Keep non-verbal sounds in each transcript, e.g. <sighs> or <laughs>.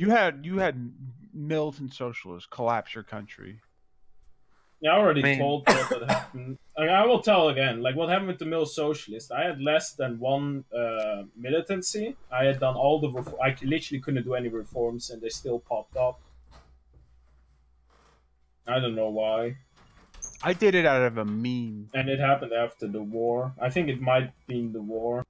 You had you had militant socialists collapse your country. Yeah, I already Man. told what had happened. <laughs> I, I will tell again. Like what happened with the mill socialist. I had less than one uh, militancy. I had done all the. Ref- I literally couldn't do any reforms, and they still popped up. I don't know why. I did it out of a meme. And it happened after the war. I think it might be in the war,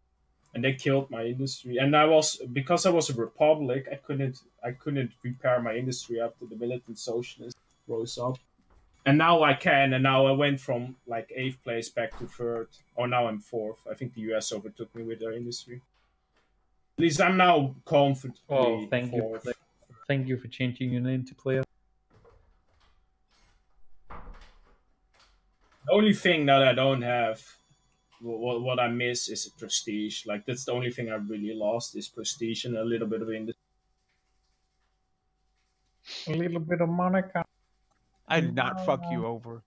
and they killed my industry. And I was because I was a republic. I couldn't. I couldn't repair my industry after the militant socialists rose up. And now I can, and now I went from like eighth place back to third. Or now I'm fourth. I think the US overtook me with their industry. At least I'm now confidently Oh, thank you. Thank you for changing your name to player. The only thing that I don't have, what, what I miss is prestige. Like that's the only thing I really lost is prestige and a little bit of industry. A little bit of Monica. I did not fuck you over.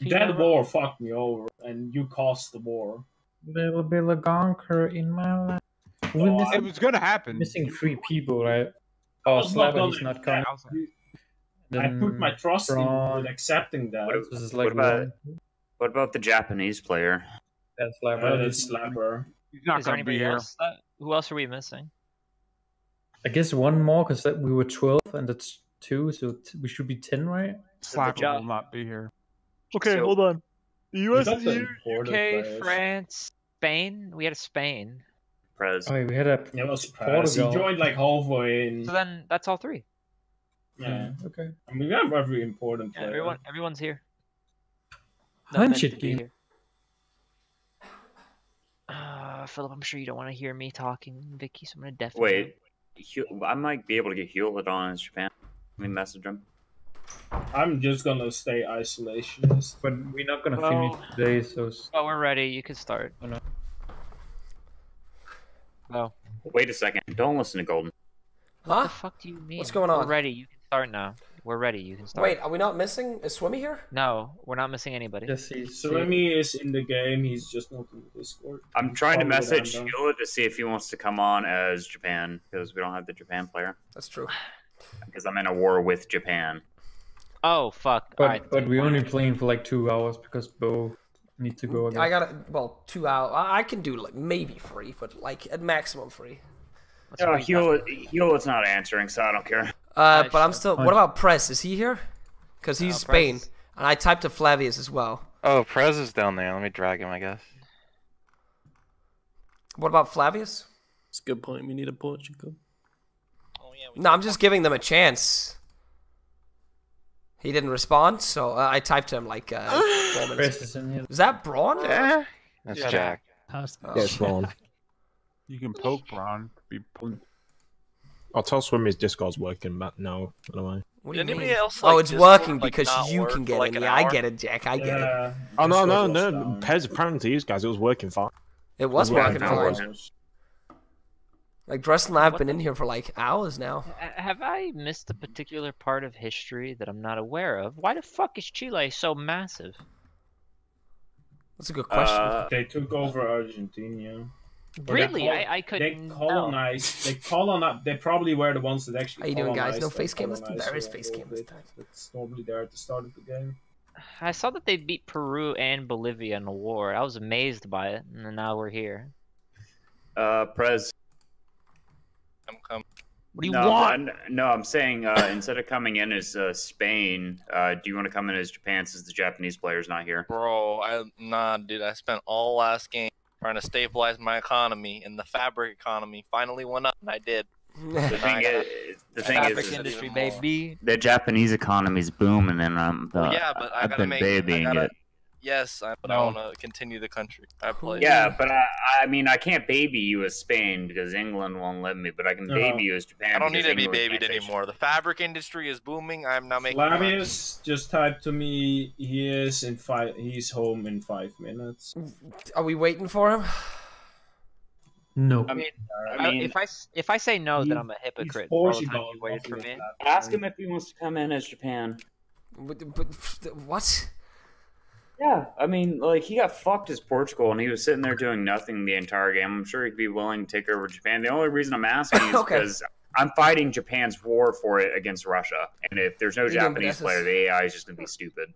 That war fucked me over, and you caused the war. Little bit of gonker in my life. We're Oh, It was gonna happen. missing three people, right? Oh, oh was not Slava, gonna not coming. I put my trust in Braun. in accepting that. What This is What like about- one. What about the Japanese player? That's Slava. Uh, it's Slapper. He's not Is there gonna be here. else? That, who else are we missing? I guess one more because we were 12 and that's two, so t- we should be 10, right? Slapper job- will not be here. Okay, So- hold on. The We got the UK, players. France, Spain. We had a Spain. Prez. Oh, we had a. It was Prez. He joined like halfway in. So then that's all three. Yeah, Okay. I mean, we have every important Yeah, everyone, everyone's here. Hunch meant it, be game. here. Uh, Philip, I'm sure you don't want to hear me talking, Vicky, so I'm gonna deafen. you. Wait, Hew- I might be able to get Hewlett on as Japan. Let me message him. I'm just gonna stay isolationist. But we're not gonna Well- finish today, so. Oh, we're ready. You can start. Oh, no. Oh, Wait a second. Don't listen to Golden. what the Huh? fuck do you mean? What's going We're on? ready. You can start now. We're ready. You can start. Wait, are we not missing? Is Swimmy here? No, we're not missing anybody. Yes, he's. So Remy is in the game. He's just not in the Discord. I'm trying to message random. Hewlett to see if he wants to come on as Japan because we don't have the Japan player. That's true. <sighs> Because I'm in a war with Japan. Oh fuck! But, Alright, but we're only playing for like two hours because Bo need to go mm, again. I got it. Well, two hours. I I can do like maybe three, but like at maximum three. Let's Oh. Hewlett, Hewlett's not answering, so I don't care. Uh, but I'm still. What about Press? Is he here? Because he's Uh, Spain, Press- and I typed to Flavius as well. Oh, Prez is down there. Let me drag him, I guess. What about Flavius? It's a good point. We need a Portugal. Oh, yeah, we No, I'm just giving them a chance. He didn't respond, so uh, I typed to him like uh, <laughs> four minutes. Press is in here. Is that Braun? Eh, that's Yeah. Jack. Oh. Yes, Ron. <laughs> You can poke Braun. Be po- I'll tell Swimmy's Discord's working but now, by the way. What do you Did mean? anybody else, oh, it's Discord, working like, because not you can get like, in. an Yeah, I get it, Jack. I get it. Oh, no, no, no. down. Pez, apparently to you guys, it was working fine. It was Yeah, working fine. Like Dressel and I have been in here for like hours now. Uh, Have I missed a particular part of history that I'm not aware of? Why the fuck is Chile so massive? That's a good question. Uh, They took over Argentina. Or they Really? col- I, I They couldn't. colonized. They colonized. They probably were the ones that actually. How you doing, guys? No face and cam this- colonized there is face a cam this time. It's normally there at the start of the game. I saw that they beat Peru and Bolivia in the war. I was amazed by it, and now we're here. uh, Prez. I'm coming. What do you no, want? uh, no, I'm saying uh, <laughs> instead of coming in as uh, Spain, uh, do you want to come in as Japan since the Japanese player's not here? Bro, I nah, dude. I spent all last game trying to stabilize my economy, and the fabric economy finally went up, and I did. The thing is, the thing Fabric is, industry, even more. baby. the Japanese economy's booming, and I'm uh, yeah, but I I've gotta been make. babying I gotta, it. Yes, I, but No. I want to continue the country. I play. Yeah, but I, I mean, I can't baby you as Spain because England won't let me. But I can No. baby you as Japan. I don't need because to be babied anymore. The fabric industry is booming. I'm now making. Flavius just typed to me. He is in five. He's home in five minutes. Are we waiting for him? No. I mean, I mean, if I s- if I say no, he- then I'm a hypocrite. He's for all the time Portugal. you waited for me. Ask him if he wants to come in as Japan. But, but what? Yeah, I mean, like he got fucked as Portugal, and he was sitting there doing nothing the entire game. I'm sure he'd be willing to take over Japan. The only reason I'm asking <laughs> is Okay. because I'm fighting Japan's war for it against Russia, and if there's no You're Japanese player, the AI is just gonna be stupid.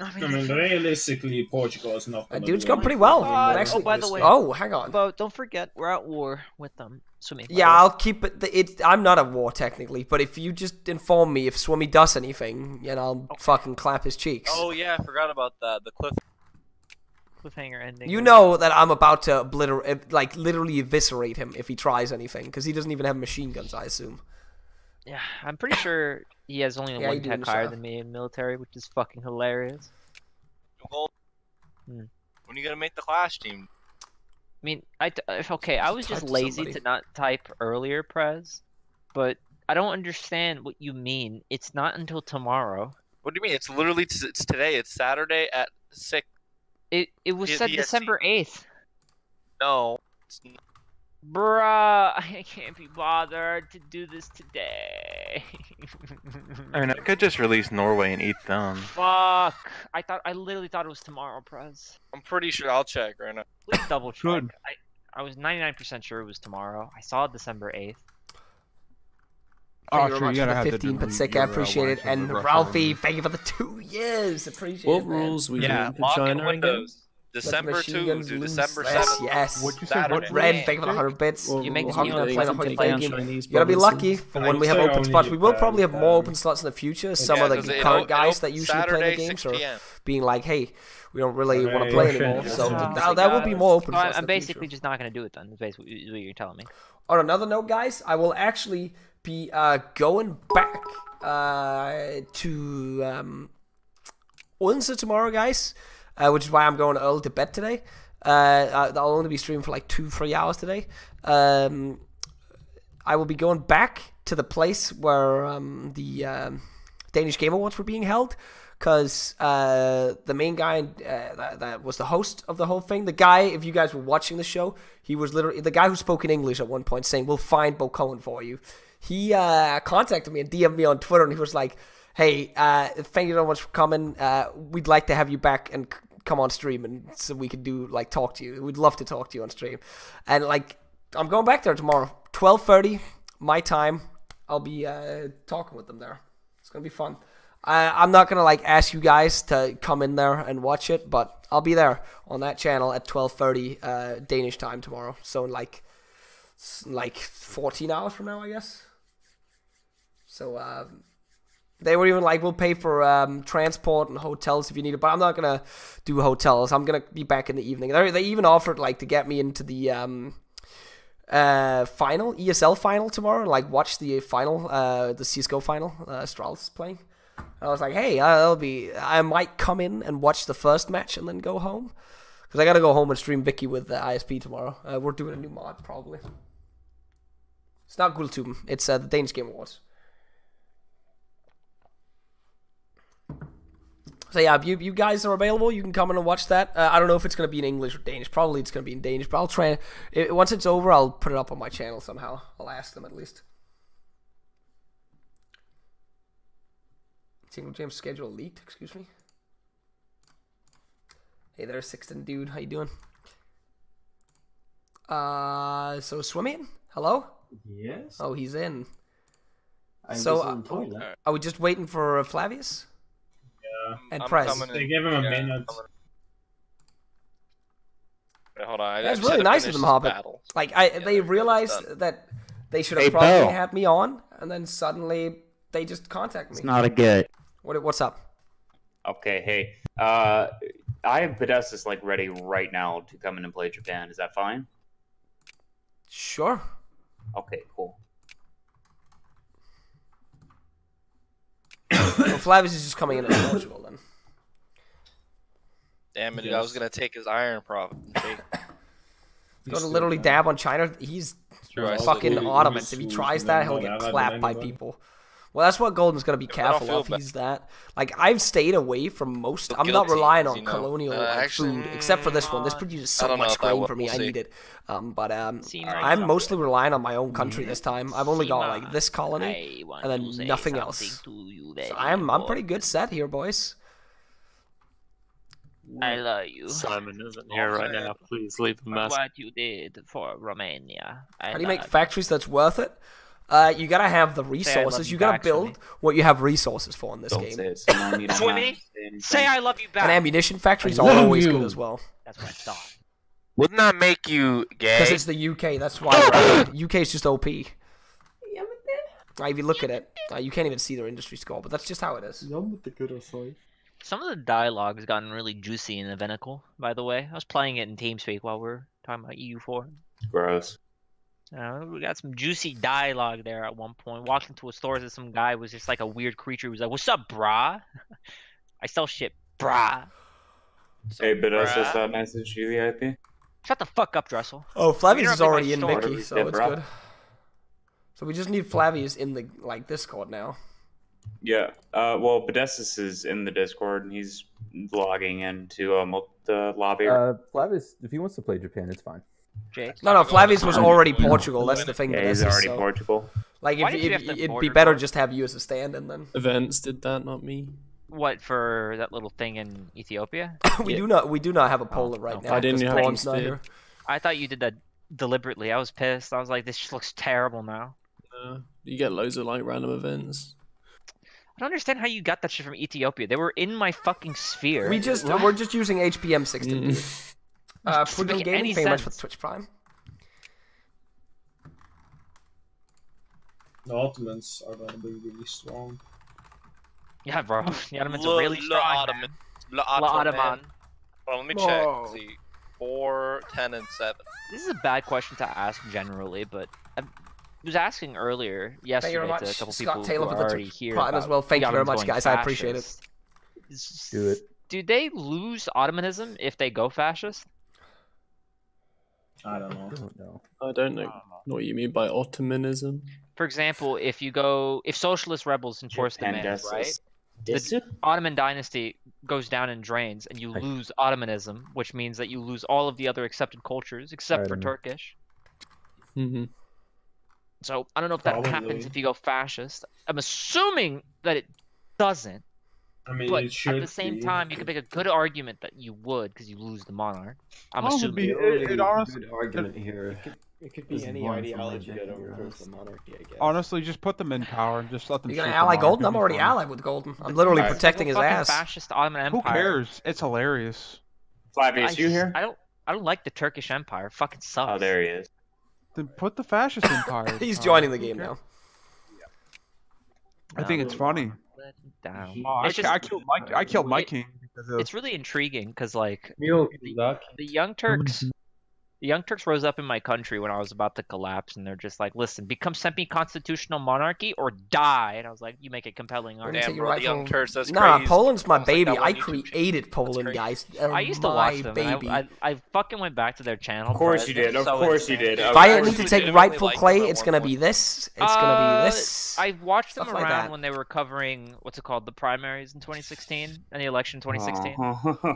I I mean, <laughs> realistically, Portugal is not. Uh, gonna dude's do gone pretty well. Uh, the oh, by the way- Oh, hang on. But don't forget, we're at war with them. Swimming. Yeah, I'll keep it. It. I'm not at war technically, but if you just inform me if Swimmy does anything, then I'll fucking clap his cheeks. Oh yeah, I forgot about that. The cliff. cliffhanger ending. You know that I'm about to obliterate, like literally eviscerate him if he tries anything, because he doesn't even have machine guns, I assume. Yeah, I'm pretty sure he has only <laughs> Yeah, one you do, tech higher so. than me in military, which is fucking hilarious. Hmm. When are you gonna make the clash team? I mean, I t- if okay, I was just lazy somebody. to not type earlier, Prez, but I don't understand what you mean. It's not until tomorrow. What do you mean? It's literally t- it's today. It's Saturday at six. It it was Yeah, said BST. December eighth. No. It's n- Bruh, <laughs> I can't be bothered to do this today. I mean, I could just release Norway and eat them. Fuck! I thought I literally thought it was tomorrow, Prez. I'm pretty sure. I'll check right now. Please double check. Good. I I was 99% sure it was tomorrow. I saw December 8th. Oh, Thank you sure, very much you for gotta the have to 15 but delete sick. I your, uh, appreciate it. wife and And the Russia Ralphie, one. thank you for the two years. Appreciate What it. man. rules we Yeah, doing for lock in China again? Windows. Let December machine two guns to. December Yes, seventh. yes. What'd you say? What Red, Yeah. thank you for the 100 bits. Well, You make we'll me have wanna play the take Holy down Fight game. Chinese You gotta be lucky for when we have open spots. We will uh, probably have more um, open slots in the future. Some of the current guys that usually play the games are being like, hey, we don't really want to play anymore. yes, So yes, that, that will be more open So I, slots. I'm in the future. basically just not going to do it then, is basically what you're telling me. On another note, guys, I will actually be uh, going back uh, to um, Odense tomorrow, guys, uh, which is why I'm going early to bed today. Uh, I'll only be streaming for like two, three hours today. Um, I will be going back to the place where um, the um, Danish Game Awards were being held. Because uh, the main guy uh, that, that was the host of the whole thing, the guy, if you guys were watching the show, he was literally the guy who spoke in English at one point saying, We'll find Bokoen for you. He uh, contacted me and DM'd me on Twitter and he was like, Hey, uh, thank you so much for coming. Uh, we'd like to have you back and come on stream and so we could do like talk to you. We'd love to talk to you on stream. And like, I'm going back there tomorrow, 12:30 my time. I'll be uh, talking with them there. It's gonna be fun. I, I'm not gonna like ask you guys to come in there and watch it, but I'll be there on that channel at 12:30 uh, Danish time tomorrow. So in like like 14 hours from now, I guess. So um, they were even like, we'll pay for um, transport and hotels if you need it, but I'm not gonna do hotels. I'm gonna be back in the evening. They they even offered like to get me into the um, uh, final ESL final tomorrow like watch the final, uh, the CS:GO final. Uh, Astralis is playing. I was like, hey, I'll be. I might come in and watch the first match and then go home, because I gotta go home and stream Vicky with the ISP tomorrow. Uh, we're doing a new mod probably. It's not Guldtuben. It's uh, the Danish Game Awards. So yeah, if you, you guys are available, you can come in and watch that. Uh, I don't know if it's gonna be in English or Danish. Probably it's gonna be in Danish, but I'll try. It, once it's over, I'll put it up on my channel somehow. I'll ask them at least. Single James schedule leaked. Excuse me. Hey there, Sixten dude. How you doing? Uh, so swimming. Hello. Yes. Oh, he's in. I'm so uh, in the toilet. are we just waiting for Flavius? Yeah. And I'm Prez. coming. They gave him a Yeah, minute. Wait, hold on. I, I That's really nice of them, Hobbit. battle. Like I, Yeah, they realized done. that they should have Hey, probably Bill. had me on, and then suddenly they just contact me. It's not a good. What, what's up? Okay, hey, uh, I have Podestus like ready right now to come in and play Japan. Is that fine? Sure. Okay, cool. Well, Flavius is just coming in as Portugal then. Damn it, dude! I was gonna take his iron profit. and take- Go to literally dab on China. He's True, fucking still- Ottomans. If he tries that, he'll get clapped by people. Well, that's what Golden's gonna be I don't careful of. bad. He's that. Like I've stayed away from most. Feel I'm not relying on you know. colonial Uh, like, actually, food, except for this one. This mm, produces so much if I grain for me. We'll I need it. Um, but um, See, I'm Mark. mostly relying on my own country this time. I've only got like this colony, and then nothing else. you So I'm I'm pretty good set here, boys. I love you. Simon isn't here right now. Please leave a for message. what you did for Romania. I How do you make factories that's worth it? Uh, you gotta have the resources. you You gotta back, Swimmy. build what you have resources for in this Don't game. say it. Someone need a Swimmy, map. Say Say I love you back. And ammunition factories I are always you. good as well. That's what I thought. Wouldn't that make you gay? Because it's the UK, that's why. uh, <laughs> UK is just OP. Uh, if you look at it, uh, you can't even see their industry score, but that's just how it is. Some of the dialogue has gotten really juicy in the Vinicle, by the way. I was playing it in TeamSpeak while we are talking about EU4. Gross. Uh, we got some juicy dialogue there at one point. Walked into a store and some guy was just like a weird creature. He was like, "What's up, brah? <laughs> I sell shit, brah." Hey, but us bruh. just uh, message you the IP. Shut the fuck up, Dressel. Oh, Flavius is already in story. Mickey, so Yeah, it's bro. good. So we just need Flavius in the like Discord now. Yeah. Uh, well, Podestus is in the Discord and he's logging into um, the lobby. Uh, Flavius, if he wants to play Japan, it's fine. Jake. No, no, Flavius was already Portugal. That's the thing. yeah, with he's this, already so- Portugal. Like, Why if, if, it'd be better guard? just have you as a stand-in then. Events did that, not me. What for that little thing in Ethiopia? <laughs> we Yeah. do not. We do not have a Poland right no, now. I didn't because know how Poland's you not did. I thought you did that deliberately. I was pissed. I was like, this just looks terrible now. Uh, you get loads of like random events. I don't understand how you got that shit from Ethiopia. They were in my fucking sphere. We just What? we're just using HPM 16. Mm. Uh, Doesn't Prudent make Gaming, any thank you much for the Twitch Prime. The Ottomans are gonna be really strong. Yeah, bro. <laughs> The Ottomans Le- are really strong. man. Ottoman. La Ottoman. Ottoman. Well, let me Whoa. check. See, four, ten, and seven. This is a bad question to ask generally, but I was asking earlier yesterday very to a couple Scott people Taylor, who for are the already here. Prime as well. Thank you very much, going guys. I appreciate it. Do it. Do they lose Ottomanism if they go fascist? I don't know. I don't know. I don't know what you mean by Ottomanism. For example, if you go, if socialist rebels enforce the demands, right? The Ottoman dynasty goes down and drains, and you I- lose Ottomanism, which means that you lose all of the other accepted cultures except for know. Turkish. hmm So I don't know if that happens if you go fascist. I'm assuming that it doesn't, I mean, but it should at the same be. time, you could make a good argument that you would because you lose the monarch. I'm Probably. assuming. It- it honestly- good argument here. It could This be is any ideology that background. overthrows the monarchy, I guess. Honestly, just put them in power and just let them. You're gonna ally. Golden? I'm already allied with Golden. I'm literally Alright. protecting his Fucking ass. Fascist Ottoman Empire. Who cares? It's hilarious. Flavius, I, you here? I don't. I don't like the Turkish Empire. It fucking oh, sucks. Oh, there he is. Then put the fascist <laughs> empire. He's joining the game now. I think it's funny. Let it down. Oh, I, It's just- I killed my I killed my it- king because of It's really intriguing because like the, the Young Turks, the Young Turks rose up in my country when I was about to collapse, and they're just like, "Listen, become semi-constitutional monarchy or die." And I was like, "You make it compelling, We're art." gonna Damn, take your bro, the Young rightful- Turks, that's Nah, crazy. Poland's my Almost like baby. that I one YouTube channel. created Poland, guys. They're I used to watch them. baby. I, I, I fucking went back to their channel. Of course you did. Of so course you did. if I need to take legitimately rightful liked clay, it's gonna be this. It's gonna Uh, be this. I watched them Stuff like around when they were covering what's it called, the primaries in 2016 and the election in 2016.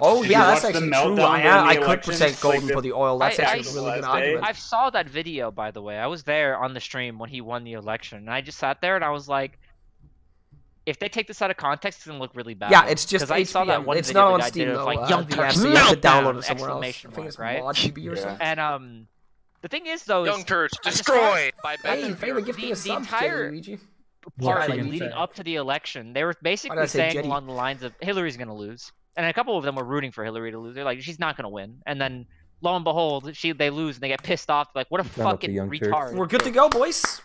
Oh yeah, that's watch the actually meltdown true. I, I could present Golden for the oil. That's actually I- a really good day? argument. I saw that video, by the way. I was there on the stream when he won the election, and I just sat there and I was like, if they take this out of context, it's gonna look really bad. Yeah, it's just 'Cause I saw that one It's video not on guy Steam though. like, uh, Young Turks FC. You have to download it somewhere else. Exclamation I think it's mark, right? ModGB or Yeah. And um, the thing is though, Young is Turks at the destroyed by Hey, Ben favor gifting the- a the sub, entire- Luigi. part Yeah, like, like, leading up to the election, they were basically I say saying Jetty? along the lines of Hillary's going to lose, and a couple of them were rooting for Hillary to lose. They're like, she's not going to win, and then lo and behold, she they lose and they get pissed off. Like, what a Shout fucking Young Turks. retard! We're good to go, boys.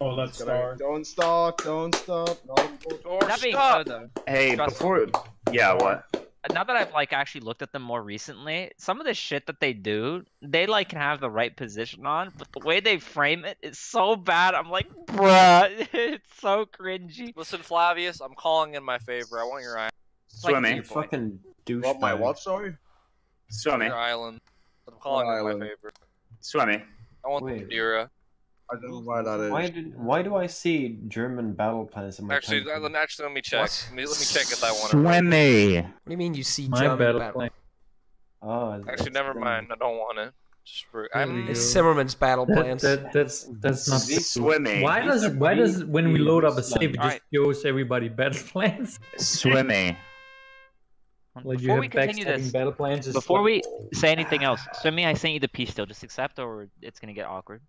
Oh, let's start. Don't stop, don't stop. No, don't- That being stop. said, though, Hey, Trust before. Yeah, what? now that I've like actually looked at them more recently, some of the shit that they do, they like can have the right position on, but the way they frame it is so bad. I'm like, bruh, <laughs> it's so cringy. Listen, Flavius, I'm calling in my favor. I want your island. Like, Swimming. Your point. Fucking douche. What my what? Sorry. Swimming. Your island. I'm calling What in my island? favor. Swimming. I want Wait. Madeira. I don't know why that is. Why did? Why do I see German battle plans in my Actually, country? let, actually, let me check. Let me, let me check if I want it. Swimming. What do you mean you see My German battle battle? plan. Oh, Actually, never been- mind. I don't want it. Just I'm, It's. Zimmermann's battle plans. that, that's that's not. Swimming. Why does why does when we load up a save it Alright. just shows everybody battle <laughs> plans? Swimming. Like Before we continue this, battle plans. just before like- we say anything else, Swimmy, I sent you the piece still. Just accept, or it's gonna get awkward.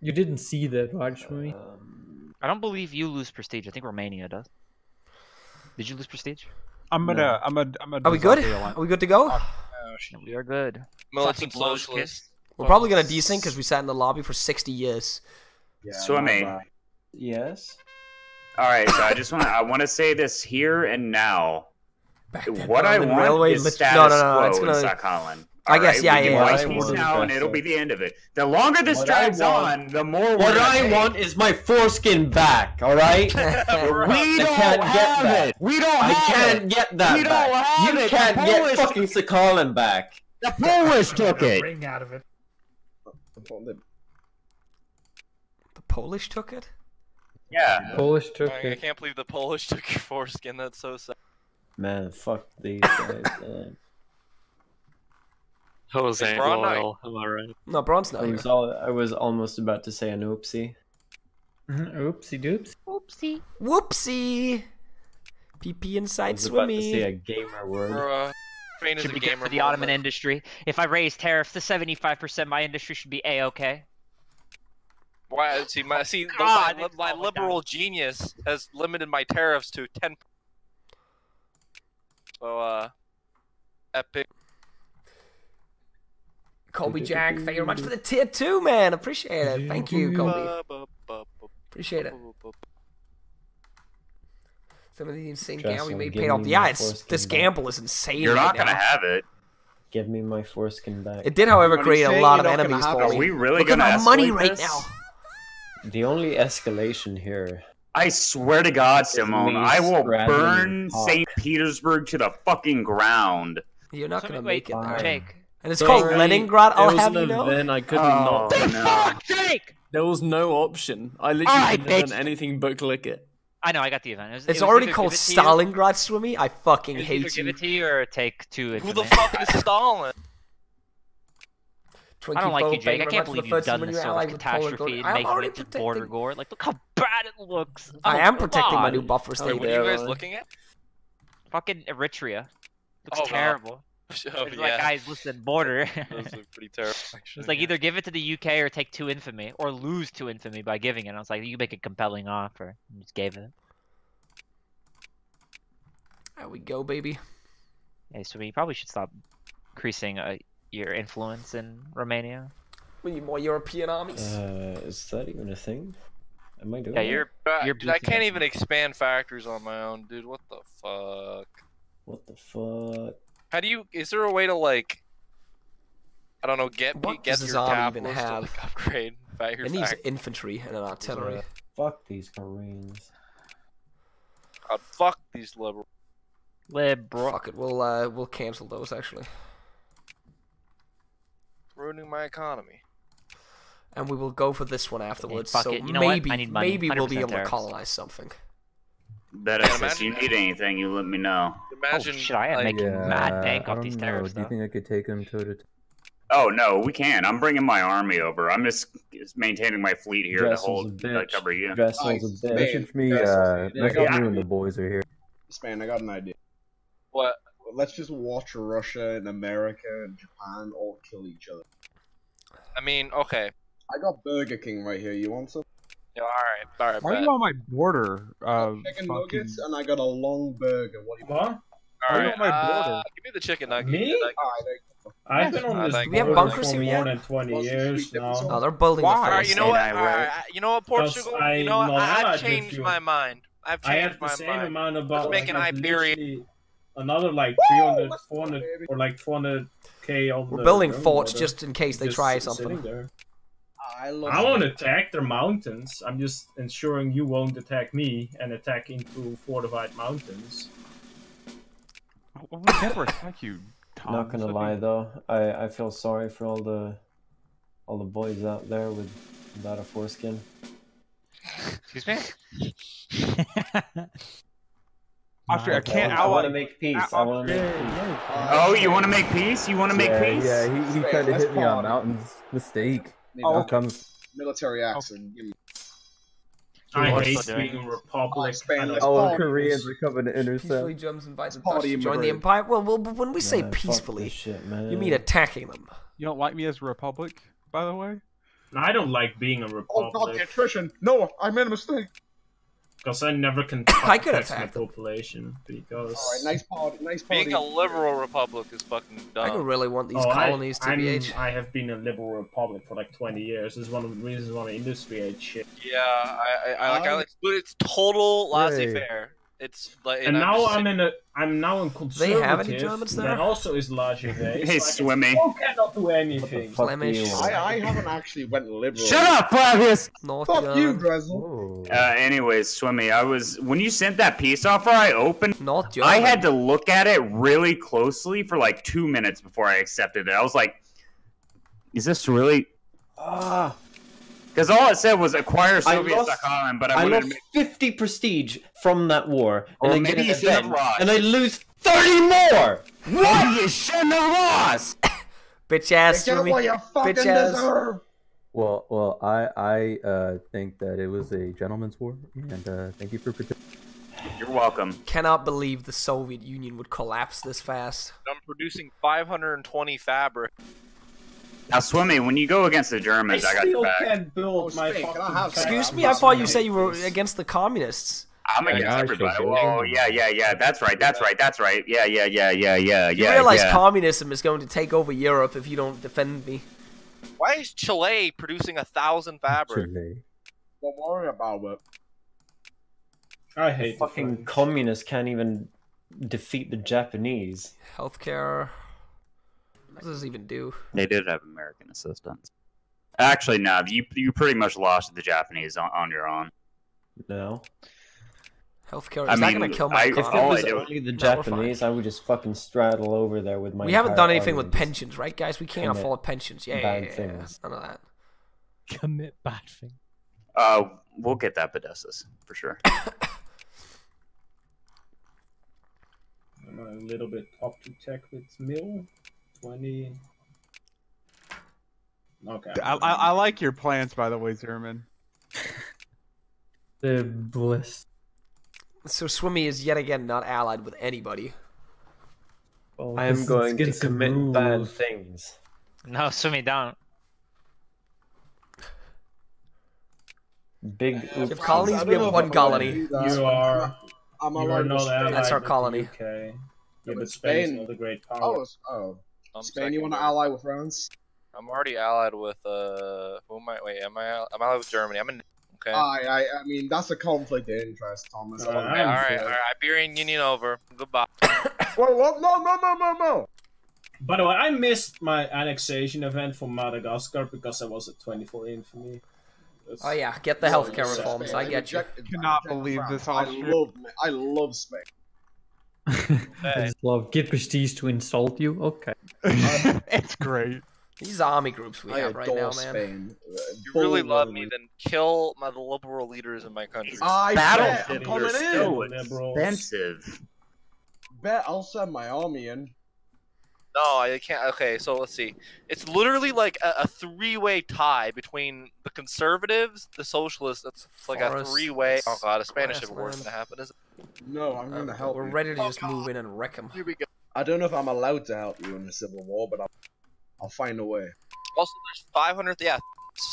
You didn't see that, right, Shmui? I don't believe you lose prestige. I think Romania does. Did you lose prestige? I'm gonna. I'm a. I'm a. Are we good? Are we good to go? Oh, we are good. Militant socialist. We're probably gonna desync because we sat in the lobby for 60 years. Swimming. Yes. All right, so I just want to I want to say this here and now. What I Berlin want Railway is lit- status no, no, no, quo it's gonna- Stockholm. I guess, yeah, we yeah, wipe yeah. these What I out, and it'll be the end of it. The longer this What drags want- on, the more What I gonna want is my foreskin back, alright? <laughs> We I don't can't have get that. it. We don't I have can't it. get that We don't back. have you it. The can't get Polish- fucking Sakhalin back. The Polish took it. Ring out of it. The Polish took it? Yeah. Polish took I, I can't believe the Polish took your foreskin. That's so sad. Man, fuck these guys. <coughs> man. Jose It's Braun Loyal, am I right? No, Braun's not I was, all, I was almost about to say an oopsie. Mm-hmm. Oopsie doops. Oopsie. Whoopsie. PP I inside was about to say a gamer word. Bruh. Spain is Should be good for the Ottoman movement. industry. If I raise tariffs to 75%, my industry should be a-okay. Why? See, my see, the- God, my, my all like liberal genius has limited my tariffs to ten. So, uh, epic. Colby Jack, thank you very much for the tier two, man. Appreciate it. Thank you, Colby. Appreciate it. Some of the insane gamble we made paid off. Yeah, it's this back. gamble is insane. You're right not gonna now. have it. Give me my foreskin back. It did, however, create a lot of enemies for it? me. Are we really Look gonna our money escalate right this? now. The only escalation here. I swear to God, Simone, I will burn. St. Petersburg to the fucking ground. You're not Somebody gonna make it there. Jake. And it's Sorry, called Leningrad. I'll was have an you know. event I couldn't Oh, not. no. Fuck, Jake! There was no option. I literally Alright, couldn't have done anything but click it. I know, I got the event. It was, It's it already called it to you- Stalingrad, Swimmy. I fucking it was either hate give you. it to you or take two Who the fuck is Stalin? Twinkie I don't like you, Jake. I can't believe you've done this you sort ally of catastrophe and I'm making it to border protecting. gore. Like, look how bad it looks. I Oh, am come protecting my new buffer Oh, state. What are you guys looking at? Fucking Eritrea. Looks Oh, wow. terrible. <laughs> Oh, yeah. like, guys, listen, border. <laughs> Those look pretty <laughs> terrible. Actually. It's like either give it to the UK or take two infamy, or lose two infamy by giving it. I was like, you make a compelling offer. And just gave it. There we go, baby. Hey, so you probably should stop increasing uh, your influence in Romania. We need more European armies. Uh, is that even a thing? Am I doing Yeah, that? you're. Uh, You're I can't even expand factories on my own, dude. What the fuck? What the fuck? How do you? Is there a way to like? I don't know. Get What get does this your army even capitals to like upgrade <laughs> fa- your It needs fact- infantry and an artillery. Fuck these Koreans. God, fuck these liberals. Liberal. Fuck it, we'll uh, we'll cancel those actually, ruining my economy. and we will go for this one afterwards. fuck so you know maybe I need money. maybe we'll be 100% able to colonize something. Bet Yeah, us if you need anything, you let me know. Imagine. Oh, shit, I am like, making Yeah, mad bank off these don't know. Do you think I could take them toe to toe? Oh no, we can. I'm bringing my army over. I'm just, just maintaining my fleet here to Dressel's hold a to bitch. cover you. Dressel's Nice. a bitch. Man, Message me, that's- uh, yeah, I message got- me when the boys are here. Man, I got an idea. What? Let's just watch Russia and America and Japan all kill each other. I mean, okay. I got Burger King right here. You want some? Yeah, all right, all right. Why are you on my border? Uh, Chicken fucking... nuggets, and I got a long burger. What do you want? What? All you on my uh, border? give me the chicken nugget. Me? Like, Alright, there you go. I've been Uh, on this like- we have border bunkers for more yet? than 20 Well, years should we now. get Oh, they're building Why? the all fire right, you know what? I All right, you know what, Portugal? I- you know what? no, I'm I, not I've changed my mind. I've I changed have the my same mind. amount about Let's make like, an I've Iberian- literally another like Woo! 300, 400, baby. or like 400k on We're the building forts border, just in case they just try something. there. I love. I won't attack their mountains. I'm just ensuring you won't attack me and attack into fortified mountains. Well, we never attack you, Tom. Not gonna lie though, I I feel sorry for all the all the boys out there with without a foreskin. Excuse me? <laughs> Austria, I can't I want to make peace. I want to make peace. Oh, you want to make peace? You want to make yeah, peace? Yeah, he, he Wait, tried to hit me on mountains. Mistake. Need Oh, a comes. military oh. accent. Give me. I hate being a republic. Spain, I don't- let's Oh. Koreans are coming to Peacefully intercept. jumps invites the Party Dutch to join the empire. Well, well, but when we say Man, peacefully, shit, you mean attacking them? You don't like me as a republic, by the way? I don't like being a Republic. Oh god, the republic attrition! No, I made a mistake. Because I never can <coughs> I could tax my attack them. population because. Alright, nice party, nice party. Being a liberal republic is fucking dumb. I don't really want these Oh, I- colonies to I'm- be age. I have been a liberal republic for like 20 years. This is one of the reasons why the industry ate shit. Yeah, I, I, I like. I like, but it's total laissez-faire. It's like, And now just I'm in a. I'm now in conservative. They conservative. have any Germans there? That also is laissez-faire. Hey, Swimmy. You cannot do anything. Flemish. I, I haven't actually went liberal. Shut up, Flavius! North Fuck you, German. Dressel. Oh. Uh, anyways, Swimmy, I was when you sent that peace offer, I opened. Not German. I had to look at it really closely for like two minutes before I accepted it. I was like, "Is this really?" Ah, Because all it said was acquire I Soviet lost- but I, I lost to make 50 prestige from that war, Or and I maybe get an have lost. and I lose 30 more. What? You shouldn't have lost. Bitch ass Get Swimmy. what you fucking Bitch ass. deserve. Well, well, I I uh, think that it was a gentleman's war, and uh, thank you for participating. You're welcome. Cannot believe the Soviet Union would collapse this fast. I'm producing 520 fabric. Now, Swimmy, when you go against the Germans, I, got your back. can't build Oh, my Spain, can fucking? Excuse me, I thought you said you were against the communists. I'm against Yeah, everybody. Oh, yeah, yeah, yeah. That's right. That's right. That's right. Yeah, yeah, yeah, yeah, yeah, You yeah. realize yeah. communism is going to take over Europe if you don't defend me. Why is Chile producing a thousand fabric? Chile. Don't worry about it. I hate the Fucking French. communists can't even defeat the Japanese. Healthcare. What does this even do? They did have American assistance. Actually, no. You you pretty much lost to the Japanese on, on your own. No. Healthcare. Is I that mean, gonna kill my I- If it economy? all was only the No. Japanese, I would just fucking straddle over there with my. We haven't done anything army with pensions, right, guys? We can't commit afford pensions. Yeah, yeah, bad yeah, yeah. things. None of that. Commit bad thing. Uh, we'll get that Podestas for sure. <coughs> I'm a little bit up to check with Mill. 20. Okay. I, I, I like your plans, by the way, Zerman. The bliss. So Swimmy is yet again not allied with anybody. Well, I am going to against the commit bad things. No, Swimmy, don't. Big If oops. colonies, we have one colony. allowed to do that. You are. I'm You are not allied That's our colony. Okay. Yeah, but but Spain is Spain- not a great Oh, power. it's- oh. I'm Spain, you want to ally with France? I'm already allied with uh. Who am I? Wait, am I? al- I'm allied with Germany. I'm in. Okay. I, I, I mean, that's a conflict of interest, Thomas. Uh, I don't okay. All I'm right. for All it. right. Iberian Union over. Goodbye. <coughs> Wait, what? No, no, no, no, no. By the way, I missed my annexation event for Madagascar because I was at 24 infamy. That's- Oh yeah, get the healthcare reforms. I get you. reject- Cannot believe France. this, I Austria. love, I love Spain. I just love get prestige to insult you. Okay. <laughs> it's great. These army groups we I have adore right now, man. Spain. Uh, You really love me, then kill my the liberal leaders in my country. I Battle bet I'm cities coming are in. so expensive. Bet I'll send my army in. No, I can't. Okay, so let's see. It's literally like a, a three-way tie between the conservatives, the socialists. It's like a three-way. Oh god, a Spanish civil war is grassland. gonna happen. Is it? No, I'm gonna Uh, help We're you. ready to just move in and wreck them. Here we go. I don't know if I'm allowed to help you in the civil war, but I'll, I'll find a way. Also, there's 500. Yeah,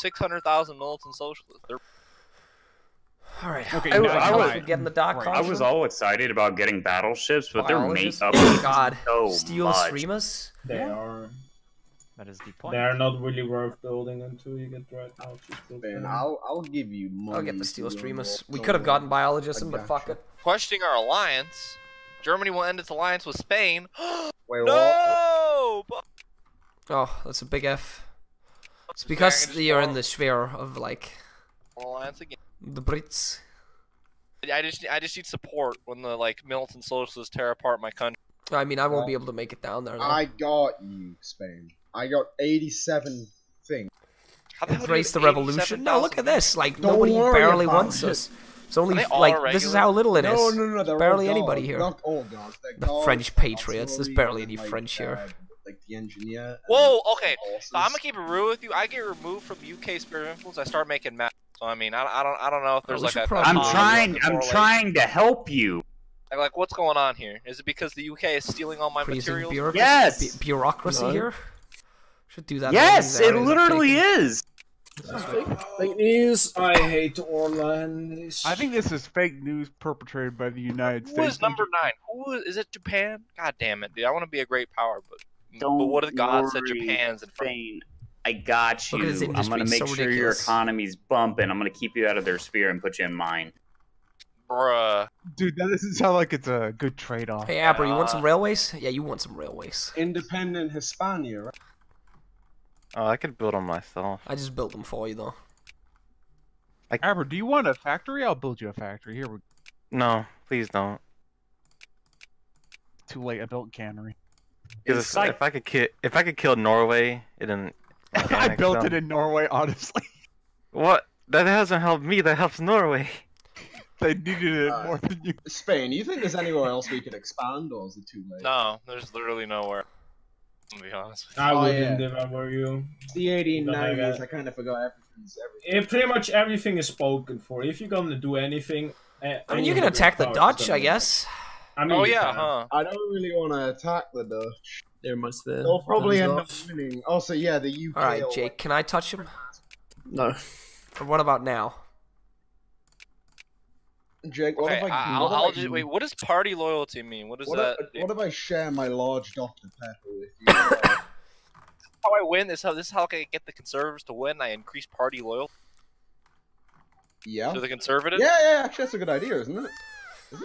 600,000 militant socialists. They're All right. Okay, I was- now I was- right. getting the dark Right. I was all excited about getting battleships, but they're made up Oh <laughs> God. so Steel much. streamers. They are. That is the point. They are not really worth building until you get the right houses. Man. I'll, I'll give you money. I'll get the steel streamers. We could have gotten biologists, I but fuck it. questioning our alliance. Germany will end its alliance with Spain. <gasps> Wait, no! But- Oh, that's a big F. It's because you're in the sphere of like alliance again. The Brits. I just I just need support when the like militant socialists tear apart my country. I mean, I won't be able to make it down there. Though. I got you, Spain. I got 87 things. How the hell do you Embrace the revolution. No, look at this. Like Don't nobody barely wants it. us. It's only Are they all like this is how little it is. No, no, no. They're barely anybody guards. here. Not all guards. They're The guards, French patriots. There's barely any like, French here. uh, like the engineer. and Whoa, okay. So I'm gonna keep it real with you. I get removed from UK sphere of influence. I start making math. So I mean, I, I don't I don't know if there's we like should a. probably- I'm trying. I'm trying to help you. Like, like, what's going on here? Is it because the UK is stealing all my Crazy materials? bureaucracy, Yes. bu- bureaucracy No. here. Should do that. Yes, it areas of literally is. Fake news. I hate Orland. I think this is fake news perpetrated by the United Who States. is number nine? Who is, is it? Japan? God damn it, dude! I want to be a great power, but Don't but what if God said worry, Japan's in front? Spain. I got you. Look at his I'm gonna make so sure your ridiculous. economy's bumping. I'm gonna keep you out of their sphere and put you in mine. Bruh. Dude, that doesn't sound like it's a good trade-off. Hey, Abra, you want Uh, some railways? Yeah, you want some railways. Independent Hispania, right? Oh, I could build them myself. I just built them for you, though. Aber, do you want a factory? I'll build you a factory. Here, we No, please don't. too late. I built a cannery. Because It's like- if I could kill, if I could kill Norway, it didn't. I built it in Norway, honestly. <laughs> What? That hasn't helped me. That helps Norway. They needed it Uh, more than you. Spain. You think there's anywhere else we could expand, or is it too late? No, there's literally nowhere. To be honest. With you. I Oh, wouldn't yeah. if I were you. It's the 1890s. Like, uh, I kind of forgot everything's everything. It, pretty much everything is spoken for. If you're gonna do anything, uh, I mean, you can attack the Dutch, I guess. I mean, Oh yeah, can. huh? I don't really want to attack the Dutch. They're much there. They'll probably end Thumbs up up. winning. Also, yeah, the UK. All right, will- Jake, can I touch him? No. Or what about now? Jake, what Okay, if I? I, what will if I'll just wait. What does party loyalty mean? What does What that? if, what if I share my large Dr Pepper with you? <laughs> How I win? This how this is how I get the conservatives to win. I increase party loyalty yeah. to the conservatives. Yeah, yeah. Actually, that's a good idea, isn't it?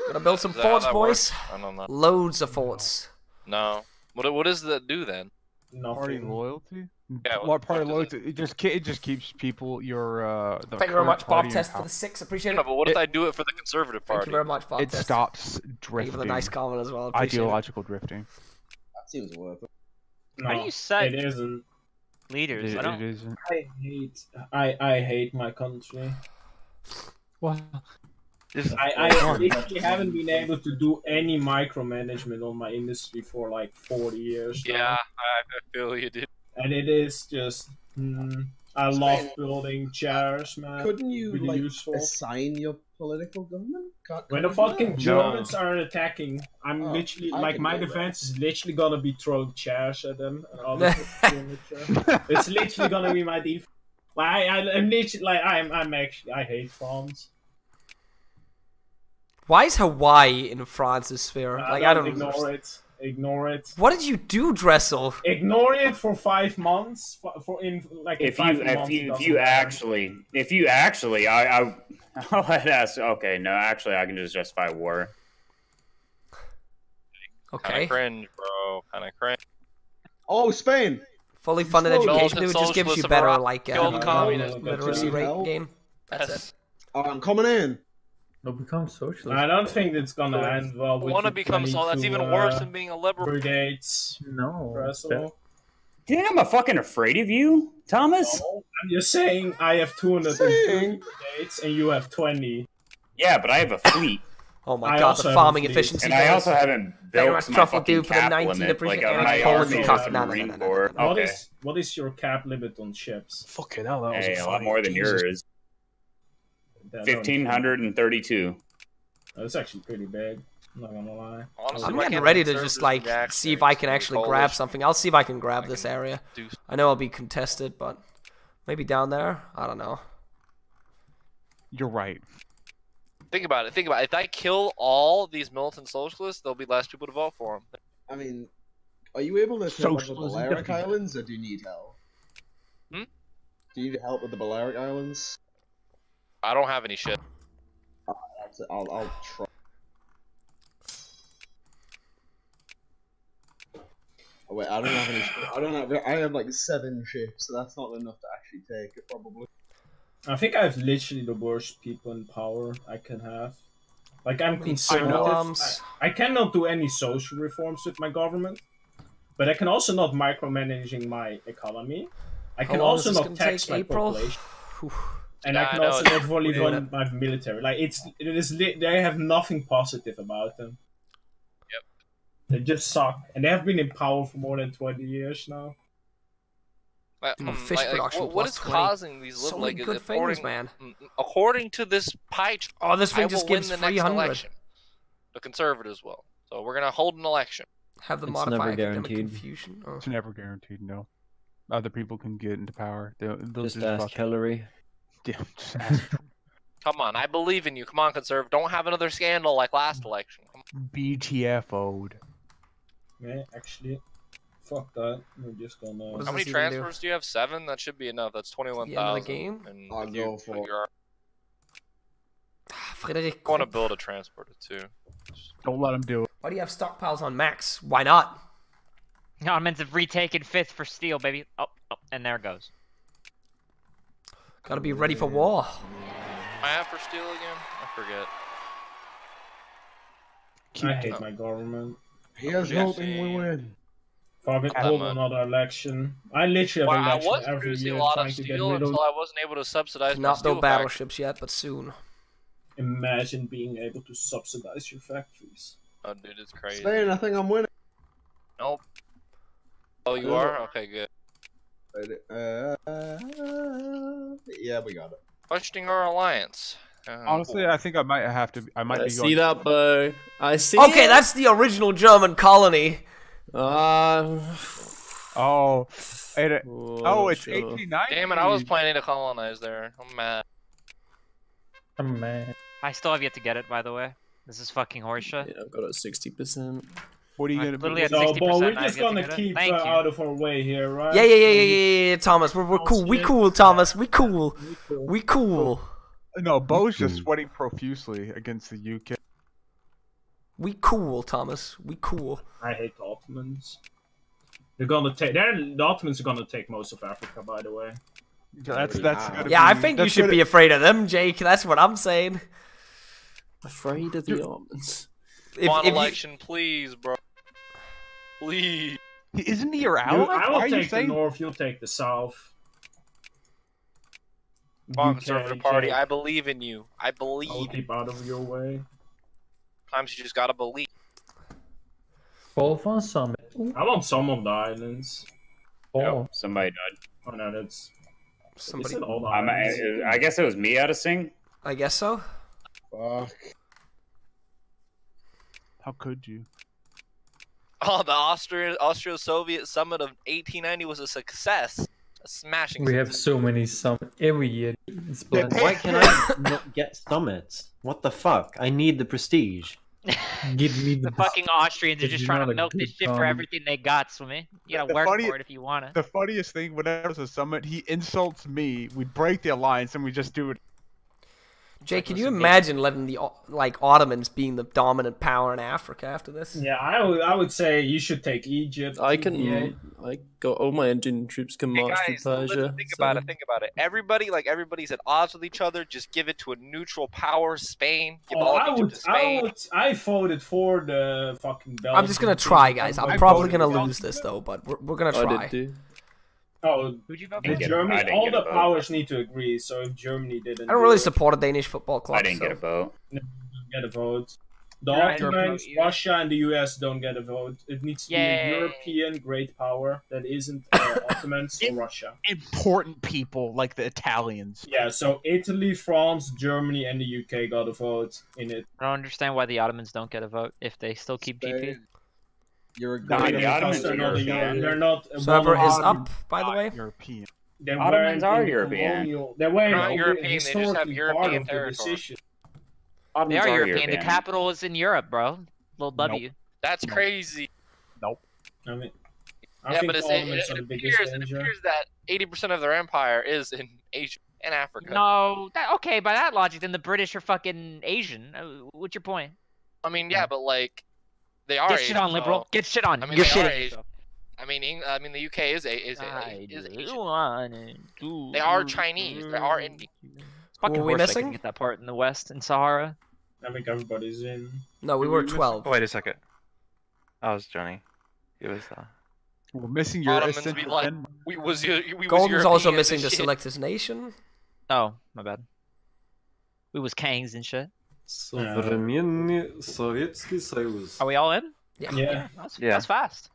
Gonna build some Is that how forts, boys. I don't know. Loads of forts. No. What what does that do then? Party loyalty. Yeah, What what- party what loyalty? It just it just keeps people your uh. The Thank you very much, Bob Test, for the six. Appreciate No, it. but what if I do it for the conservative Party? Thank you very much, Bob It Test. stops Thank drifting. you for the nice comment as well. Appreciate it. Ideological drifting. That seems worth it. No, How do you set it isn't. leaders? It, I don't. it isn't. I hate. I I hate my country. Well, Just I I literally haven't been able to do any micromanagement on my industry for like forty years. now. Yeah, I, I feel you did. and it is just. mm, I love building chairs, man. Couldn't you really like useful. assign your political government? Can't, When the can't you do fucking that? Germans are attacking, I'm Oh, literally I like my defense is literally gonna be throwing chairs at them and <laughs> all this furniture. It's literally gonna be my defense. Like I, I, I'm literally like I'm, I'm actually I hate France. Why is Hawaii in France's sphere? Uh, Like I don't ignore understand. it. Ignore it. What did you do, Dressel? Ignore it for five months. For, for in like in If you five if months, it you if you matter. actually if you actually I I <laughs> I'd ask okay no actually I can just justify war. Kind Okay. of cringe, bro. Kind of cringe. Oh, Spain. Fully funded Indulgent education. It just gives you better rock- like kill the uh, communists. literacy rate Hell. game. That's Yes. it. Oh, I'm coming in. No, become socialist. I don't think it's gonna end well. I with want to become so. That's 22, even worse uh, than being a liberal. brigades. No. Russell. Do you think I'm a fucking afraid of you, Thomas? No, I'm just saying I have 200 Saying. brigades and you have 20. Yeah, but I have a fleet, Oh my I god, the farming efficiency. and I also haven't Very built my truffle fucking dude for the 19 limit. Like appreciate- uh, and my Poland army and has Cock- a no, no, no, Marine no, no, no, Corps. What Okay, is what is your cap limit on ships? Fucking hell, that was hey, a a lot more than Jesus. yours. That Fifteen hundred and thirty-two. That's actually pretty big. I'm not gonna lie. Honestly, I'm getting ready to just like see if I can the actually grab something. I'll see if I can grab I this can area. I know I'll be contested, but maybe down there. I don't know. You're right. Think about it. Think about it. If I kill all these militant socialists, there'll be less people to vote for them. I mean, are you able to take over the Socialism Balearic. Islands, or do you need help? Hmm? Do you need help with the Balearic Islands? I don't have any shit. That's it. I'll, I'll try. Oh, wait, I don't have any. sh- I don't have. I have like seven ships, so that's not enough to actually take it. Probably. I think I have literally the worst people in power I can have. Like I'm Need conservative. Sinaloams. I, I cannot do any social reforms with my government, but I can also not micromanaging my economy. I can also not tax take? my April? population, Whew. And Yeah, I can I also it's- not fully we're run my military. Like it's it is li- they have nothing positive about them. Yep. They just suck, and they have been in power for more than twenty years now. Like, Mm, mm, fish like- like, production what- what plus is 20. causing these So little many like good according, things, man. mm, according to this pie chart, Oh, this I thing will just gives the next 300. election. The conservatives will. So we're gonna hold an election. Have the It's modify never guaranteed. confusion. Oh. It's never guaranteed. No. other people can get into power. They'll, they'll Just just, ask fuck- Hillary. Yeah, just ask Come on, I believe in you. Come on, conserve. Don't have another scandal like last election. Come on. BTFO'd. Yeah, actually, fuck that. We're just gonna. How many this even do? transfers do you have? Seven. That should be enough. That's twenty-one The end of the game? And I'll if you, go for- you're ah, Frederick, want to build a transporter too. Don't let them do it. why do you have stockpiles on max? Why not? Ottomans have retaken fifth for steel, baby. Oh, oh, and there it goes. Gotta be ready for war. I have for steel again. I forget. I hate my government. Here's Yeah. hoping we win. Fuck it, hold another election. I literally Well, have I an election was every year a lot trying of to get steel rid of. until I wasn't able to subsidize my Not steel no factory. battleships yet, but soon. Imagine being able to subsidize your factories. Oh, dude, it's crazy. Spain, I think I'm winning. Nope. Oh, you are? Okay, good. Uh, yeah, we got it. Questioning our alliance. Uh, Honestly, I think I might have to. I might I be see going. that bow. I see. Okay, it. that's the original German colony. Uh, Oh, it, oh, it's sure. 1890. Damn it, I was planning to colonize there. I'm mad. I'm mad. I still have yet to get it, by the way. This is fucking horseshit. Yeah, I've got a sixty percent. What are you gonna literally be? had So, 60%, but we're just gonna keep Thank uh, out of our way here, right? Yeah, yeah, yeah, yeah, yeah, yeah, yeah, Thomas. We're, we're cool. We cool, Thomas. We cool. We cool. No, Bo's just sweating profusely against the UK. We cool, Thomas. We cool. I hate the Ottomans. They're gonna take. They're, the Ottomans are gonna take most of Africa, by the way. That's that's. gotta Yeah, I think you should gonna- be afraid of them, Jake. That's what I'm saying. Afraid of the Ottomans. If, One if you, election, please, bro. Please. Isn't he your You- ally? I Why will are you take the saying? north. You'll take the south. Come on, Conservative Party. I believe in you. I I'll believe. keep out of your way. Sometimes you just gotta believe. Fall for summit. I want some of the islands. Fall. Somebody died. Oh no, that's Somebody- Is it all the I'm. I, I guess it was me out of sync. I guess so. Fuck. How could you? Oh, the Austrian Austro-Soviet summit of 1890 was a success. A smashing. We have so many summit every year. It's. Why can I <laughs> not get summits? What the fuck? I need the prestige. Give me <laughs> the, The fucking Austrians are just trying to milk this good shit for everything they got, Swimmy. You gotta The work funny- for it if you want it. The funniest thing, whenever there's a summit, he insults me. We break the alliance and we just do it. Jake, can you imagine letting the like Ottomans being the dominant power in Africa after this? Yeah, I would. I would say you should take Egypt. I can. Yeah. I got all my Indian troops can Hey march guys, to Persia. listen, think about it. Think about it. Everybody, like everybody's at odds with each other. Just give it to a neutral power, Spain. Give Oh, I would, to I would. I voted for the fucking Belgium. I'm just gonna try, guys. I'm I probably gonna for lose this though, but we're, we're gonna I try. Did too. Oh, Who'd you vote the for? Germany. didn't All the powers need to agree. So if Germany didn't, I don't really it, support a Danish football club. I didn't so. get a vote. get a vote. The Yeah, I don't Ottomans. Russia, and the US don't get a vote. It needs to be a European great power that isn't uh, <laughs> Ottomans or Russia. Important people like the Italians. Yeah, so Italy, France, Germany, and the UK got a vote in it. I don't understand why the Ottomans don't get a vote if they still keep GP. Spain. You're a Nah, the Ottomans they're not, European. they're not Server is up, by the way. European. They Ottomans are European. colonial- They were Not European, they just have European of the territory. decision. They Ottomans are European. The capital is in Europe, bro. Little W. That's crazy. Nope. I mean, I yeah, but it's, it, it, it appears, it appears that 80% of their empire is in Asia and Africa. No, that, okay. By that logic, then the British are fucking Asian. Uh, What's your point? I mean, yeah, but like they are Get shit Asian, on, liberal. so- Get shit on. I mean, You're they are shitting I mean, Eng- I mean, the UK is a is a, I is do Asian. wanna They are Chinese. They are Indian. It's fucking Who are we missing? get that part in the West in Sahara. I think everybody's in. No, we Did were 12. Oh, wait a second. That was Johnny. He was. Uh... We're missing your Ottomans essential be like, ten- we was we was Golden's also missing and to shit. select his nation. Oh, my bad. We was Kangs and shit. Современный Советский Союз. Are we all in? Yeah. Yeah. That's, Yeah. that's fast.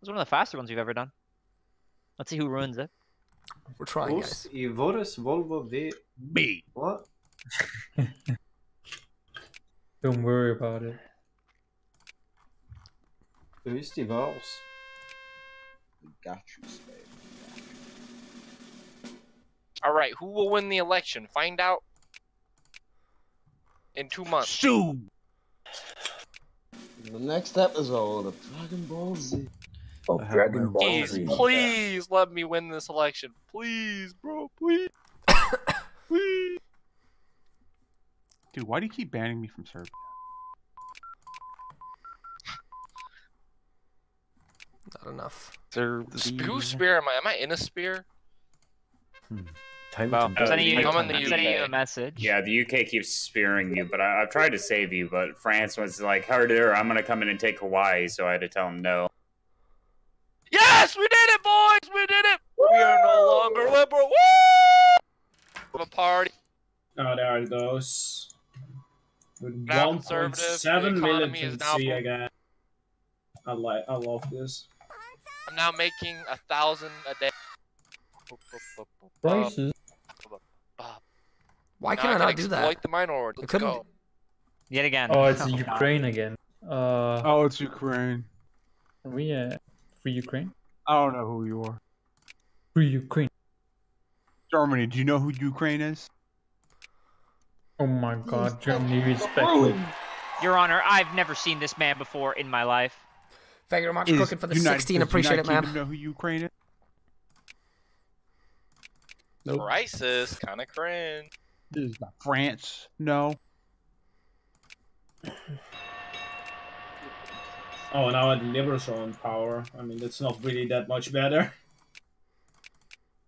That's one of the faster ones we've ever done. Let's see who ruins it. We're trying, Rus guys. и Vorus Volvo V. Me. What? <laughs> Don't worry about it. Who's the Vorus? Got you, Spain. All right, who will win the election? Find out in two months. Soon. The next episode of Dragon Ball Z. Oh, Dragon Ball Please, Z. please let me win this election. Please, bro. Please. <coughs> please. Dude, why do you keep banning me from Serbia? Not enough. The Whose spear am I? Am I in a spear? Hmm. Time Well, to I'm sending you, I'm I'm sending you a message. Yeah, the UK keeps spearing you, but I, I've tried to save you, but France was like, harder, I'm gonna come in and take Hawaii, so I had to tell him no. Yes, we did it, boys. We did it. We are no longer liberal. Woo! A party. Oh, there it goes. With Now 1.7 conservative, the million to now see boom. again. I like. I love this. I'm now making a thousand a day. Prices. Why Now can I not can do that? exploit the minority. I Let's couldn't- go. Yet again. Oh, it's <laughs> God. Ukraine again. Uh, Oh, it's Ukraine. we uh, free Ukraine. I don't know who you are. Free Ukraine. Germany. Do you know who Ukraine is? Oh my God, Germany respect me. Your Honor, I've never seen this man before in my life. Thank you very much, Is Cooking, for the United- 16. does Appreciate United it, man. Kingdom know who Ukraine is? Crisis, kind of cringe. This is not France. No. Oh, now the liberals are in power. I mean, that's not really that much better.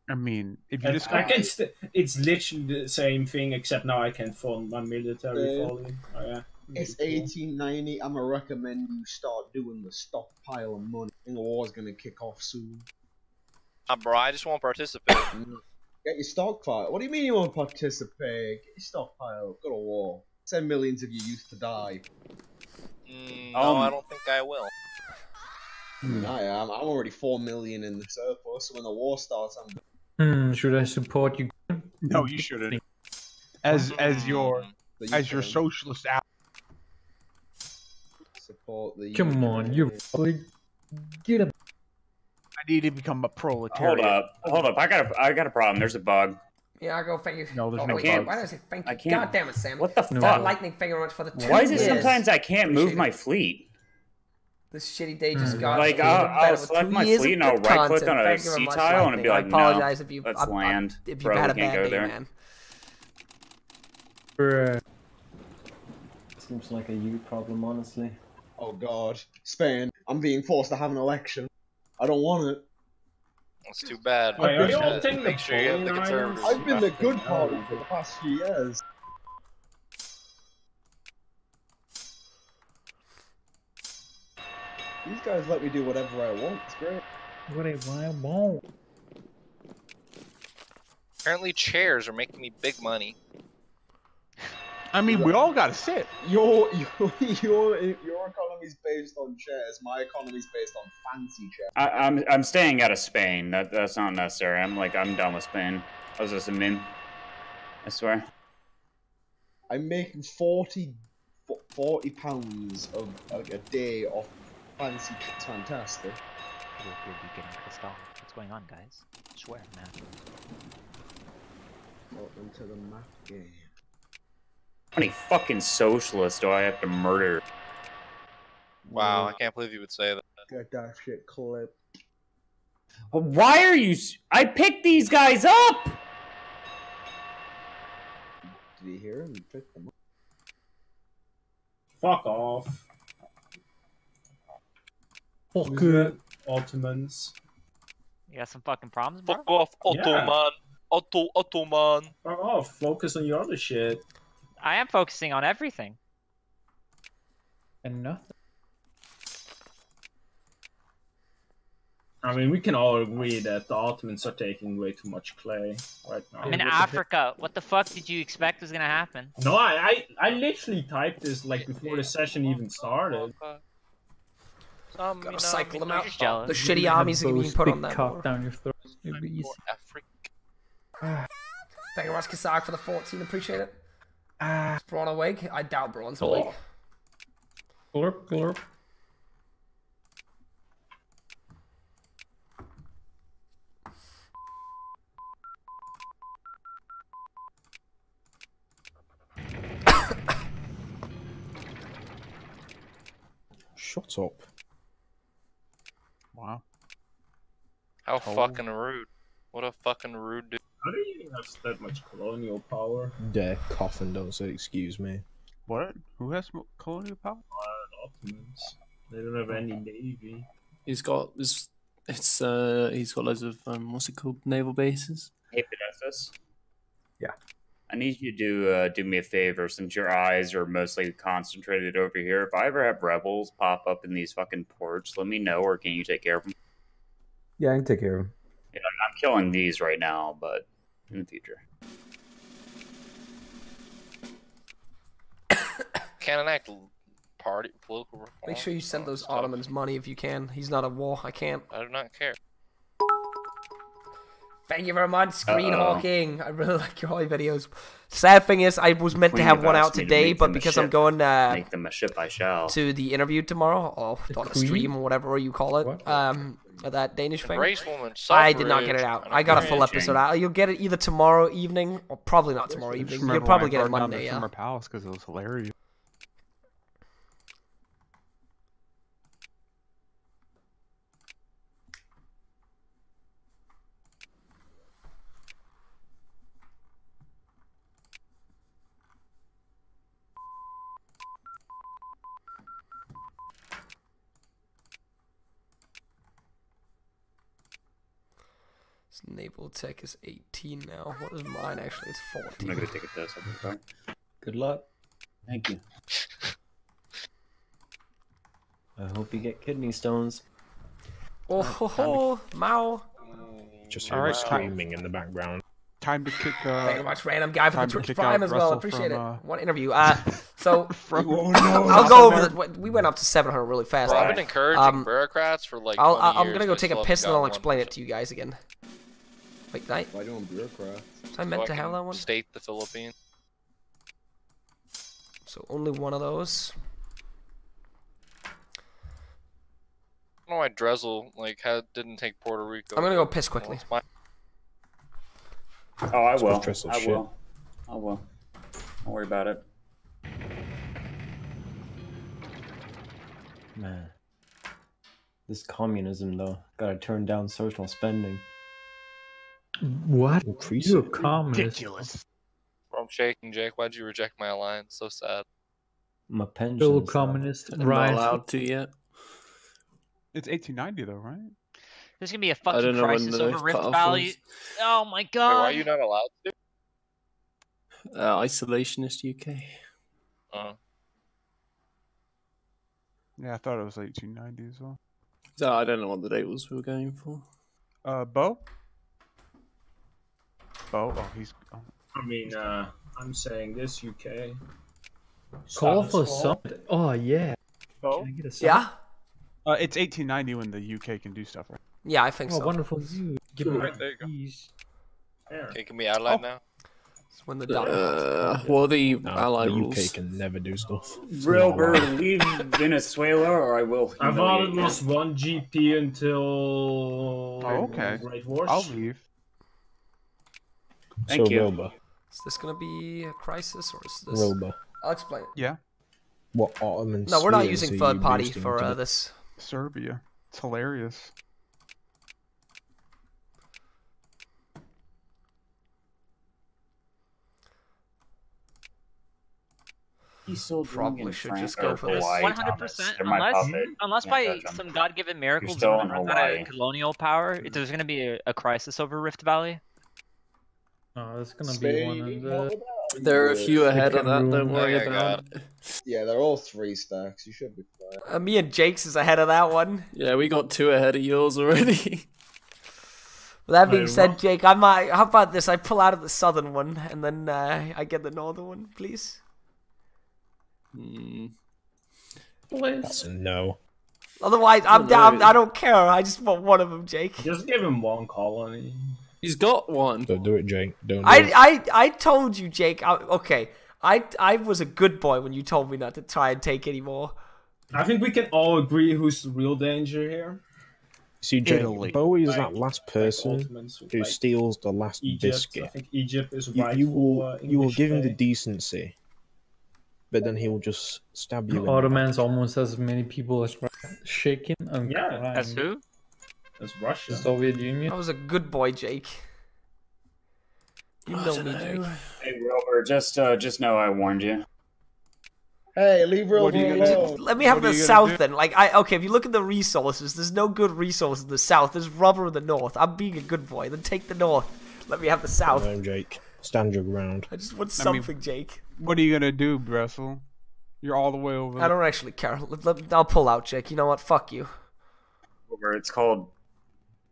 I mean, if you And just I can st- it's literally the same thing, except now I can fund my military Uh, falling. Oh yeah. It's 1890. I'm gonna recommend you start doing the stockpile of money. I think the war's gonna kick off soon. Uh, bro, I just won't participate. <laughs> Get your stockpile. What do you mean you won't participate? Get your stockpile. Go to war. Send millions of your youth to die. Mm, no, Um, I don't think I will. I am. I'm already four million in the surplus. So when the war starts, I'm. Hmm, should I support you? No, you shouldn't. As as your The as your socialist ally. Support the. Come on, you Ukraine. get a. I need to become a proletariat. Hold up, hold up. I got a, I got a problem. There's a bug. Yeah, I go thank you. No, there's oh, no wait, bugs. Why did I say thank you? I can't- God damn it, Sam. What the That fuck? lightning, finger you very much for the two Why is it years. sometimes I can't move Appreciate my fleet? This shitty day just hmm. got Like I'll, better I'll select my fleet and I'll right click on a Thank you very C much, tile and Lightning. be like, I apologize no, if you let's I- I- land. if Bro, you've had a can't bad go day, there. man. Bruh. Seems like a you problem, honestly. Oh God, Spain. I'm being forced to have an election. I don't want it. That's too bad. Wait, are you all Make taking the sure you have the polling conservatives. I've been the good party for the past few years. These guys let me do whatever I want. It's great. What I what I want. Apparently, chairs are making me big money. I mean, we all gotta sit. Your your <laughs> your your economy's based on chairs. My economy's based on fancy chairs. I, I'm I'm staying out of Spain. That that's not necessary. I'm like I'm done with Spain. I was just a min. I swear. I'm making 40, 40 pounds of like, a day off fancy. It's fantastic. We're, we're getting pissed off. What's going on, guys? I swear, man. Welcome to the map game. How many fucking socialists do I have to murder? Wow, I can't believe you would say that. Get that shit clipped. Why are you? I picked these guys up. Did you hear him? He picked them up. Fuck off. Fuck Who's it. Ottomans. You got some fucking problems, bro? Fuck off, Ottoman. Otto, Ottoman. Fuck off. Focus on your other shit. I am focusing on everything. And nothing. I mean, we can all agree that the Ottomans are taking way too much clay right now. I'm in Africa. What the fuck did you expect was gonna happen? No, I, I I literally typed this like before the session even started. Gotta cycle them out. just. The shitty armies are being put on that. cock down your throat. It'll be easy. <sighs> Thank you very much, Kasag, for the 14. Appreciate it. Uh, Braun awake? I doubt Braun's awake. Oh. Glurp, glurp. Shut up. Wow. How oh. fucking rude. What a fucking rude dude. How do you have that much colonial power? Dare cough and don't say excuse me. What? Who has colonial power? Uh, Ottomans. They don't have any navy. He's got this. It's uh, he's got loads of um, what's it called, naval bases. Hey, Pedestus. Yeah. I need you to uh, do me a favor since your eyes are mostly concentrated over here. If I ever have rebels pop up in these fucking ports, let me know, or can you take care of them? Yeah, I can take care of them. Yeah, I'm killing these right now, but in the future. <coughs> Can't enact l- party political reform. Make sure you send those Ottomans money if you can. He's not a war. I can't. I do not care. Thank you very much, Screen Uh-oh. Hawking. I really <laughs> like your Hawaii videos. Sad thing is, I was meant to Queen have have one out asked to today, but because I'm going uh, Make them a ship, I shall. to the interview tomorrow, or on a stream or whatever you call it, um, that Danish thing. Embrace woman I did not get it out. I got a full episode out. You'll get it either tomorrow evening, or probably not tomorrow evening. You'll probably get it burned down Monday. the Yeah. Summer Palace because it was hilarious. Naval tech is 18 now. What is mine? Actually, it's 14. I'm 14. gonna take a piss. I'll be right back. Good luck. Thank you. I hope you get kidney stones. Oh ho ho, Mao. Just hear right, right, screaming in the background. Time to kick. Uh, Thank you much, random guy, for the Twitch Prime out as well. Russell Appreciate from, it. uh, One interview. Uh, <laughs> so <laughs> from I'll go over the. We went up to 700 really fast. Bro, I've been encouraging Um, bureaucrats for like. I'll, I'm years, gonna go take a piss and I'll one. explain it to you guys again. Wait, night. Why don't bureaucrat? Was I meant So to I have that one? State the Philippines. So only one of those. I don't know why Dressel like had didn't take Puerto Rico. I'm gonna go piss quickly. it's fine. Oh, I Suppose will. I shit. will. I will. Don't worry about it. Man. This communism though, gotta turn down social spending. What? Increase You're a it. communist. Bro, I'm shaking, Jake. Why'd you reject my alliance? So sad. My pension. Still communist. I'm not Right. allowed to yet. It's 1890 though, right? There's gonna be a fucking crisis over Rift cutoff Valley. was. Oh my Wait, god. why are you not allowed to? Uh, isolationist UK. Uh, Yeah, I thought it was 1890 as well. So I don't know what the date was we were going for. Uh, Bo. Bo. Oh, he's. Oh. I mean, uh, I'm saying this UK. Call for quo. something. Oh yeah. Bo. Can I get a Yeah. Uh, it's 1890 when the UK can do stuff, right? Yeah, I think Oh, so. wonderful. You give me Right, there you go. these. Yeah. okay, can we outline Oh. now? It's when the dollar. Uh, what are the No, allied the rules? UK can never do stuff. Wilbur, leave Venezuela, or I will. I've only lost one GP until Oh, okay. Great Wars. I'll leave. Thank so you. Wilbur, Is this gonna be a crisis or is this? Wilbur, I'll explain it. Yeah. what Ottoman No, we're not using are third party for uh, this. Serbia. It's hilarious. He's still Probably should just go for this. One hundred percent. Unless, unless by some god-given miracle still Germany in runs out of colonial power, if there's gonna be a, a crisis over Rift Valley. Oh, there's gonna be one in the. There are a few ahead of that. Don't worry Oh, yeah, about it. Yeah, they're all three stacks. You should be fine. Uh, me and Jake's is ahead of that one. Yeah, we got two ahead of yours already. With that being said, what? Jake, I might. How about this? I pull out of the southern one and then uh, I get the northern one, please. Hmm. That's a no. Otherwise, I'm Not down. I don't care. I just want one of them, Jake. Just give him one colony. He's got one. Don't do it, Jake. Don't. Do I, it. I, I told you, Jake. I, okay, I, I was a good boy when you told me not to try and take any more. I think we can all agree who's the real danger here. See, Jake, Italy. Bowie is Like- that last person Ottomans, who like steals the last Egypt. I biscuit. think Egypt is You, you will, uh, you will give him the decency, but then he will just stab you. Ottomans almost as many people as. Russia. shaking and Yeah. crying. That's who? That's Russia. Soviet Union. That was a good boy, Jake. You know me, Jake. Hey, Wilbur, just uh, just know I warned you. Hey, leave What are you Rover alone. Let me have What the south do? then. Like I okay, if you look at the resources, there's no good resources in the south. There's rubber in the north. I'm being a good boy. Then take the north. Let me have the south. I'm Jake. Stand your ground. I just want I mean- something, Jake. What are you gonna do, Dressel? You're all the way over. I don't actually care. Let, let- I'll pull out, Jake. You know what? Fuck you. Wilbur, it's called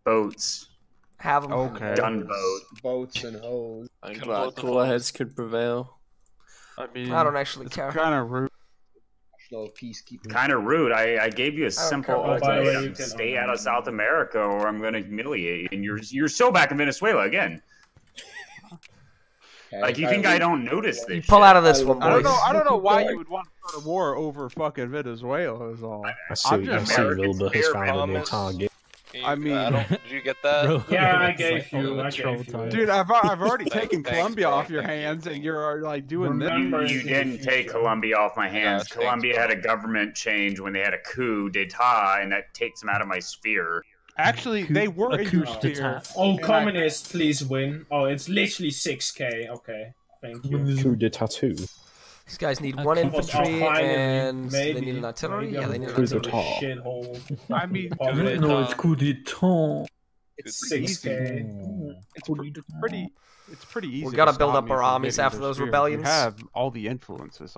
boats. Have them. Okay. Gunboat. Boats and hoes. I'm glad cooler heads could prevail. I mean, I don't actually it's care. kind of rude. Peacekeeping. Kind of rude. I, I gave you a simple care. Oh, by the way, ultimatum: stay out of South America, or I'm going to humiliate you. And you're you're so back in Venezuela again. Like you okay, think I don't notice this? You pull shit? out of this one, I don't know. I don't know why you would want to start a war over fucking Venezuela. Is all. I see, I'm I just see Americans Wilbur has bear found a new target. You- I mean- I don't, did you get that? <laughs> Bro, Yeah, I gave like you- the I gave you. Dude, I've I've already Thanks, taken thanks, Colombia bro. off your hands, and you're like doing this. Remember- You, you didn't take future. Colombia off my hands. thanks, Colombia had a government change when they had a coup d'état, and that takes them out of my sphere. Actually, Coup- they were a in coup your sphere. d'etat. Oh, And I- please win. Oh, it's literally 6k. Okay, thank you. Coup de tattoo. These guys need one infantry Oh, finally, and they need an artillery. maybe Yeah, they need an Coup going to d'etat. artillery. the shithole. I mean, <laughs> Communist. No, it's coup d'etat. It's pretty 6k. it's pretty. It's pretty easy. We gotta to build up our armies after those sphere. rebellions. You have all the influences.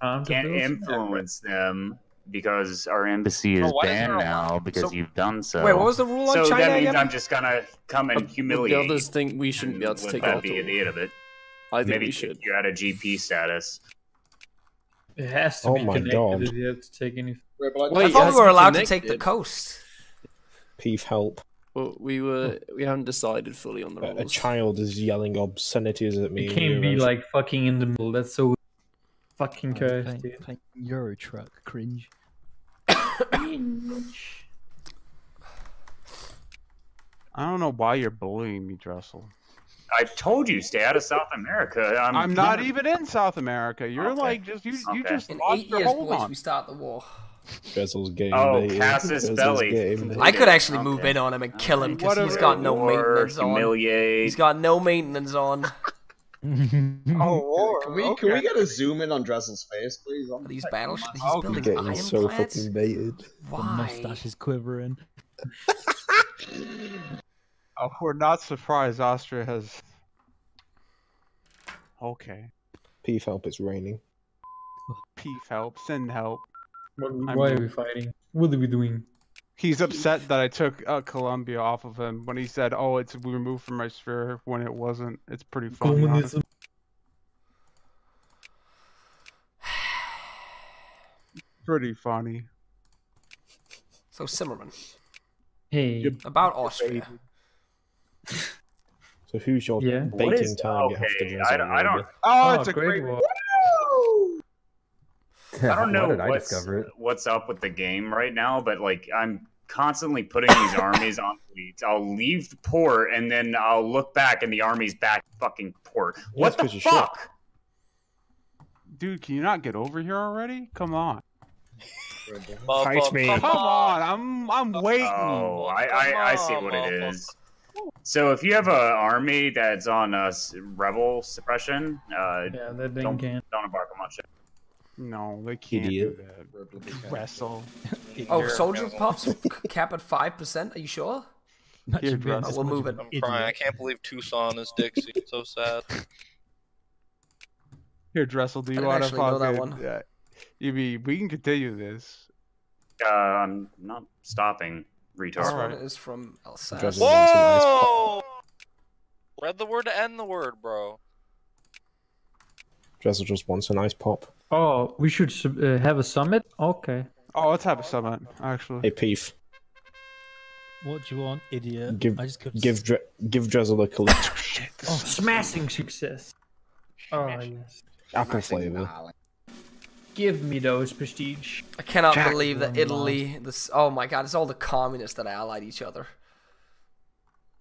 Armed Can't influence them because our embassy is Bro, why is banned now because So- you've done so. Wait, what was the rule on so China that means again? I'm just gonna come and humiliate. The others think we shouldn't be able to take that out be the end of it? I think Maybe we should. you out a GP status. It has to Oh be my connected God. if you have to take any. Wait, I, Wait, I thought we were to be allowed to take the coast. Peeve help. But we were we haven't decided fully on the A, a child is yelling obscenities at me. It can't be eventually- like fucking in the middle. That's so fucking I'm cursed, playing, dude. Euro Truck, cringe. cringe. <coughs> I don't know why you're bullying me, Dressel. I've told you, stay out of South America. I'm, I'm not even in South America. You're Okay. like just you. You just In lost eight your years, hold boys, on. we start the war. Dressel's game. Oh, baited. Casus Dressel's Belli. game. I could actually Okay. move in on him and kill him because What he's a- got no War, maintenance on. humiliate. He's got no maintenance on. <laughs> Oh, war. can we okay. can we get a zoom in on Dressel's face, please? I'm These like, battleships. He's Oh, building Getting iron so plants. fucking baited. The mustache is quivering. <laughs> <laughs> Oh, we're not surprised Austria has. Okay. Peeve help, it's raining. Peace help. Send help. What- I'm- Why are we fighting? What are we doing? He's upset that I took uh, Colombia off of him when he said, "Oh, it's removed from my sphere," when it wasn't. It's pretty funny. Communism. Pretty funny. So Zimmermann, Hey, about Austria. So who's your Yeah. What is- target okay, after I don't- I don't- Wilbur? Oh, Oh, it's a great great. war. I don't <laughs> know Why I what's, discover it? what's up with the game right now, but like I'm constantly putting these <laughs> armies on fleets. I'll leave the port and then I'll look back and the army's back fucking port. What the 'cause you're shit. fuck? Dude, can you not get over here already? Come on. Fight me. Come on. I'm I'm oh, waiting. Oh, I, I, I see what it is. So if you have an army that's on uh, rebel suppression, uh, Yeah, that thing don't, can't. don't embark on much. No, they can't Idiot. do that. <laughs> Wrestle. Oh, soldier pops <laughs> cap at five percent. Are you sure? Here, Imagine being Oh, we'll move it. I'm crying. I can't believe Tucson is <laughs> Dixie. so sad. Here, Dressel, do you want to actually know that one. Yeah. You mean we can continue this? Uh, I'm not stopping, This retard. one is from Alsace. Dressel wants nice. Whoa! Read the word to end the word, bro. Dressel just wants a nice pop. Oh, we should uh, have a summit. Okay. Oh, let's have a summit. Actually, Hey, Peeve, What do you want, idiot? give I just got give Dre- give Dressel a collect Oh, smashing success. Oh yes. apple flavor. Give me those prestige. I cannot Jack believe that one Italy. This. Oh my God! It's all the communists that allied each other.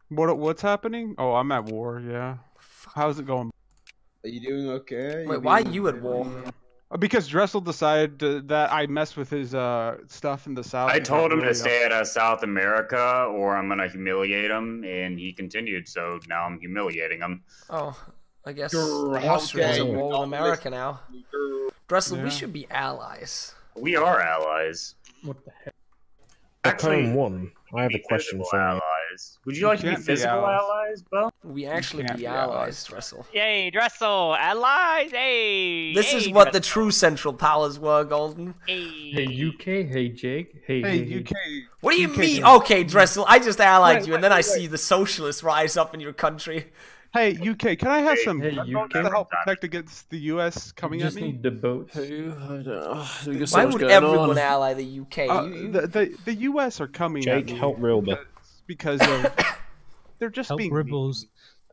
what what's happening? Oh, I'm at war. Yeah. How's it going? Are you doing okay? Wait, You why are being- you at war? Uh, Because Dressel decided to, that I messed with his uh, stuff in the south. I told got him to really stay out of South America or I'm gonna humiliate him, and he continued. So now I'm humiliating him. Oh, I guess Grr, how Austria's dare at war with America now. Dressel, Yeah. we should be allies. We are allies. What the heck? Actually, Turn one. I have a question physical for you. allies. Would you like to be can't be physical allies. allies, Bo? We actually be be allies, allies. Dressel. Yay, Dressel, allies, hey. This hey, is what the true Central Powers were, Golden. Hey hey, UK, hey Jake, hey Hey, hey, UK. What do you UK mean? can- Okay, Dressel, I just allied Wait, you, and wait, then I wait, see the socialists rise up in your country. Hey, UK, can I have Hey, some hey, gunboats UK? to help protect against the U.S. coming You at just me? need the boats. Who? I don't know. We so Why would going everyone on. ally the UK? Uh, You- you- the, the the U.S. are coming at Jake, me help Rilber. because of <coughs> they're just Help being rebels.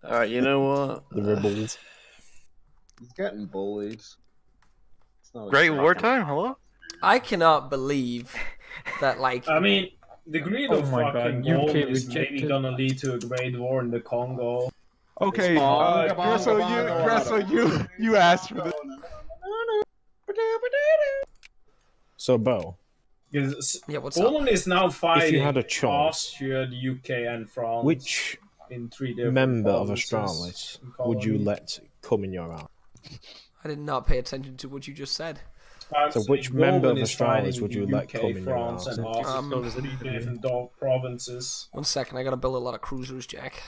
All right, you know what? The rebels. <sighs> He's getting bullied. It's not Great his wartime. Hello. I cannot believe that, like, <laughs> I mean, the greed Oh of my fucking God, UK gold is maybe gonna lead to a great war in the Congo. Okay, Bonga, uh, bonga, Dressel, you, bonga, Dressel, bonga. you, you asked for this. So, Bo, Because yeah, what's up? Poland is now fighting had a choice, Austria, the UK, and France. which in three different member of provinces Astralis would you let come in your army? I did not pay attention to what you just said. I'm So saying which member of is Astralis would you the let UK, come in your France, house? and Austria, Um, three different provinces. One second, I gotta build a lot of cruisers, Jack.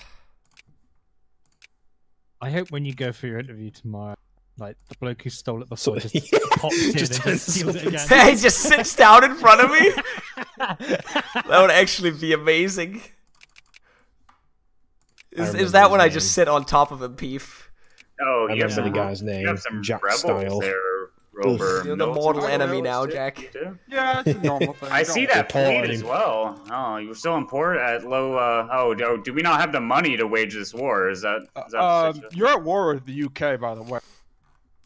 I hope when you go for your interview tomorrow, like the bloke who stole it So- before <laughs> just pops in Just and just steals it again. <laughs> he just sits down in front of me. <laughs> that would actually be amazing. Is, is that his when I just sit on top of him, beef? Oh, I you have some the guy's You have some Jack rebels Style. there, Rover. You're the mortal enemy now, shit, Jack. Yeah, it's a normal thing. <laughs> I see that fleet as well. Oh, you were still in port at low. Uh, oh, do, do we not have the money to wage this war? Is that? Is that the Um, you're at war with the UK, by the way.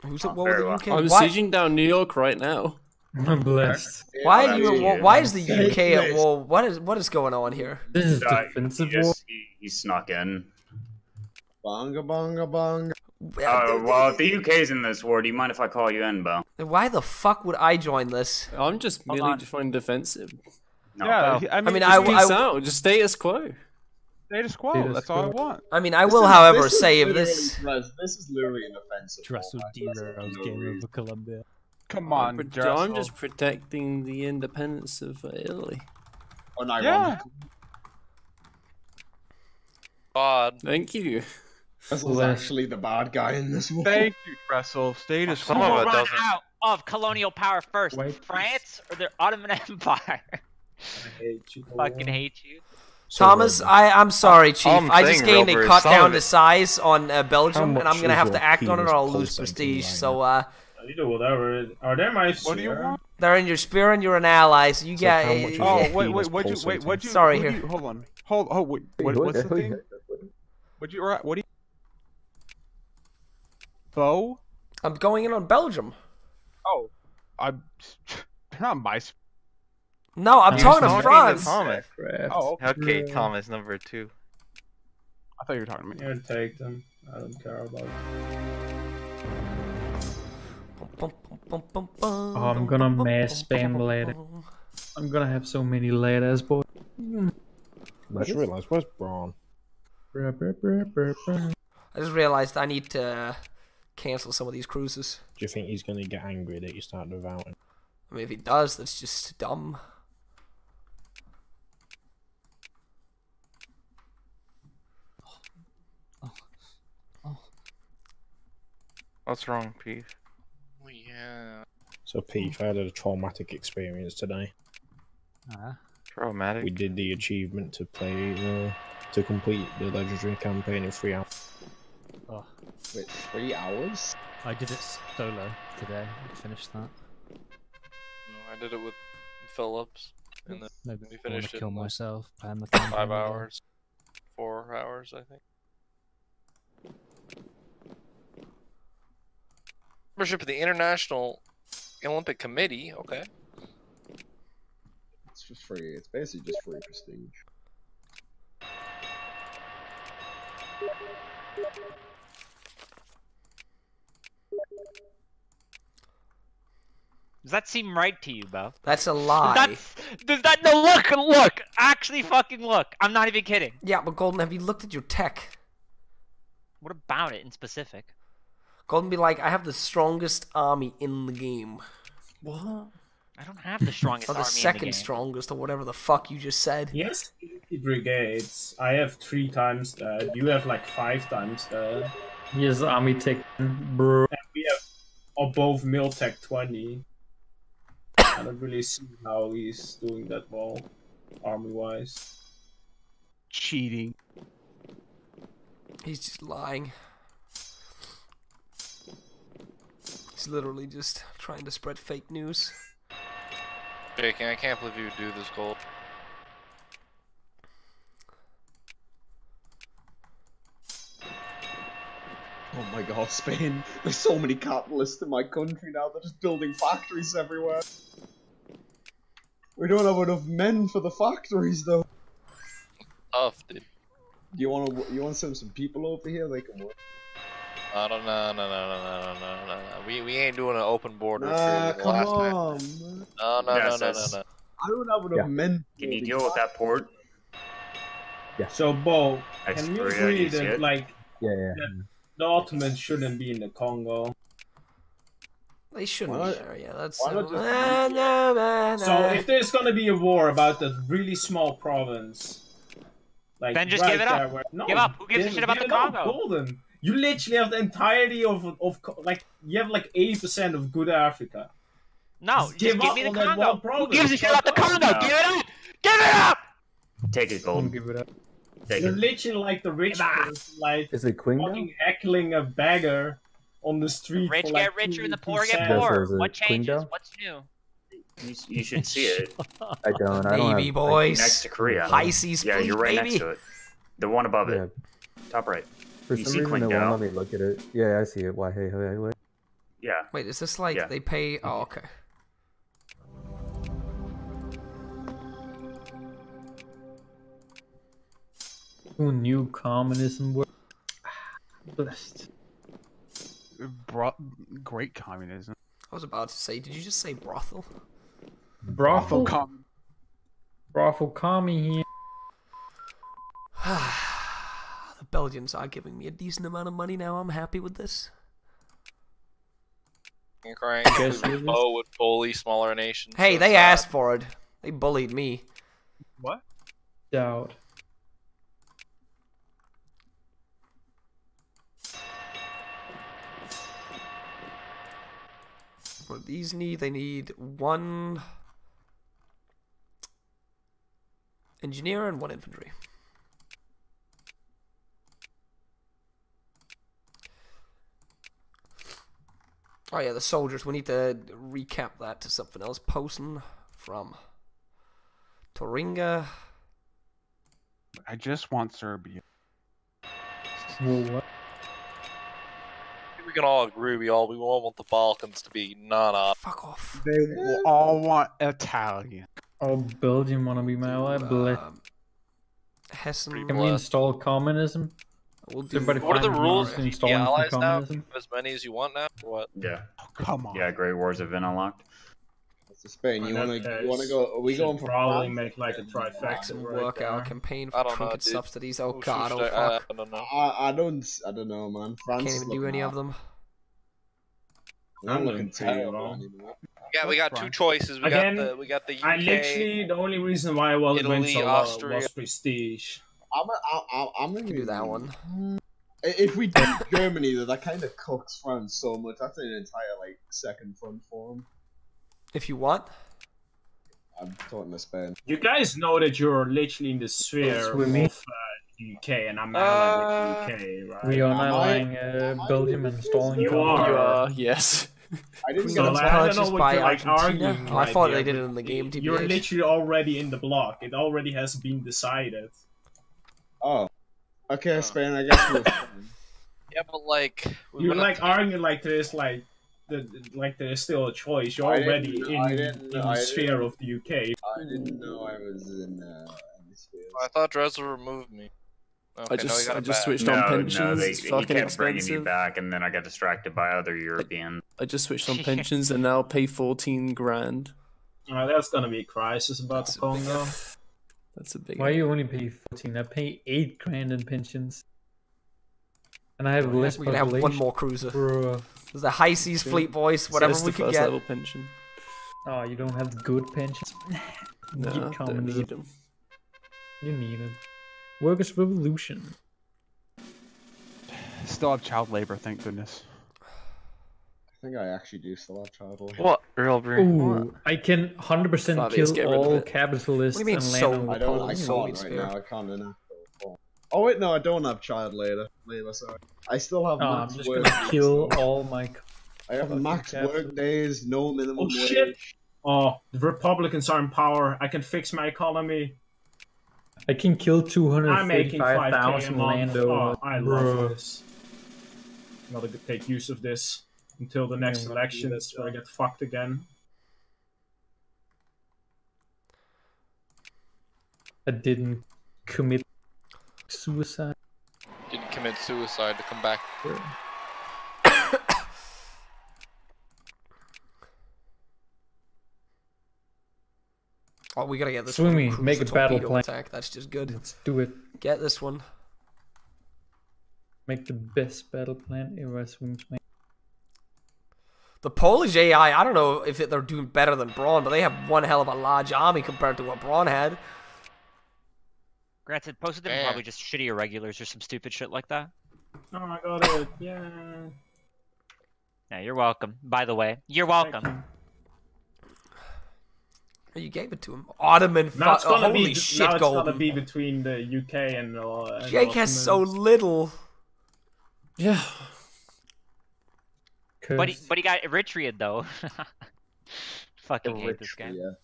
Who's Oh, at war with very the well. UK? I'm Why, sieging down New York right now. <laughs> I'm blessed. why Oh, are you war? Why is the UK at war? What is what is going on here? This is Uh, defensive he, war. just, he, he snuck in. Bonga bonga bonga. Uh, well, if the UK's in this war, do you mind if I call you in, Bo? Why the fuck would I join this? I'm just Hold merely on. defending defensive. No, yeah, Bo. I mean, I mean, just I, Peace I, out. Just status quo. status quo. Status That's all I want. I mean, I This will, is- however, this say if this. This is literally an offensive. Dressel war, guys. That's Dero's game reason. over Colombia. Come on, But Dressel. I'm just protecting the independence of uh, Italy. Unironically. God. Thank you. This is actually the bad guy in this one. Thank you, Dressel. Status Some quo. of Who it run doesn't. out of colonial power first? White France or the Ottoman <laughs> Empire? I hate you. Fucking hate you. Thomas, Rover, I, I'm sorry, Chief. I'm I just gained a cut down of to size on uh, Belgium, and I'm gonna have to act on it or I'll lose prestige. right So, uh, You do whatever. Are they my What do you want? They're in your spear and you're an ally, so you So got. how much is uh, Oh wait, wait, what'd you wait? What'd you? Sorry, what'd here. You, hold on. Hold. Oh wait. What, what's the thing? What'd you? What do you? Bo? I'm going in on Belgium. Oh, I'm. <laughs> They're not my. sp- No, I'm You're talking to France. Thomas. Oh, okay. Okay, Thomas number two. I thought you were talking to me. Yeah, take them. I don't care about. Oh, I'm gonna mass spam later. I'm gonna have so many letters, boy. I just realised, where's Braun? I just realized I need to uh, cancel some of these cruises. Do you think he's going to get angry that you start devoting? I mean, if he does, that's just dumb. What's wrong, Pete? Oh, yeah. So, Pete, I had a traumatic experience today. Ah. Traumatic. We did the achievement to play, uh, to complete the legendary campaign in three hours. Oh, Wait, three hours? I did it solo today. I finished that. No, I did it with Phillips, and then Maybe we I want finished to it kill myself. Plan the five campaign. hours, four hours, I think. Membership of the International Olympic Committee. Okay. It's just free. It's basically just free prestige. Does that seem right to you, Bo? That's a Does lie. that, does that no look look actually fucking look? I'm not even kidding. Yeah, but Golden, have you looked at your tech? What about it in specific? Golden be like, I have the strongest army in the game. What? I don't have the strongest Or the army in the second game. strongest, or whatever the fuck you just said. Yes, brigades. I have three times that. You have like five times that. Here's army tech, bro. And we have above Miltech 20. I don't really see how he's doing that well, army wise. Cheating. He's just lying. He's literally just trying to spread fake news. Jake, I can't believe you would do this goal. Oh my god, Spain. <laughs> There's so many capitalists in my country now, they're just building factories everywhere. We don't have enough men for the factories, though. Tough, dude. Do You wanna you want to send some people over here? They can work. I don't know, no, no, no, no, no, no, no. We we ain't doing an open border. Nah, come last on. Man. No, no, no, no, no, no. I don't have enough yeah. men. Can you deal with that port? Yeah. So, Bo, can you agree that like yeah, yeah. The, the Ottomans shouldn't be in the Congo? They shouldn't Why be there, yeah. That's why uh, not just- nah, nah, nah, So if there's gonna be a war about that really small province, like Then just right give it up. where- no, Give up. Who gives a shit about the Congo? Golden. You literally have the entirety of of like you have like eighty percent of good Africa. No, Just just give give up me the Congo. one Who province. gives a shit about the. Congo? No. Give it up! Give it up! Take it, Gold. Give it up. Take You're it. literally like the rich like Is it Queen fucking heckling a beggar on the street. Rich for, get richer and the poor get cents. Poorer. What changes? Qingdao? What's new? You, you should see it. <laughs> I don't. I don't Baby have, boys. Next to Korea. High seas Yeah, you're right baby. next to it. The one above Yeah. it. Top right. For you some see reason, it Qingdao? won't let me look at it. Yeah, I see it. Why? Hey, hey, wait. Yeah. Wait, is this like Yeah. they pay? Oh, okay. Who knew communism was <sighs> blessed? Bro- great communism. I was about to say, did you just say brothel? Brothel. Com- Brothel commie here. <sighs> the Belgians are giving me a decent amount of money now. I'm happy with this. You're crying. Guess who it is? Bo would bully smaller nations. Hey, so they sad. Uh, asked for it. They bullied me. What? Doubt. What do these need? They need one engineer and one infantry. Oh yeah, the soldiers. We need to recap that to something else. Posen from Toringa. I just want Serbia. Whoa, what? I think we can all agree we all we all want the Balkans to be non-op. Fuck off. They will all want Italian. Oh, Belgium wanna be my ally? Bless. Um, Hessen. Can we install communism? We'll Does everybody What are the rules? ways to Can you install be allies now? communism? As many as you want now? What? Yeah. Come on. Yeah, Great Wars have been unlocked. So Spain, you wanna you wanna go? Are we going for probably France? make like a trifecta Maximum right work hour there. campaign for don't know, trinket subsidies. Oh Who god, oh I- fuck. I don't know. I, I don't I don't know, man. France Can't even do any of them. I'm looking looking pretty terrible Yeah, we got two choices. We Again, got the we got the UK. I literally the only reason why I was went Italy, so low Austria. was prestige. I'm a, I, I, I'm gonna do that one. Hmm. If we do Germany, though, that kind of cooks France so much. That's an entire like second front for 'em. If you want. I'm talking to Spain. You guys know that you're literally in the sphere Yes, of with me. uh, UK, and I'm allied with UK, right? We are Am I- allying uh, Belgium and installing You are. You are, yes. <laughs> I didn't So, get a like, I don't know what by you're, like, arguing Oh, I right thought they did it in the game, You're literally already in the block. It already has been decided. Oh, okay, Spain. I guess we're fine. <coughs> Yeah, but like we You're wanna- like arguing like this, like the like there's still a choice. You're I already in, in the I sphere of the UK. I didn't know I was in uh, in the sphere. I thought Dresler removed me. Okay, I just you I just back. switched no, on pensions. no, they, it's he fucking kept bringing you expensive. back, and then I got distracted by other Europeans. <laughs> I just switched on <laughs> pensions and now I'll pay fourteen grand. Uh, there's gonna be a crisis about the Congo. That's a big. Why you only pay 14? I pay 8 grand in pensions. And I have less We're gonna have one more cruiser. Bruh. There's the high seas True. fleet, boys. So Whatever that's we the can first get. level pension. Oh, you don't have good pensions? No, you don't need need them. You need it. Workers' revolution. Still have child labor, thank goodness. I think I actually do still have child labor. What? Real brain? Ooh, I can 100% kill all capitalists What do you mean, and so- land on I don't. I Poland, can't Soviet right now. I can't in actual form. Oh wait, no, I don't have child labor. Labor, sorry. I still have Oh, I'm max just work. gonna days, kill though. all my. I have max capitalists. work days, no minimum Oh wage. shit! Oh, the Republicans are in power. I can fix my economy. I can kill I'm making 5k a 235,000 month. Oh, I love this. Gotta take use of this until the next Yeah, elections where I get fucked again. I didn't commit suicide. Didn't commit suicide to come back. <coughs> Oh, we gotta get this Swimmy, one. make a battle plan. Attack. That's just good. Let's do it. Get this one. Make the best battle plan ever, swims man. The Polish AI, I don't know if they're doing better than Braun, but they have one hell of a large army compared to what Braun had. Granted, most of them are probably just shitty irregulars or some stupid shit like that. Oh, I got it. Yeah. Yeah, you're welcome. By the way, you're welcome. You gave it to him. Ottoman. Now it's gonna holy be shit, now it's Golden. gonna be between the UK and. Uh, and Jake has so little. Yeah. But he, but he got Eritrea though. <laughs> Fucking hate this game.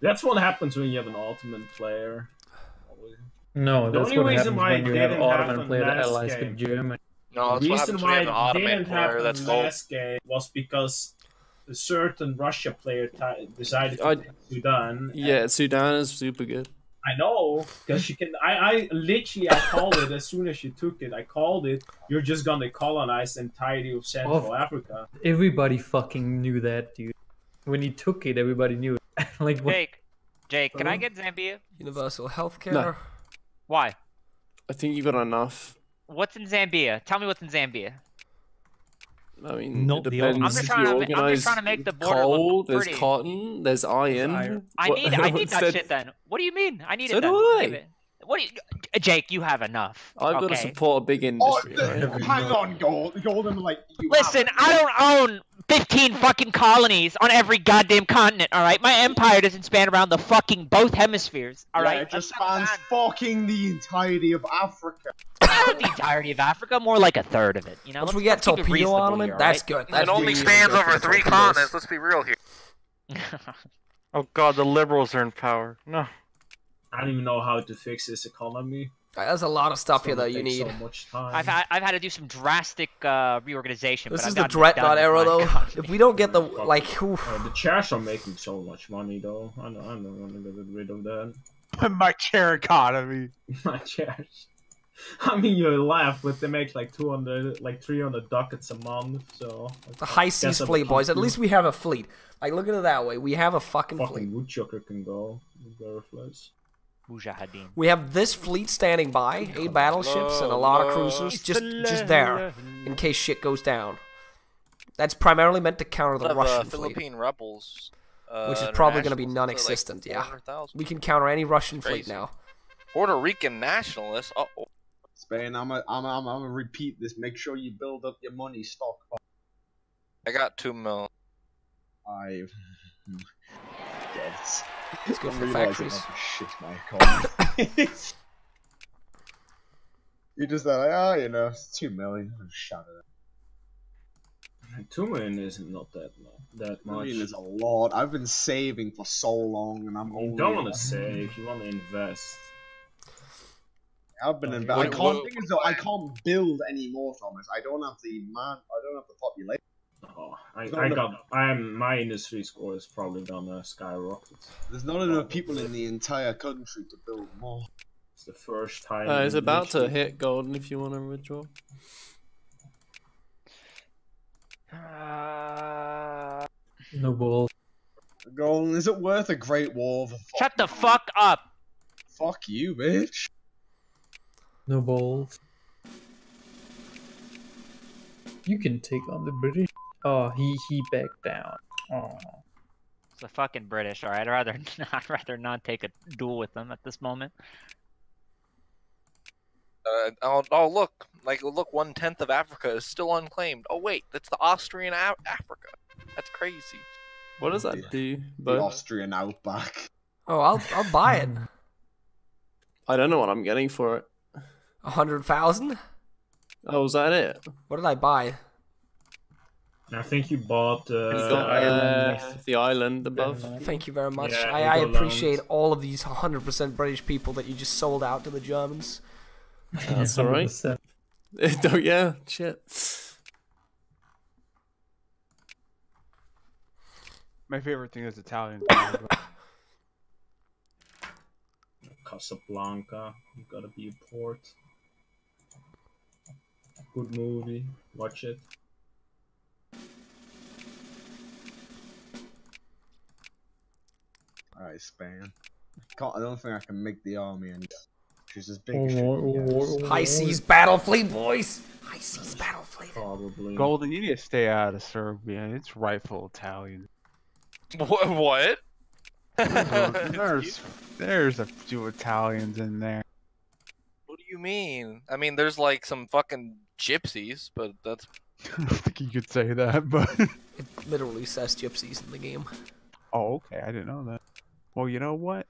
That's what happens when you have an Ottoman player. No, The that's only what reason why when it you have didn't Ottoman happen player that allies game. with Germany. No, that's the reason happens when you why have an it Ottoman didn't player happen that's gold. last game was because a certain Russia player ti decided to I- take Sudan. Yeah, Sudan is super good. I know because she can. I, I literally I called it as soon as she took it. I called it. You're just gonna colonize the entirety of Central Oh. Africa. Everybody fucking knew that, dude. When he took it, everybody knew it. <laughs> like, what? Jake, Jake, can I get Zambia? Universal healthcare. No. Why? I think you got enough. What's in Zambia? Tell me what's in Zambia. I mean, Not it the depends. Ottomans. I'm just trying to ma- I'm just trying to make the border coal, look there's cotton, there's iron. iron. <laughs> I What- need I need that instead- shit then. What do you mean? I need So it then. do I. What do you, uh, Jake? You have enough. I've got to support a big Oh, industry. th- right? hang on, Gold. Golden, like you Listen, have- I don't own 15 fucking colonies on every goddamn continent, alright? My empire doesn't span around the fucking both hemispheres, Yeah, alright? it just spans fucking the entirety of Africa. Not the entirety of Africa, more like a third of it, you know? Once Let's- we get let's keep it torpedo reasonable armament, here, that's alright? good. That's It only really spans good over three torpedoes. continents. Let's be real here. <laughs> Oh god, the liberals are in power. No. I don't even know how to fix this economy. There's a lot of stuff It's here that you need. So much time. I've had, I've had to do some drastic uh, reorganization. This but is I've the gotten it done dreadnought era, <laughs> though. economy. If we don't get the like, whew, Uh, the chairs are making so much money, though. I know, I don't want to get rid of that. <laughs> My chair economy. <laughs> My chairs. I mean, you laugh, but they make like 200, like 300 ducats a month, so. the high seas fleet, boys. At least we have a fleet. Like, look at it that way. We have a fucking fleet. Fucking woodchucker can go. Butterflies. Mujahideen. We have this fleet standing by, eight battleships and a lot of cruisers, just just there in case shit goes down. That's primarily meant to counter the Of, uh, Russian fleet, Philippine rebels. Uh, which is probably going to be internationals, so, like, non-existent. yeah, we can counter any Russian fleet now. Puerto Rican nationalists. Uh oh. Spain, I'm a, I'm, a, I'm, a, I'm gonna repeat this. Make sure you build up your money stock. I got two mil. I. yes. It's good I'm for realising factories. Shit my economy. you just like, oh, you know, it's two million. Shut it. Two million isn't not that mu- that I much. mean, it's a lot. I've been saving for so long, and I'm You don't want to save, you want to invest. I've been Uh, investing. I can't. what- thing is, though, I can't build any more, Thomas. I don't have the man. I don't have the population. Oh, I, I enough- got. I'm my industry score is probably gonna skyrocket. There's not enough people in the entire country to build more. It's the first time. Uh, it's about to hit golden if you want to withdraw. <sighs> No balls. Golden, is it worth a Great War? For Shut the fuck up. Fuck you, bitch. No balls. You can take on the British. Oh, he he backed down. Oh. It's the fucking British, alright? I'd rather <laughs> I'd rather not take a duel with them at this moment. Uh, oh, oh, look! Like, look, one tenth of Africa is still unclaimed. Oh wait, that's the Austrian A- Africa. That's crazy. What does that do? The Austrian outback. Oh, I'll I'll buy it. <laughs> I don't know what I'm getting for it. A hundred thousand. Oh, is that it? What did I buy? I think you bought. Uh, It's got uh, the island above. Thank you very much. Yeah, I, I appreciate Land. all of these 100% British people that you just sold out to the Germans. That's alright. 100%. <laughs> oh yeah, shit. My favorite thing is Italian. <coughs> Casablanca. You gotta be a port. Good movie. Watch it. Alright, Spain. Can't, I don't think I can make the army and she's as big Oh, as she oh, oh, oh, High. Oh. Seas Battle Fleet, boys! High Seas Battle Fleet. Probably. Golden, you need to stay out of Serbia. It's rightful Italian. What? What? <laughs> there's there's a few Italians in there. What do you mean? I mean, there's like some fucking gypsies, but that's <laughs> I don't think you could say that, but It literally says gypsies in the game. oh, okay, I didn't know that. Well, you know what?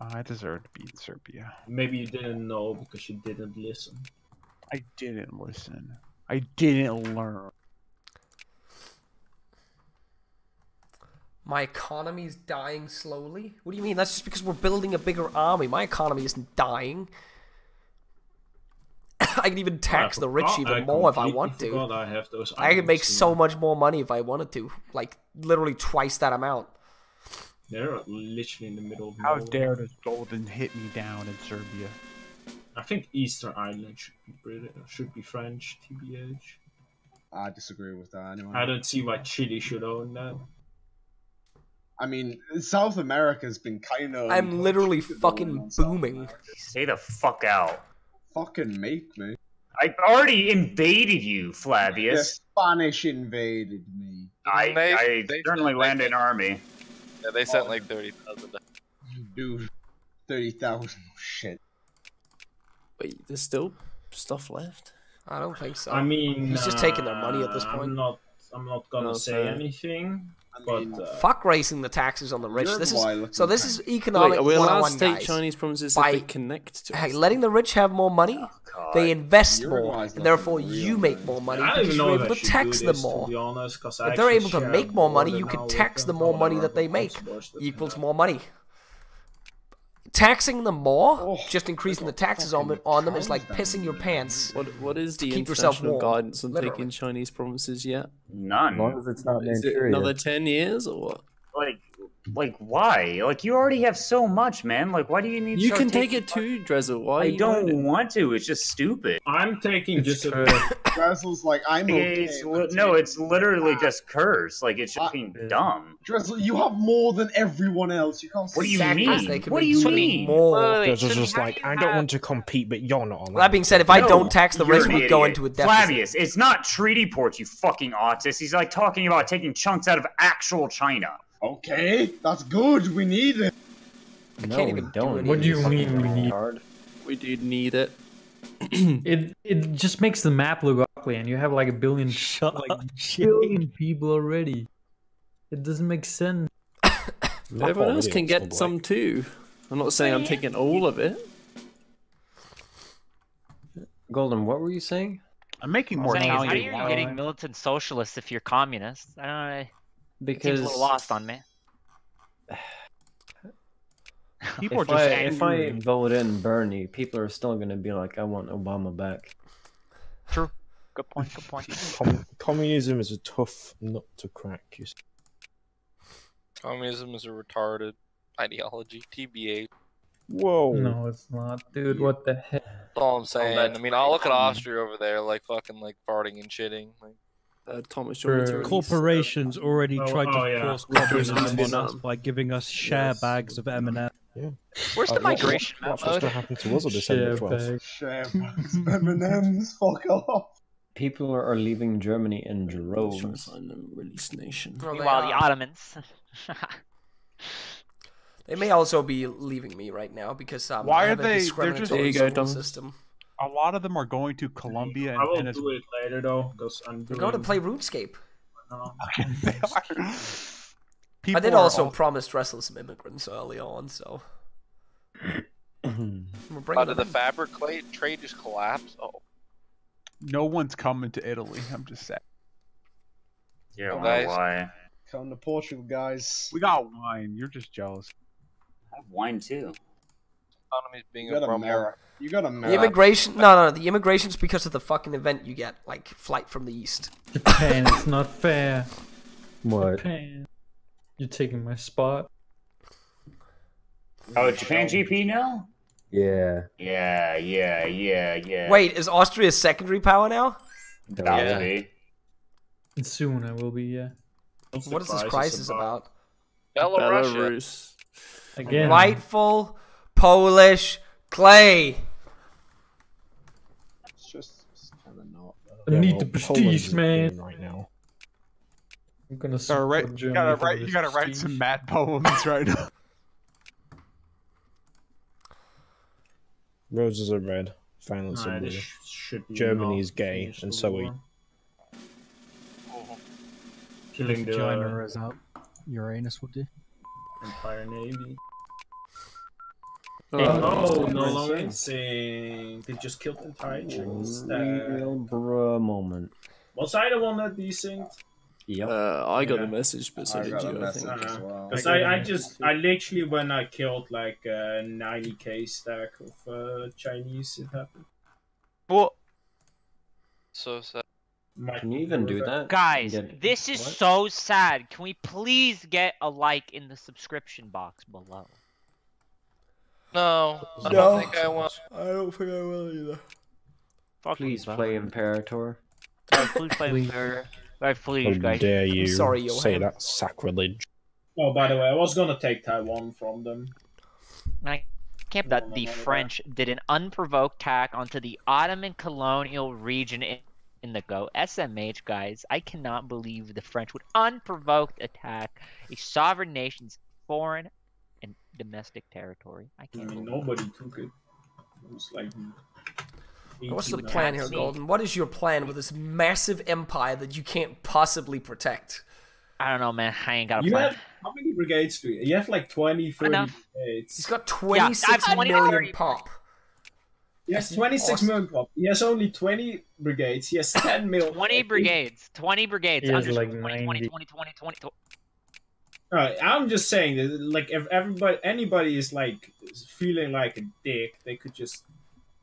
I deserve to be in Serbia. Maybe you didn't know because you didn't listen. I didn't listen. I didn't learn. My economy is dying slowly? What do you mean? That's just because we're building a bigger army. My economy isn't dying. <coughs> I can even tax I the rich forgot- even more if I want to. I have those. I could make so much more money if I wanted to. Like, literally twice that amount. They're literally in the middle of How nowhere. dare does Golden hit me down in Serbia? I think Easter Island should be British, should be French, TBH. I disagree with that anyway. I don't see why Chile should own that. I mean, South America's been kind of. I'm literally fucking booming. Stay the fuck out. Fucking make me. I already invaded you, The Flavius. Spanish invaded me. I, They- I they certainly sent- landed an army. Yeah, they sent like thirty thousand. Dude, 30,000. Shit. Wait, there's still stuff left. I don't think so. I mean, he's just taking their money at uh, this I'm point. not. I'm not gonna No, say fair. anything. I But uh, Fuck raising the taxes on the rich. This is so. This is economic Wait, are we allowed to take guys. Chinese promises By- if they connect to Hey, us? letting the rich have more money, God. they invest more, and therefore you man. make more money I don't because even know you're able to tax do them more. To be honest, 'cause I If they're able to make more money, you can tax we the more money that they make. Equals more money. Taxing them more, Oh, just increasing the taxes on, fucking on them is like pissing your pants. What What is the keep yourself international guidance on literally. taking Chinese promises yet? None. As long as it's not Is it another ten years or what? Like, like why? Like you already have so much, man. Like why do you need? You start can take it too, Dressel. Why? I you don't it? want to. It's just stupid. I'm taking just a. <laughs> Drizzle's like, I'm okay. It's with li- no, it's literally Ah. just curse. Like it's fucking dumb. Drizzle, you have more than everyone else. You can't What do you sack mean? us. They can What do you so many mean? more. There's just like, I don't want to compete, but you're not. Well, that being said, if I don't tax the you're rich, an we go into a deficit. Flavius, it's not treaty ports, you fucking autist. He's like talking about taking chunks out of actual China. Okay, that's good. We need it. I No, we do don't. any What do you mean we need? Hard. We do need it. <clears throat> It it just makes the map look ugly, and you have like a billion, <laughs> like billion people already. It doesn't make sense. Everyone else can get boy. some too. I'm not saying I'm taking all of it. Golden, what were you saying? I'm making I'm more saying is, how are you getting militant socialist if you're communist? I don't know. It seems a Because little lost on me. <sighs> People are just I, if I vote in Bernie, people are still gonna be like, I want Obama back. True. Good point. Good point. <laughs> Com- communism is a tough nut to crack. You see. Communism is a retarded ideology. TBA. Whoa. No, it's not, dude. What the heck? That's all I'm oh, saying. I mean, I'll look at Austria over there, like fucking like farting and shitting. Like, uh, Thomas, For corporations already Oh, tried to oh, yeah. force Which was communism on us by giving us share bags of M&M. Yeah. Where's the Uh, migration what- map What's supposed to happen to us on December 12th? Share bags of M&M's. <laughs> Fuck off. People are are leaving Germany in droves. Trying to find the release nation. Well, Meanwhile, the. Ottomans. <laughs> They may also be leaving me right now because um, Why I are have a they- they're just- discriminatory There school Dom. system. A lot of them are going to Colombia and I will Venezuela. do it later though, because I'm We're doing. going to play RuneScape. now. People <laughs> I did are also all- promise to wrestle some immigrants early on, so <clears throat> we're how bringing did them the in. fabric trade just collapse? Oh, no one's coming to Italy. I'm just saying. Yeah, Oh, why? guys. why? Come to Portugal, guys. We got wine. You're just jealous. I have wine too. economy's being You a got rumble. America. You got The America. immigration? No, no, no. The immigration's because of the fucking event you get, like flight from the east. Japan, it's not fair. What? Japan. You're taking my spot. Oh, Japan GP now? Yeah. Yeah, yeah, yeah, yeah. Wait, is Austria secondary power now? About Yeah. to be. And soon I will be, yeah. What's What is this crisis about? Belarus. Belarus. Again. Rightful Polish clay. It's just it's kind of not. I Yeah, need well, the prestige, in man. right now. I'm gonna Gotta support write, you gotta write, you gotta write some mad poems right now. <laughs> Roses are red. Violence Nah, are blue. this sh- Germany's gay, and the so are war. you. Killing the China is up. Uranus will do. Empire Navy. Oh, Oh, no nice. longer saying they just killed the entire Chinese. Real bruh moment. Was I the one that desynced? Yep. Uh, I got Yeah. the message, but so I did you, I message think. as well. Because I got I, I a just, I literally, when I killed like a 90k stack of uh, Chinese, it happened. Well, So sad. Might Can you even do that? Guys, Get- this is what? so sad. Can we please get a like in the subscription box below? No, I No. don't think I want. I don't think I will either. Fuck Please me, play Imperator. bro. please play Imperator. Right, please, How guys. dare you sorry, say that sacrilege? Oh, by the way, I was gonna take Taiwan from them. I can't that the French did an unprovoked attack onto the Ottoman colonial region in, in the Go. SMH, guys, I cannot believe the French would unprovoked attack a sovereign nation's foreign and domestic territory. I I can't I mean, nobody took it. It was like. What's the plan here. Golden? What is your plan with this massive empire that you can't possibly protect? I don't know, man. I ain't got a You plan. have how many brigades do you? have? You have like 20, 30 Enough. brigades. He's got Yeah, 26 I've 20 million pop. He has 26 Awesome. million pop. He has only 20 brigades. He has <laughs> 10 mil. 20 brigades. 20 brigades. He has like 20, 20, 20, 20, 20, 20. Alright, I'm just saying that, like, if everybody, anybody is like feeling like a dick, they could just,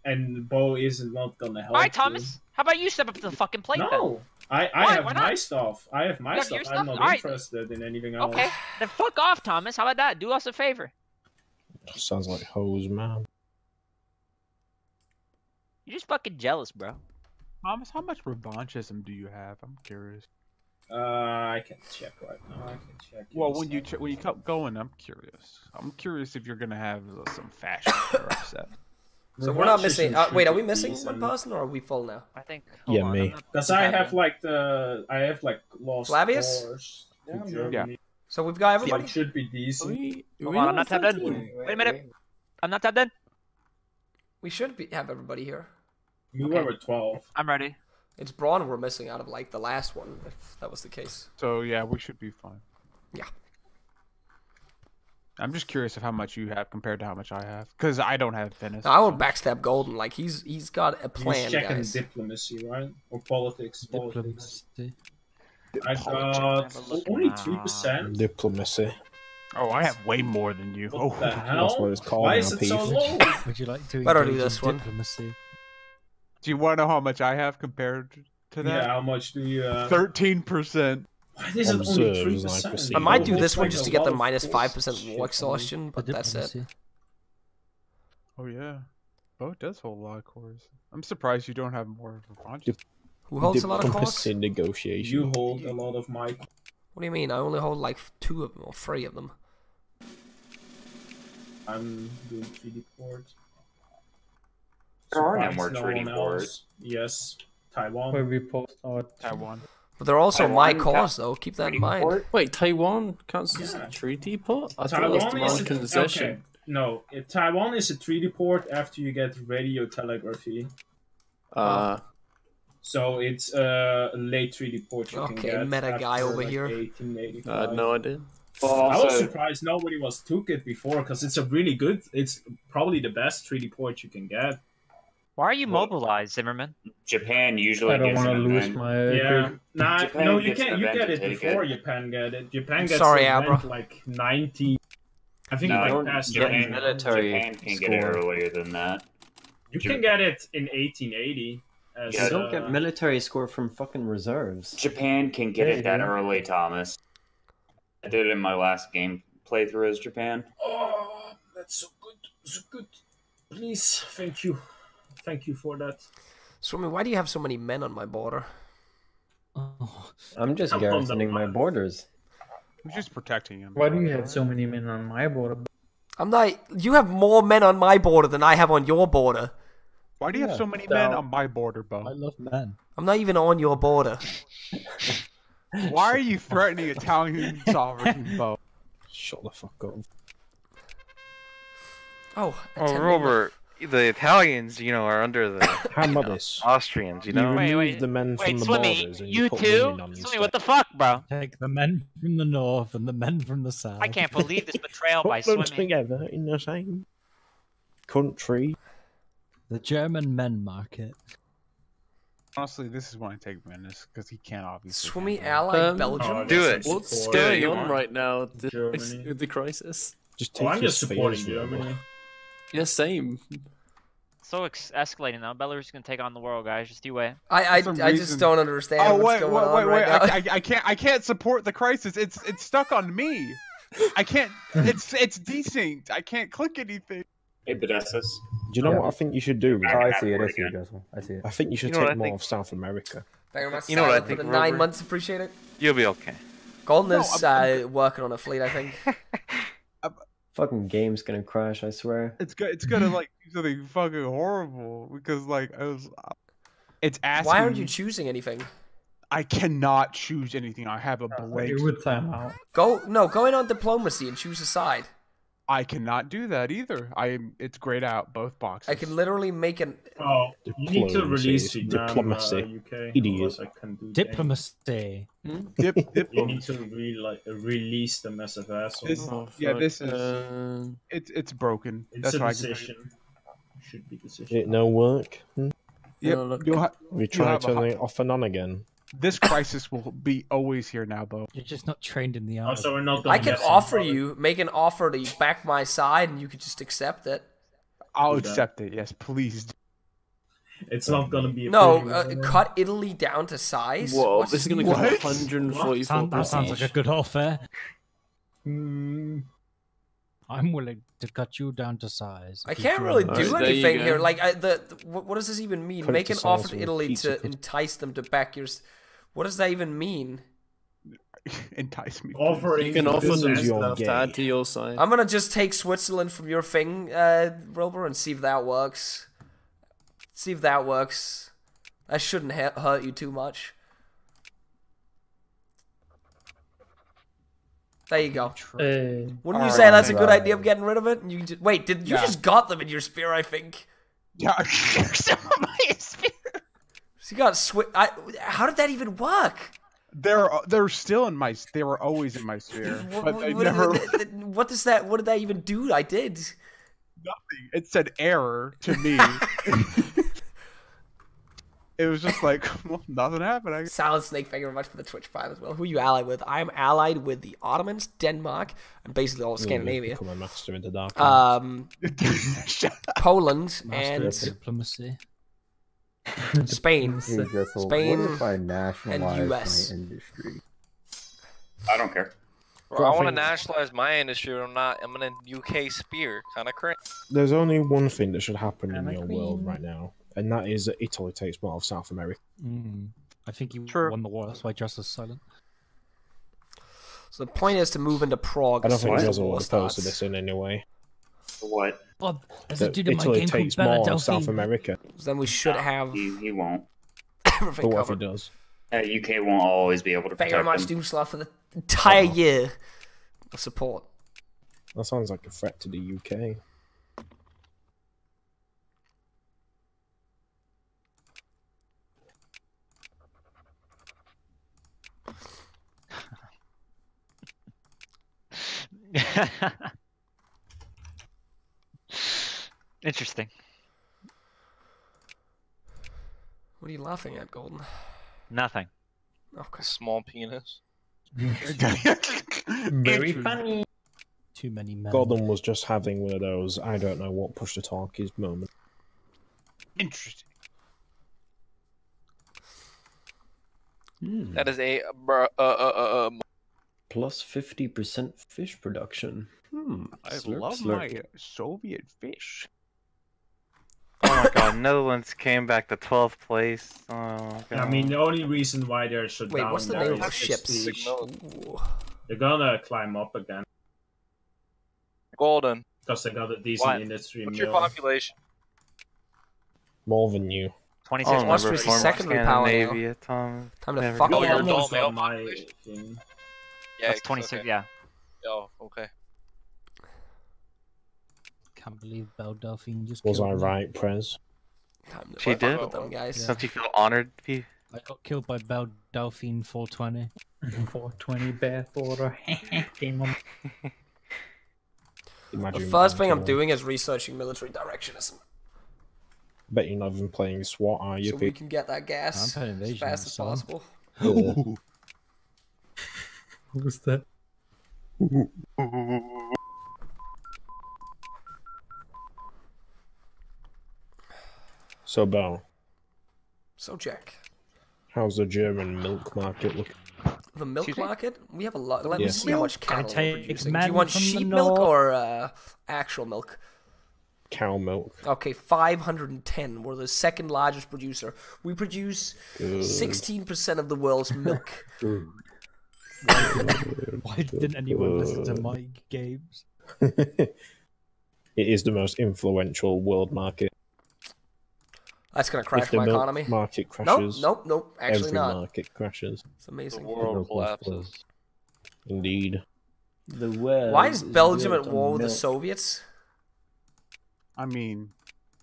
and Bo isn't not gonna help. All right, you. Thomas. How about you step up to the fucking plate No, I, I Why? have Why not? my stuff. I have my You got stuff. your I'm not Alright. interested in anything else. Okay. Then fuck off, Thomas. How about that? Do us a favor. Sounds like hose, man. You're just fucking jealous, bro. Thomas, how much revanchism do you have? I'm curious. Uh, I can check right now. I can check. Well, when you I when you kept going, I'm curious. I'm curious if you're gonna have uh, some fashion or upset. So we're not missing. Uh, wait, are we missing one person or are we full now? I think. Yeah, me. Because I have like the I have like lost Flavius? wars Yeah, So we've got So everybody. it should be decent. We, Hold on, I'm not tapped in. Wait a minute. I'm not tapped in. We should be, have everybody here. We were at 12. I'm ready. It's Braun we're missing out of like the last one, if that was the case. So yeah, we should be fine. Yeah. I'm just curious of how much you have compared to how much I have, because I don't have Venice. Now, I won't backstab Golden. Like he's he's got a plan. He's plan, checking guys. diplomacy, right? Or politics. Politics. Diplomacy. I got only three percent. Diplomacy. Oh, I have way more than you. What oh, the hell? That's what it's called Why is it so Pete. low? Would you like to Better do engage this in one. diplomacy? Do you want to know how much I have compared to that? Yeah, how much do you? Uh... Thirteen percent. Why is it only three I percent? I might do this one just to get the minus five percent shit war exhaustion, but that's it. Oh yeah, Bo does hold a lot of cores. I'm surprised you don't have more of a bunch. Who holds a lot of cores? Diplomacy negotiation. You hold a lot of my. What do you mean? I only hold like two of them or three of them. I'm doing treaty ports. There are no Surprised more no treaty one ports. else. Yes, Taiwan. Where we post our Taiwan. But they're also my Taiwan cores, ca- though. Keep that in mind. Wait, Taiwan counts as a treaty port? I thought it was Taiwan the is one a, concession. okay. No, it, Taiwan is a treaty port after you get radio telegraphy. Uh, So it's uh, a late treaty port you can Okay, get. meta guy over like, here. 1885. I had no idea. I was surprised nobody was took it before because it's a really good. It's probably the best treaty port you can get. Why are you mobilized, Zimmermann? Japan usually I don't want to lose event. my. Yeah, nah, Japan no, you can't. You get it before it. Japan get it. Japan I'm gets sorry, the Abra. event like ninety. I think No, like past Japan, 90. military Japan can get it earlier than that. You can get it in 1880. As, You don't uh, get military score from fucking reserves. Japan can get Yeah, it that yeah. early, Thomas. I did it in my last game playthrough as Japan. Oh, that's so good, so good. Please, thank you, thank you for that. Swimmy, why do you have so many men on my border? I'm just Come on, garrisoning my borders. I'm just protecting him. Why do you have so many men on my border? I'm not. You have more men on my border than I have on your border. Why do you Yeah, have so many so- men on my border, Bo? I love men. I'm not even on your border. <laughs> Why are you threatening Italian <laughs> sovereignty, Bo? Shut the fuck up. Oh, Oh, attending Robert, the Italians, you know, are under the <coughs> How about this? Austrians, you You know. Wait, remove wait, the men Wait, from the Swimmy, borders and you, you put too? women on Swimmy, instead. what the fuck, bro? Take the men from the north and the men from the south. I can't believe this <laughs> betrayal by Put them Swimmy. together in the same country. The German men market. Honestly, this is when I take Menace because he can't obviously. Swimmy ally Um, Belgium. Oh, Do it. some What's support. going on right now with the, <laughs> the crisis? Just Oh, take I'm your just supporting spheres, Robert. Germany. Yeah, same. So ex- escalating now. Belarus is gonna take on the world, guys. Just you wait. I I, I just don't understand Oh what's wait, going wait, on wait, wait! right now. I, I, I can't, I can't support the crisis. It's, it's stuck on me. I can't. <laughs> It's, it's desynced. I can't click anything. Hey, Podestas. Do you know Yeah. what I think you should do? Oh, I see it. I see it, Jessel. I see it. I think you should You know take more think? of South America. Thank you very much, You know what I think, for the nine months. Appreciate it. You'll be okay. Golden No, is I'm- uh, working on a fleet, I think. <laughs> Fucking game's gonna crash, I swear. It's good. It's gonna like do something fucking horrible because like I was. It's asking. Why aren't you choosing anything? I cannot choose anything. I have a blank. It would time out. Go no, go in on diplomacy and choose a side. I cannot do that either. I am. It's grayed out both boxes. I can literally make an. Oh, you need to Diplomacy, release Vietnam, diplomacy, uh, UK. idiot. otherwise I can do Diplomacy. Dip, dip, You need to re- like, release them as a vassal. This- Oh, yeah, this is- Uh, It's it's broken. it's That's a what I can decision. Should be decision. It no work. Hmm? Yep. You'll ha- We you'll try have turning it off and on again. This crisis will be always here now, Bo. You're just not trained in the art. Also, we're not. I can offer product. you, make an offer to back my side, and you could just accept it. I'll accept it. Yes, please. It's not gonna be. A No, uh, cut Italy down to size. Whoa, What's- this is gonna cost What? 144 that sounds like a good offer. Hmm. I'm willing to cut you down to size. I can't really do there you anything here. Like, I, the, the what, what does this even mean? Cut it Make an offer to Italy to cut. entice them to back your. What does that even mean? <laughs> Entice me. Offering You can offer this them as to add to your side. I'm gonna just take Switzerland from your thing, uh, Rilber, and see if that works. See if that works. That shouldn't ha- hurt you too much. There you go. Hey. Wouldn't you Alright, say that's a good right. idea of getting rid of it? And you just, wait, did you Yeah. just got them in your spear? I think. Yeah, <laughs> some of my spear. So you got Swi- I, How did that even work? They're they're still in my. They were always in my sphere, What, but they what- never. what does that? What did that even do? I did. Nothing. It said error to me. <laughs> it was just like, <laughs> well, nothing happened. I Salad Snake, thank you very much for the Twitch Prime as well. Who are you allied with? I'm allied with the Ottomans, Denmark, and basically all of Scandinavia. Become a master in the dark. Um, <laughs> Poland Master and of diplomacy. <laughs> Spain. Spain what if I nationalize US. my industry? I don't care. Or I want to nationalize my industry, or I'm not. I'm in a UK spear, kind of cringe. There's only one thing that should happen in your world right now, and that is that Italy takes more of South America. Mm, I think he won the war. That's why Justice is silent. So the point is to move into Prague. I don't think as there's the a lot opposed to this in any way. What? Bob, there's a dude in my Italy game called takes more of South Delphine. America. Then we should have He, he won't. <laughs> everything But what if he does? Uh, UK won't always be able to Thank protect you very much, them. Doomslav, for the entire year of support. That sounds like a threat to the UK. <laughs> Interesting. What are you laughing at, Golden? Nothing. Okay. Small penis. <laughs> Very funny. Too many men. Golden was just having one of those I don't know what push to talk is moment. Interesting. Hmm. That is a uh, uh, uh, uh, Plus 50% fish production. Hmm. I slurp, love slurp. my Soviet fish. Oh my god, Netherlands came back to 12th place. Oh, I mean, the only reason why they're shut Wait, down what's the there name of the ships? prestige. They're gonna climb up again golden. because they got a decent What? industry What's your population? More than you. 26 Oh, Austria's never the former power now. Scandinavia, Tom. Time to Never fuck got off. you're adult male my population. thing. Yeah, That's 26, okay. yeah. Oh, okay. Can't believe Belle Delphine just Was killed I me. right, Prez? Time to She did? with them, guys. Don't you feel honored to be? I got killed by Belle Delphine 420. <laughs> 420 bear order. <laughs> Game on. <laughs> The first thing I'm killed. doing is researching military directionism. Bet you're not even playing SWAT, are you? So we can get that gas I'm playing as fast as possible. Yeah. Who's that? So, Bell, So, Jack. how's the German milk market looking? The milk Excuse me? market? We have a lot. Let Yeah. me see how much Gotta cattle we're take producing. Do you want sheep milk or uh, actual milk? Cow milk. Okay, 510. We're the second largest producer. We produce Good. 16% of the world's milk. <laughs> Why didn't anyone listen to my games? <laughs> it is the most influential world market. That's going to crash if the my milk economy. market crashes, nope, nope. nope. Actually every not. market crashes. It's amazing. The world collapses. Indeed. The world Why is Belgium built at war with the. Soviets? I mean,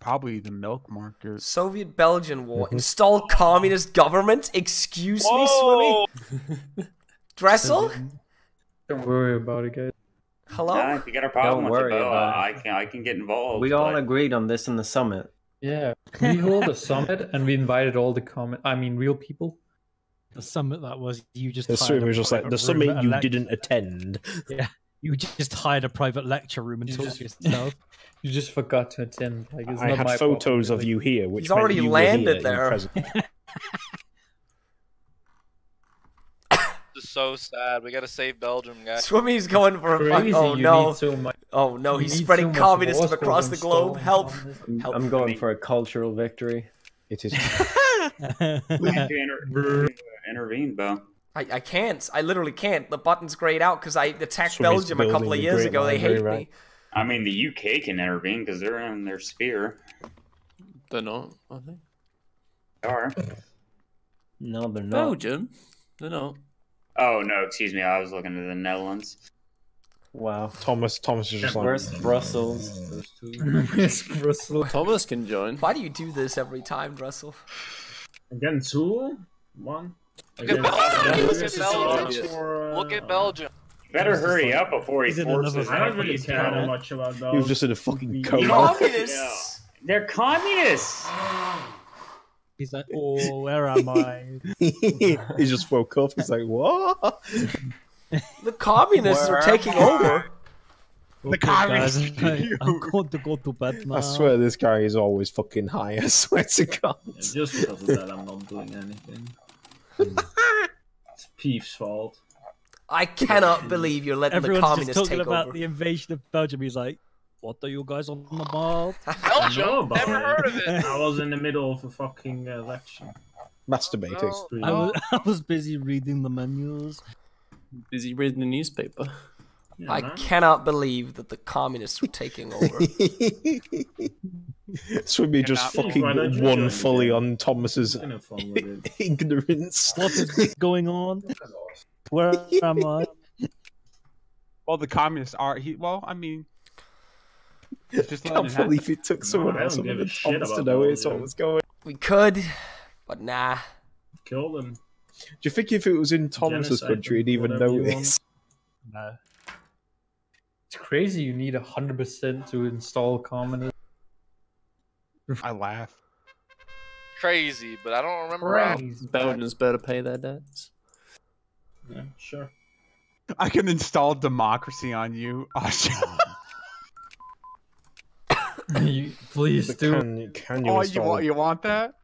probably the milk market. Soviet Belgian war. Mm-hmm. Install communist government? Excuse me, Swimmy? <laughs> Dressel? Don't worry about it, guys. Hello? Nah, if you got a problem Don't with worry it, though, about I can I can get involved. We all agreed on this in the summit. Yeah, we hold a summit and we invited all the comment. I mean, real people. The summit that was you just. The hired stream a was just like the summit you lec- didn't attend. Yeah, you just hired a private lecture room and You taught just- yourself. <laughs> You just forgot to attend. Like, it's I not had my photos problem, of really. you here, which He's meant already you were landed here, you there. <laughs> present. This is so sad. We gotta save Belgium, guys. Swimmy's going for a fuck. Crazy, Oh you no. need so much. Oh no, he's spreading so communism across the globe. Help. installed. Help. I'm going for a cultural victory. It is. <laughs> You have to intervene, Bo. I, I can't. I literally can't. The button's grayed out because I attacked Swimmy's Belgium a couple of years Great ago. They hate right? me. I mean, the UK can intervene because they're in their sphere. They're not, are they? They are. No, they're not. Belgium? They're not. Oh no, excuse me. I was looking at the Netherlands. Wow. Thomas, Thomas is just like. Where's Brussels? Yes, <laughs> Brussels. Thomas can join. Why do you do this every time, Dressel? Again, two, one. Look at Against- Belgium. Look at Belgium. for, uh, Look at Belgium. Better hurry up before he forces. another I don't really care that much about He was just in a fucking You coma. know- Communists! They're communists. He's like, oh, where am I? <laughs> he just woke up. He's like, what? <laughs> The communists are taking <laughs> over. Okay, guys, I- I'm going to go to bed now. I swear this guy is always fucking high. I swear to God. Yeah, just because of that, I'm not doing anything. it's Peeve's fault. I cannot believe you're letting Everyone's the communists just talking take about over. the invasion of Belgium. He's like, "What are you guys on about?" Belgium? No, but Never heard of it. <laughs> I was in the middle of a fucking uh, election. Masturbating. I was, <laughs> I was busy reading the menus. Busy reading the newspaper. I cannot believe that the communists were taking <laughs> over. Swimmy just Cannot- fucking Why don't you won join fully on Thomas's Kind of fun with it. ignorance. What is going on? Where am I? Well, the communists are. He. Well, I mean. It's just Can't letting it believe it took someone I else don't other give a than shit Thomas to know notice what Belgium. was going. we could, but nah. Kill them. Do you think if it was in Thomas's Genocide country, he'd even whatever you notice? No. It's crazy. You need hundred percent to install communism. I laugh. Crazy, but I don't remember how. Belgians better pay their debts. Yeah, sure. I can install democracy on you. <laughs> you, please But do. Can, can you oh, you want you want that?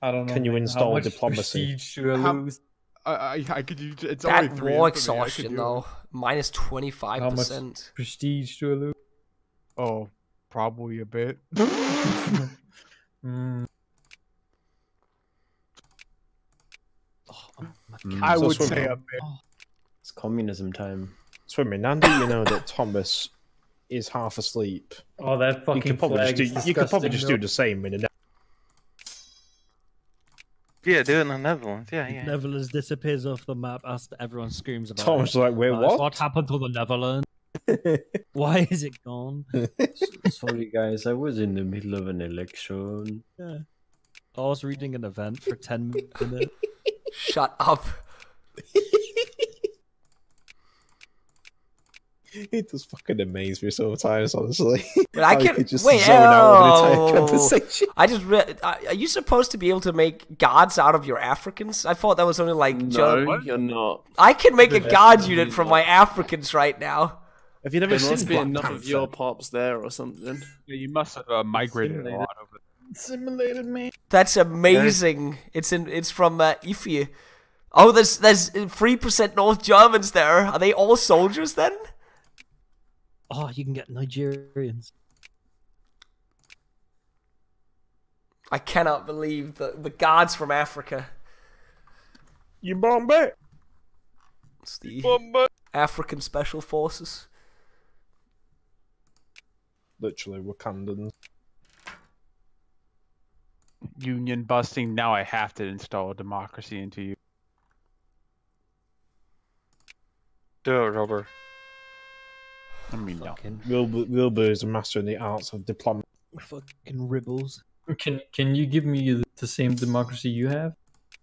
I don't know. Can you man. install How much diplomacy? prestige do I How- lose? I, I, I could use it's only That three war infamy, I could exhaustion though, minus twenty five percent. prestige to I lose? Oh, probably a bit. <laughs> Mm. I So would swim- say a bit. It's communism time. Swimming. Now that you know that Thomas is half asleep, Oh, that fucking you could probably just do. You could probably just do the same in a. Yeah, do it in the Netherlands. Yeah, yeah. Netherlands disappears off the map as everyone screams about Thomas it. is like, wait, what? What happened to the Netherlands? <laughs> Why is it gone? <laughs> Sorry, guys, I was in the middle of an election. Yeah. I was reading an event for 10 <laughs> minutes. Shut up. It does fucking amaze me sometimes, honestly. <laughs> But I can could just wait. zone out of an entire oh. conversation. I just re- are are you supposed to be able to make gods out of your Africans? I thought that was only like No, jo- you're not. I can make a There god unit from my Africans right now. Have you never There must seen be Black enough of your pops there or something. Yeah, you must have uh, migrated a lot of it. Simulated man. That's amazing. It's in. It's from uh, Ify. Oh, there's there's three percent North Germans there. Are they all soldiers then? Oh, you can get Nigerians. I cannot believe the the gods from Africa. You Bombay. It's the Bombay. African Special Forces. Literally, Wakandans. Union busting. Now I have to install democracy into you. Do it, Robert. I mean, no. Rilber, Rilber is a master in the arts of diplomacy. Fucking ribbles. Can Can you give me the same democracy you have?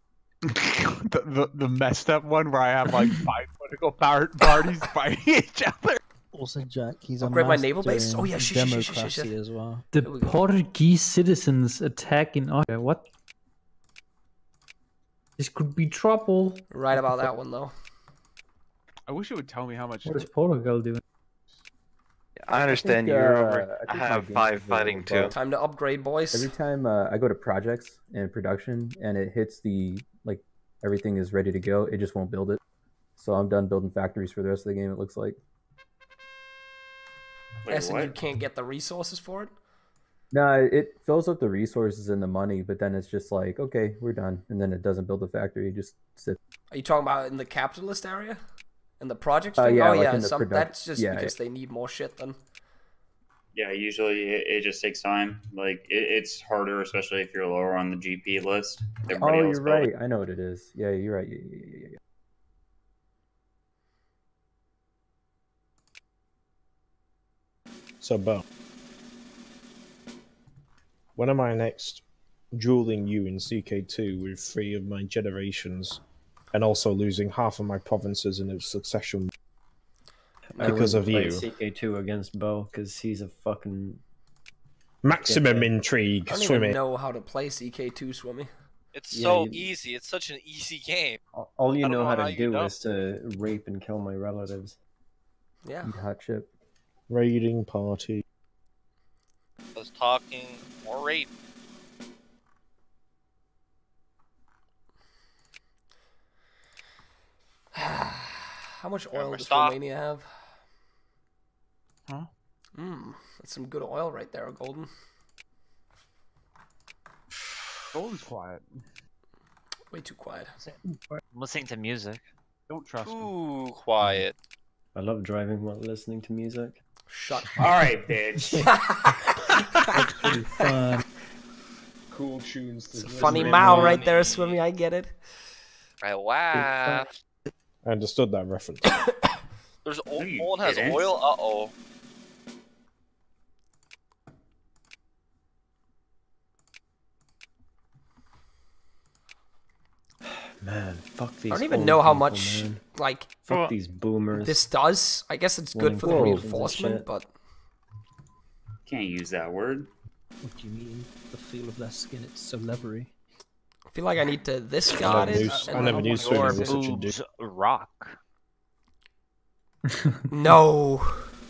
<laughs> the, the the messed up one where I have like five <laughs> political parties fighting <laughs> each other. Also, Jack, he's a Upgrade my master naval base? in Oh, yeah, shit, shit, shit, shit, shit, democracy as well. The we. Portuguese citizens attack in Austria. What? This could be trouble. Right about that one though. I wish it would tell me how much. What is Portugal doing? I understand think, you're uh, over. I I have five fighting too. Time to upgrade, boys. Every time uh, I go to projects and production and it hits the like everything is ready to go, it just won't build it. So I'm done building factories for the rest of the game. It looks like. Wait, Yes, and you can't get the resources for it. No, it fills up the resources and the money, but then it's just like, okay, we're done, and then it doesn't build the factory. It just sits. Are you talking about in the capitalist area? In the project Uh, thing? yeah, oh like yeah, in the some, product- that's just yeah, because they need more shit then. Yeah, usually it, it just takes time. Like it, it's harder, especially if you're lower on the GP list. Oh, Everybody else you're building. right. I know what it is. Yeah, you're right. Yeah, yeah, yeah, yeah, yeah. So, Bo, when am I next dueling you in CK2 with three of my generations and also losing half of my provinces in a succession because of wouldn't you? play CK2 against Bo because he's a fucking. Maximum intrigue, I don't swimming. even know how to play CK2 Swimmy. It's Yeah, so you- easy. It's such an easy game. All- All you I don't know how know to how do know. is to rape and kill my relatives. Yeah. Eat hot chip. Raiding party. I was talking or rape. How much oil does Stop. Romania have? Huh? Mmm, that's some good oil right there, Golden. Golden's quiet. Way too quiet. I'm listening to music. Don't trust Ooh, quiet. I love driving while listening to music. Shut up. <laughs> All right, bitch. Pretty <laughs> fun. Cool tunes. It's a funny to. mow right there, Swimmy. I get it. I laugh. I understood that reference. <coughs> There's o- you Olin has didn't. oil. Uh oh. <sighs> Man, fuck these. I don't even old know how people, much man. like Fuck these boomers. this does. I guess it's good Wanting for the reinforcement, but Can't use that word. What do you mean? The feel of their skin, it's so leathery. I feel like I need to this I is. never it. knew- and I never then- knew Your swimming was such a dude. boobs rock. <laughs> No.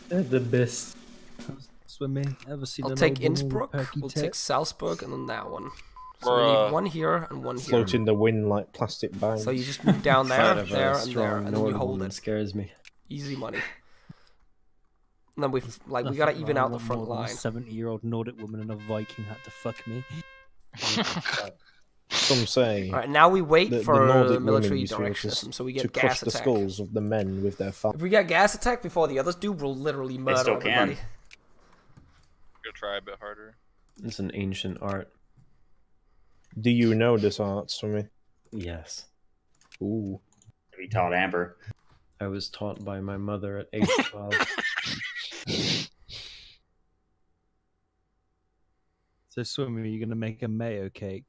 They're the best. Swimmy, ever seen I'll take old Innsbruck. We'll take? Salzburg, and then that one. So we need one here and one here. Float in the wind like plastic bags. So you just move down <laughs> there, Thought there, and there, strong and then you hold it. scares me. Easy money. <laughs> And then we like we gotta even out the front more than a line. Seventy-year-old Nordic woman and a Viking had to fuck me. Some say. All right, now we wait the for Nordic the women military used to be direction system, so we to get crush gas the attack. skulls of the men with their fat. If we get gas attack before the others do, we'll literally murder still can. everybody. Gonna try a bit harder. It's an ancient art. Do you know this art, Swimmy? Yes. Ooh. Have you taught Amber? I was taught by my mother at age <laughs> 12. So, Swimmy, are you gonna make a mayo cake?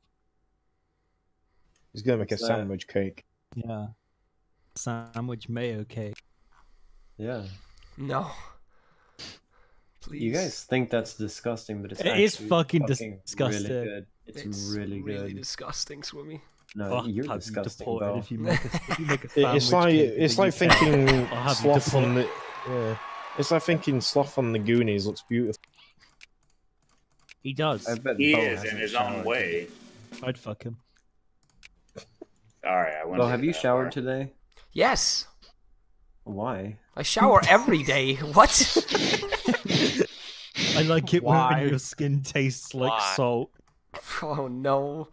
He's gonna make a What's sandwich cake. Yeah. Sandwich mayo cake. yeah. No. Please. You guys think that's disgusting, but it's It is actually fucking fucking disgusting. Really good. It's, really good. Really disgusting, Swimmy. no, Fuck, you're disgusting, deported if you make a, if you make a <laughs> it's sandwich like cake it's like thinking <laughs> I'll have you sloth on the deported. yeah. It's like thinking sloth on the Goonies looks beautiful. He does. I bet He is in hasn't his showered own way. I'd fuck him. All right, I went. Bo, have you showered today? Yes. Why? I shower every day. What? <laughs> I like it Why? when your skin tastes like Why? salt. oh no.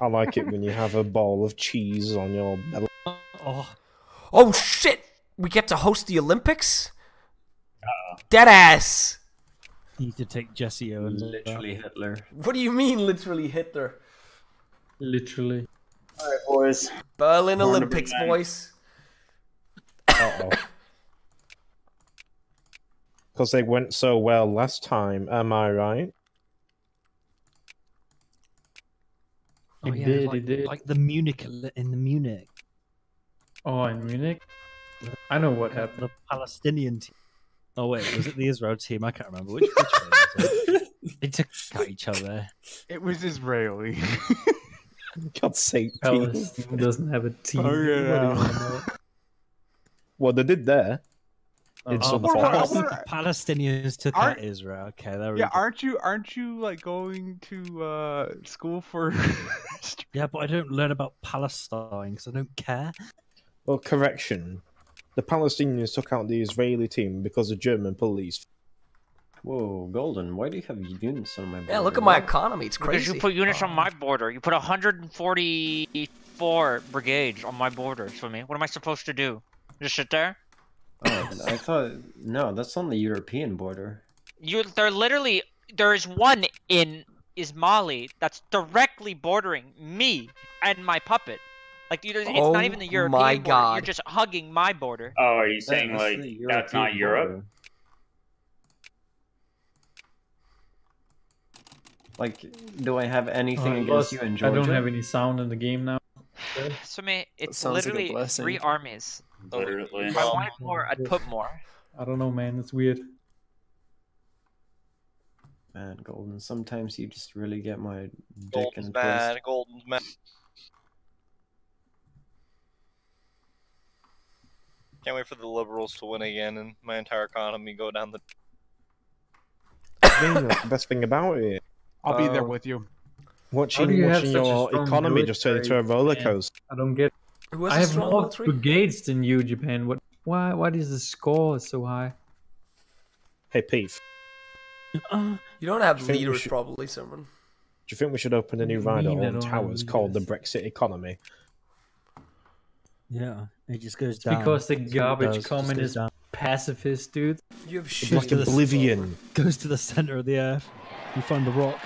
I like it when you have a ball of cheese on your belly. Oh, Oh shit! We get to host the Olympics. Deadass. you need to take Jesse Owens. Literally Hitler. What do you mean, literally Hitler? Literally. All right, boys. Berlin Born to Olympics, boys. Uh-oh. <laughs> Because they went so well last time, am I right? Oh, It yeah, did, like, it did. like the Munich in the Munich, Oh, in Munich? I know what happened. the Palestinian team. Oh wait, was it the Israel team? I can't remember which. which way was it? <laughs> They took out each other. It was Israeli. <laughs> <laughs> God's sake, Pete. Palestine doesn't have a team. Oh, yeah, What do you no. wanna <laughs> know? Well, they did there. In Oh, some the Well, form. well, Palis- well, Palestinians took aren't- out Israel. Okay, there we yeah, go. aren't you? Aren't you like going to uh school for? <laughs> Yeah, but I don't learn about Palestine because I don't care. Well, correction. The Palestinians took out the Israeli team because of German police. Whoa, Golden, why do you have units on my border? Yeah, look at my economy. It's crazy. Because crazy. you put units on oh. my border. You put 144 brigades on my border, for me. What am I supposed to do? Just sit there? Oh, I thought no, that's on the European border. You, they're literally. There is one in Ismaili that's directly bordering me and my puppet. Like, it's Oh not even the European my border. God. You're just hugging my border. Oh, are you saying That's like that's not European Europe? Like, do I have anything Oh, against lost- you in I don't have any sound in the game now. Swimmy, <laughs> it's sounds like literally three armies. Literally. If I wanted more, I'd put more. I don't know, man. It's weird. Man, Golden, sometimes you just really get my dick Golden's in mad. twist. Golden's mad. Can't wait for the liberals to win again and my entire economy go down the. <coughs> I the best thing about it. I'll be there Oh. with you. Watching, you watching your economy just turn into a military, roller coaster. I don't get. Who has I a have more brigades than you, Japan. What? Why? Why is the score so high? Hey, Peef. Uh, you don't have Do you leaders, should- probably, someone. Do you think we should open a new ride mean on towers called the Brexit economy? Yeah, it just goes down. because the That's what it garbage does, it communist pacifist dude. You have It shit. goes Like to the- Oblivion. Goes to the center of the earth. You find the rock.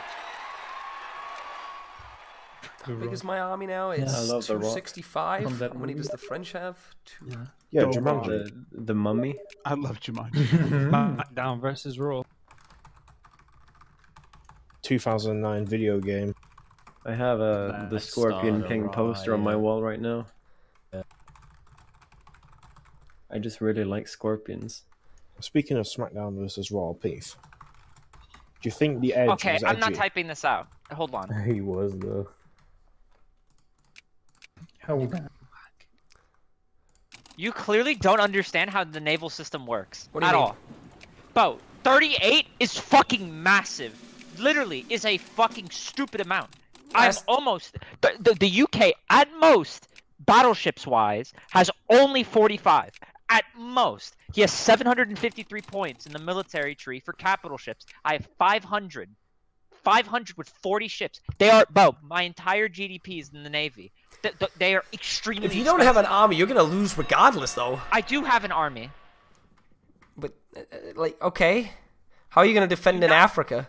How big is my army now? It's I love 265. From How many movie. does the French have? Two. Yeah. Yeah, Don't Jumanji. The, the mummy. I love Jumanji. <laughs> SmackDown versus Raw. 2009 video game. I have uh, the Scorpion start a King poster on my wall right now. Yeah. I just really like scorpions. Speaking of SmackDown versus Raw, Peef, do you think the Edge Okay, was I'm not typing this out. Hold on. <laughs> He was though. Hold on. You clearly don't understand how the naval system works What do you at mean? all. Bo, 38 is fucking massive. Literally, is a fucking stupid amount. I'm almost the, the the UK at most battleships wise has only 45 at most. He has 753 points in the military tree for capital ships. I have 500. 500 with 40 ships. They are Bo. My entire GDP is in the navy. Th- th- they are extremely. If you don't have an army, you're gonna lose regardless, though. I do have an army. But, uh, uh, like, okay. How are you gonna defend in Africa?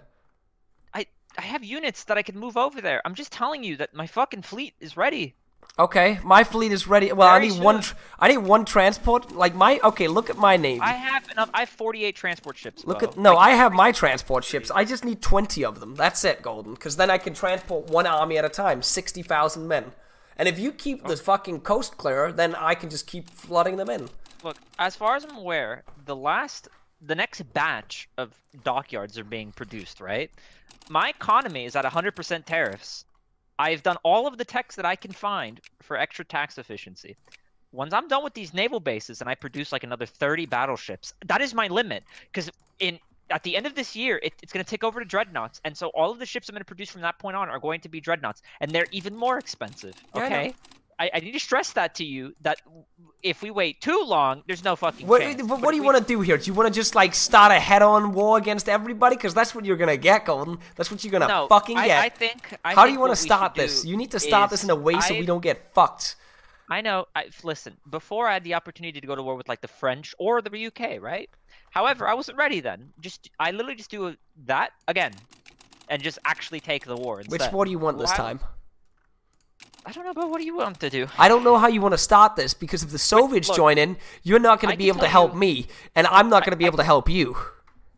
I I have units that I can move over there. I'm just telling you that my fucking fleet is ready. Okay, my fleet is ready. Well, I Very need one. soon. Tr- I need one transport. Like my. Okay, look at my navy. I have enough. I have 48 transport ships. Look Bo. at no, I have my transport ships. I just need twenty of them. That's it, Golden. Because then I can transport one army at a time, sixty thousand men. And if you keep the oh. fucking coast clear, then I can just keep flooding them in. Look, as far as I'm aware, the last, the next batch of dockyards are being produced, right? My economy is at 100% tariffs. I've done all of the techs that I can find for extra tax efficiency. Once I'm done with these naval bases and I produce like another 30 battleships, that is my limit. Because in at the end of this year, it, it's going to take over to dreadnoughts, and so all of the ships I'm going to produce from that point on are going to be dreadnoughts, and they're even more expensive. Yeah, Okay. I, I need to stress that to you that if we wait too long, there's no fucking What, chance. what, But do you we- want to do here? Do you want to just like start a head-on war against everybody? Because that's what you're gonna get, Golden. That's what you're gonna No, fucking I- get. I think- I How do you want to start this? You need to start this in a way so we don't get fucked. I know. I, listen, before I had the opportunity to go to war with like the French or the UK, right? However, I wasn't ready then. Just I literally just do that again, and just actually take the war instead. Which war do you want this Why- time? I don't know, but what do you want to do? I don't know how you want to start this because if the Soviets look, join in, you're not going to be able to help you- me, and I'm not going to be able to help you.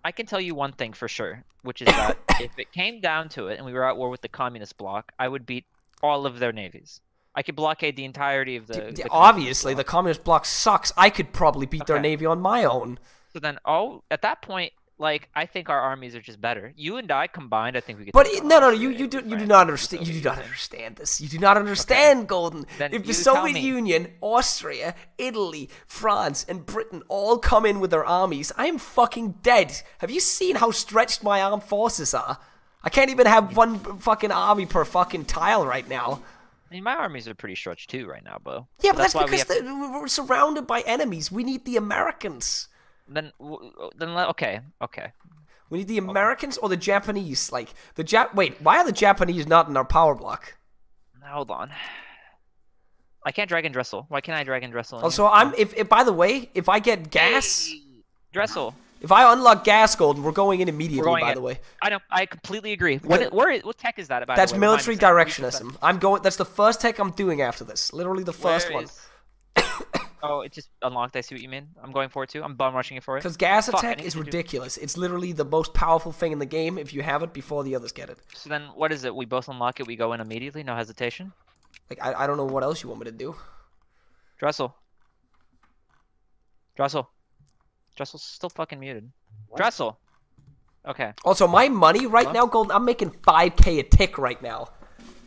I can tell you one thing for sure, which is that <coughs> if it came down to it and we were at war with the communist bloc, I would beat all of their navies. I could blockade the entirety of the. D- the Obviously, bloc. the communist bloc sucks. I could probably beat their navy on my own. So then, oh, at that point, like I think our armies are just better. You and I combined, I think we could. But no, no, you you do you do not and understand. You do not understand this. You do not understand, Golden. Then if the Soviet. Union, Austria, Italy, France, and Britain all come in with their armies, I am fucking dead. Have you seen how stretched my armed forces are? I can't even have one fucking army per fucking tile right now. I mean, my armies are pretty stretched too right now, Bo. Yeah, but that's, why we because the, we're surrounded by enemies. We need the Americans. Then, then okay, okay. We need the Americans or the Japanese. Like the Jap. Wait, why are the Japanese not in our power block? Hold on. I can't drag and dressel. Why can't I drag and dressel? Oh, also, I'm if, if by the way, if I get gas, here? dressel. if I unlock gas gold, we're going in immediately. Going by in. the way, I know. I completely agree. What where is, what tech is that about? that's military directionism. I'm going. That's the first tech I'm doing after this. Literally the first one. Oh, it just unlocked. I see what you mean. I'm going for it too. I'm bum rushing it for it. Because gas Fuck, attack is to do- ridiculous. It's literally the most powerful thing in the game if you have it before the others get it. So then, what is it? We both unlock it. We go in immediately. No hesitation. Like I, I don't know what else you want me to do. Dressel. Dressel. Dressel's still fucking muted. Dressel. Okay. Also, my money right What? now, Golden, I'm making 5k a tick right now.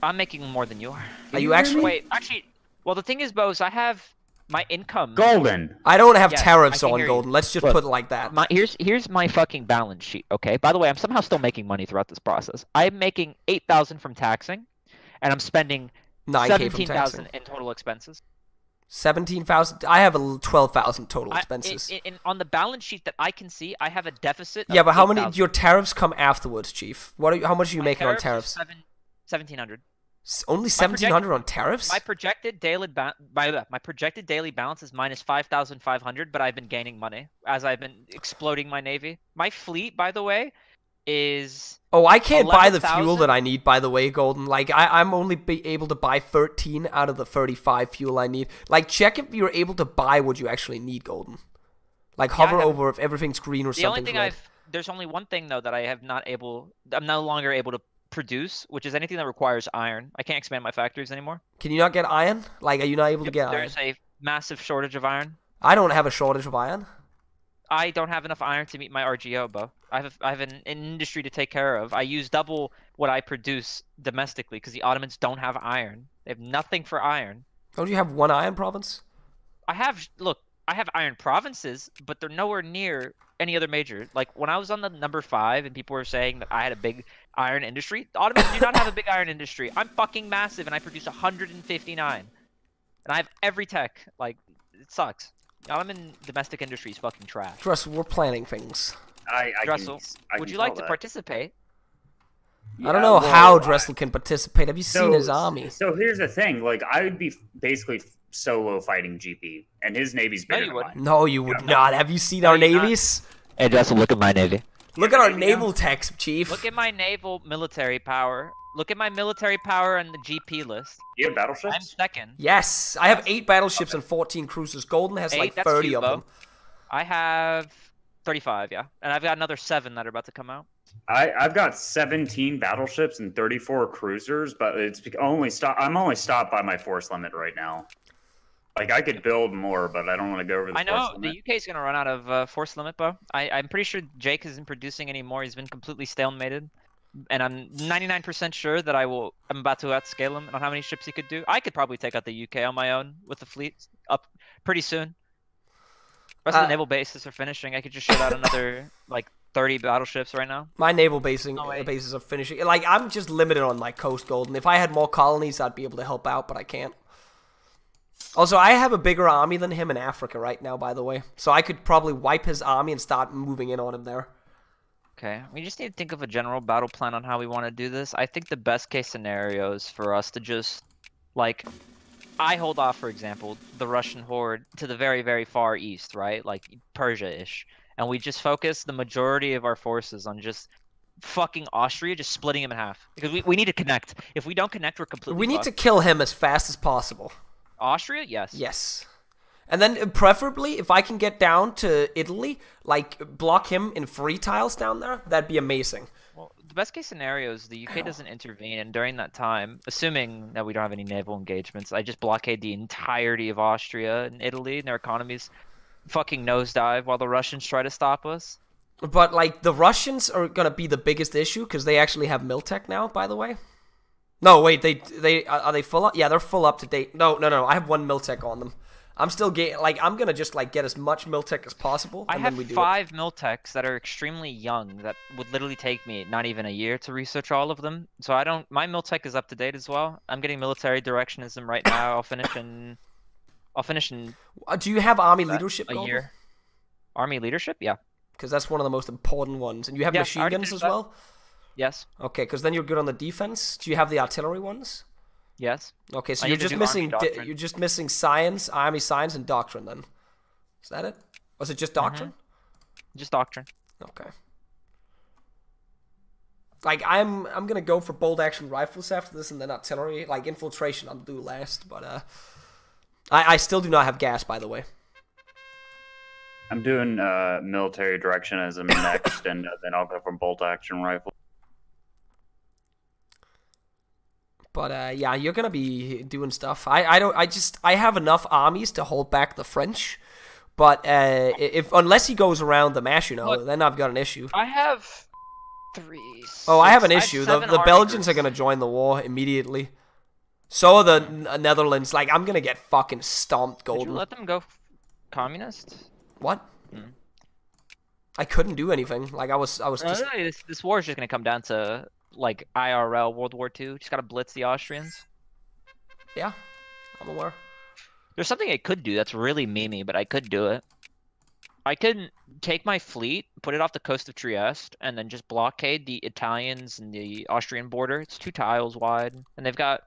I'm making more than you are. Are you actually? Wait, actually, well, the thing is, Bose, I have my income. Golden. I don't have Yes, tariffs on hear you. Golden. Let's just Look, put it like that. My here's here's my fucking balance sheet. Okay. By the way, I'm somehow still making money throughout this process. I'm making eight thousand from taxing, and I'm spending 9K seventeen thousand in total expenses. Seventeen thousand. I have a twelve thousand total I- expenses. in, in, on the balance sheet that I can see, I have a deficit. yeah, of but how many? 8,000. Your tariffs come afterwards, Chief. What? Are you, how much are you My making on tariffs tariffs? are Seven, seventeen hundred. Only My seventeen hundred on tariffs. My projected daily ba- the my projected daily balance is minus five thousand five hundred, but I've been gaining money as I've been exploding my navy. My fleet, by the way, is Oh, I can't buy the fuel that I need. By the way, Golden. Like I, I'm only be able to buy 13 out of the 35 fuel I need. Like check if you're able to buy what you actually need, Golden. Like Yeah, hover over if everything's green or the only thing red. I've. There's only one thing though that I have not able. I'm no longer able to produce, which is anything that requires iron. I can't expand my factories anymore. Can you not get iron? Like, are you not able to get iron? There's a massive shortage of iron. I don't have a shortage of iron. I don't have enough iron to meet my RGO, Bo. I have I have an, an industry to take care of. I use double what I produce domestically because the Ottomans don't have iron. They have nothing for iron. Don't you have one iron province? I have look, I have iron provinces, but they're nowhere near any other major. Like when I was on the number five and people were saying that I had a big iron industry, the Ottomans do not have a big iron industry. I'm fucking massive and I produce 159. And I have every tech. Like it sucks. The Ottoman domestic industry is fucking trash. Dressel, we're planning things. I, I Dressel, can, I would you like tell to that. participate? I don't know well, how I- Dressel can participate. Have you seen his army? So here's the thing: like, I would be basically solo fighting GP, and his navy's bigger than mine. No, you would not. Have you seen our navies? Hey, Dressel, look at my navy. Look at our naval techs, Chief. Look at my naval military power. Look at my military power on the GP list. You have battleships? I'm second. Yes, I have eight battleships and 14 cruisers. Golden has Eight, like that's 30 cute, of Bo. them. I have 35, yeah. And I've got another seven that are about to come out. I, I've got 17 battleships and 34 cruisers, but it's only stop. I'm only stopped by my force limit right now. Like I could build more, but I don't want to go over the I know limit. the UK is going to run out of uh, force limit, Bo. I, I'm pretty sure Jake isn't producing anymore. He's been completely stalemated. And I'm 99% sure that I will. I'm about to outscale him on how many ships he could do. I could probably take out the UK on my own with the fleet up pretty soon. Rest of Uh, the naval bases are finishing. I could just shoot out another like 30 battleships right now. My naval basing uh, bases are finishing. Like I'm just limited on my coast, gold, and If I had more colonies, I'd be able to help out, but I can't. Also, I have a bigger army than him in Africa right now, by the way. So I could probably wipe his army and start moving in on him there. Okay, we just need to think of a general battle plan on how we want to do this. I think the best case scenario is for us to just, like, I hold off, for example, the Russian horde to the very, very far east, right? Like Persia-ish. And we just focus the majority of our forces on just fucking Austria, just splitting him in half. Because we, we need to connect. If we don't connect, we're completely We need to kill him as fast as possible. Austria? Yes. Yes. And then uh, preferably, if I can get down to Italy, like block him in free tiles down there, that'd be amazing. Well, the best case scenario is the UK doesn't intervene, and during that time, assuming that we don't have any naval engagements, I just blockade the entirety of Austria and Italy, and their economies fucking nosedive while the Russians try to stop us. But like the Russians are gonna be the biggest issue because they actually have Miltech now. By the way, no, wait, they they are they full up? Yeah, they're full up to date. No, no, no, I have one Miltech on them. I'm still getting like I'm gonna just like get as much Miltech as possible, I and have then we do it. five Miltechs that are extremely young that would literally take me not even a year to research all of them. So I don't. My Miltech is up to date as well. I'm getting military directionism right now. I'll finish in. I'll finish in. Uh, do you have army leadership? A Golden? year. Army leadership, yeah. because that's one of the most important ones. And you have Yeah, machine guns as that. well. Yes. Okay, because then you're good on the defense. Do you have the artillery ones? Yes. Okay, so I you're just missing army di- doctrine. you're just missing science, army science, and doctrine. Then is that it? Was it just Mm-hmm. doctrine? Just doctrine. Okay. Like I'm I'm gonna go for bolt action rifles after this, and then artillery. Like infiltration, I'll do last. But uh, I I still do not have gas, by the way. I'm doing uh, military directionism <coughs> next, and uh, then I'll go for bolt action rifle. But uh, yeah, you're gonna be doing stuff. I, I don't. I just I have enough armies to hold back the French. But uh, if unless he goes around the mash, you know, Look, then I've got an issue. I have three. Oh, I have an six- issue. the the army Belgians are gonna join the war immediately. So are the N- Netherlands. Like I'm gonna get fucking stomped, Golden. Did you let them go communist? What? Hmm. I couldn't do anything. Like I was I was No, just no, no, this, this war is just gonna come down to like IRL World War II. Just gotta blitz the Austrians. yeah. I'm aware. There's something I could do that's really memey, but I could do it. I could take my fleet, put it off the coast of Trieste, and then just blockade the Italians and the Austrian border. It's two tiles wide, and they've got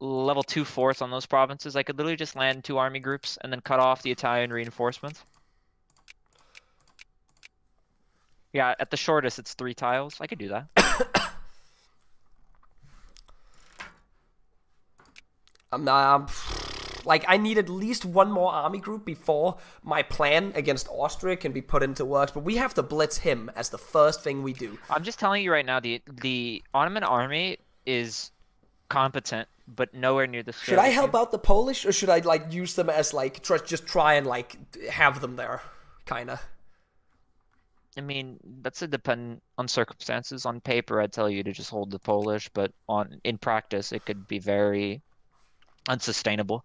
level two force on those provinces. I could literally just land two army groups and then cut off the Italian reinforcements. Yeah, at the shortest, it's three tiles. I could do that. <coughs> I'm not. Like, I need at least one more army group before my plan against Austria can be put into works. But we have to blitz him as the first thing we do. I'm just telling you right now, the the Ottoman army is competent, but nowhere near the. Should I help out the Polish, or should I like use them as like try, just try and like have them there, kinda? I mean, that's a depend on circumstances. On paper, I'd tell you to just hold the Polish, but on in practice, it could be very unsustainable.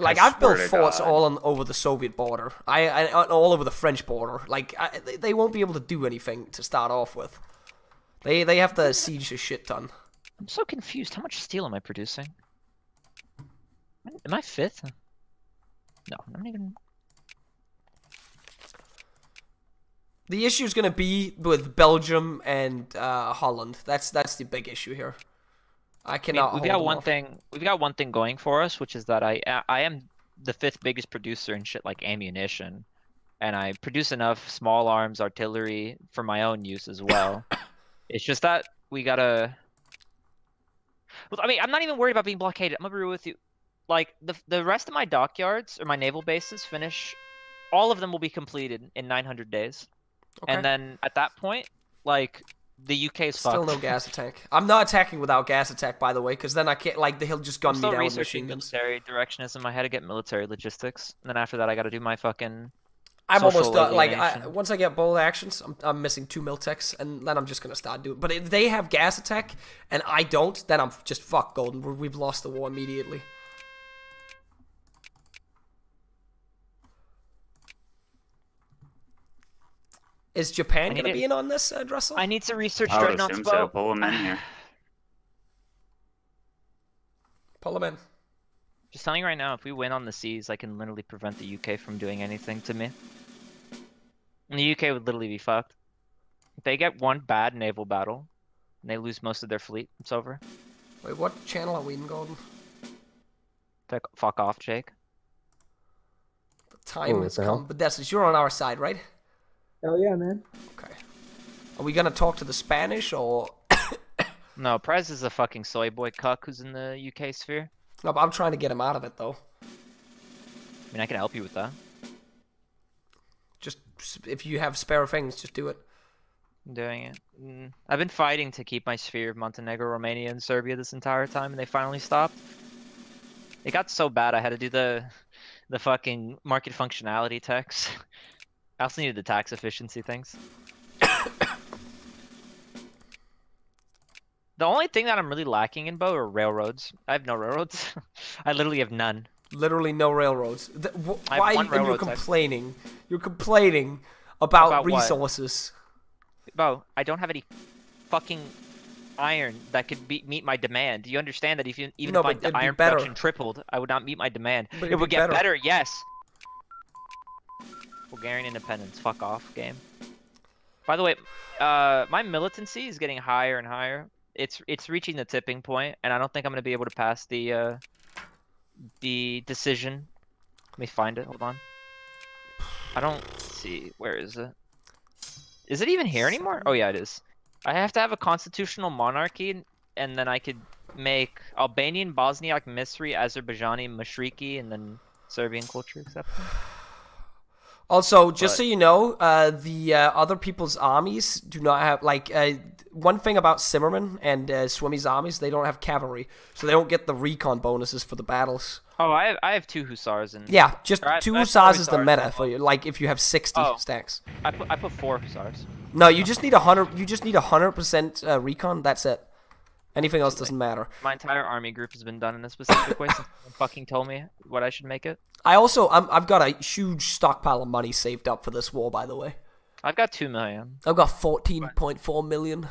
Like I I've built forts God. all on over the Soviet border. I, I all over the French border. Like I, they, they won't be able to do anything to start off with. They they have to siege a shit ton. I'm so confused. How much steel am I producing? Am I fifth? No, I'm not even. The issue is gonna be with Belgium and uh, Holland. That's that's the big issue here. I I mean, cannot. we've got one off. thing. We've got one thing going for us, which is that I I am the fifth biggest producer in shit like ammunition, and I produce enough small arms artillery for my own use as well. <coughs> it's just that we gotta. Well, I mean, I'm not even worried about being blockaded. I'm gonna be real with you. Like the the rest of my dockyards or my naval bases finish, all of them will be completed in 900 days, Okay. and then at that point, like the UK is Still fucked. no gas attack. I'm not attacking without gas attack, by the way, because then I can't. Like he'll just gun I'm me down with researching machine guns. military directionism. I had to get military logistics, and then after that, I got to do my fucking. I'm almost done. Like I, once I get both actions, I'm, I'm missing two miltechs, and then I'm just gonna start doing. But if they have gas attack and I don't, then I'm just fuck golden. We've lost the war immediately. Is Japan gonna be in on this, uh, Dressel? I need to research I would Dreadnought's assume so. boat. Pull them in here. <sighs> Pull them in. Just telling you right now, if we win on the seas, I can literally prevent the UK from doing anything to me. And the UK would literally be fucked. If they get one bad naval battle, and they lose most of their fleet, it's over. Wait, what channel are we in, Golden? Fuck, fuck off, Jake. The time Oh, has what the hell? come. But that's you're on our side, right? Hell yeah, man. Okay. Are we gonna talk to the Spanish or? <coughs> No, Pres is a fucking soy boy cuck who's in the UK sphere. No, but I'm trying to get him out of it though. I mean, I can help you with that. Just if you have spare things, just do it. I'm doing it. Mm, I've been fighting to keep my sphere of Montenegro, Romania, and Serbia this entire time, and they finally stopped. It got so bad I had to do the the fucking market functionality tax. <laughs> I also needed the tax efficiency things. the only thing that I'm really lacking in Bo are railroads. I have no railroads. <laughs> I literally have none. Literally no railroads. Th- wh- why are type. complaining? You're complaining about, About what? resources. Bo, I don't have any fucking iron that could be, meet my demand. Do you understand that if you, even No, if my iron production tripled, I would not meet my demand? But it would be get better. better. yes. Bulgarian independence. Fuck off, game. By the way, uh, my militancy is getting higher and higher. It's it's reaching the tipping point, and I don't think I'm gonna be able to pass the uh, the decision. Let me find it. Hold on. I don't see. Where is it? Is it even here anymore? Oh yeah, it is. I have to have a constitutional monarchy, and then I could make Albanian, Bosniak, Misri, Azerbaijani, Mashriki, and then Serbian culture acceptable. Also, just But- so you know, uh, the uh, other people's armies do not have like uh, one thing about Zimmermann and uh, Swimmy's armies. They don't have cavalry, so they don't get the recon bonuses for the battles. Oh, I have, I have two hussars and Yeah, just I- two I hussars is the meta for you. Like if you have sixty Oh. stacks. I put I put four hussars. No, you just need a hundred. You just need a hundred percent uh, recon. That's it. Anything else doesn't matter. My entire army group has been done in a specific way since someone fucking told me what I should make it. I also I'm, I've got a huge stockpile of money saved up for this war. By the way, I've got two million. I've got fourteen point four million.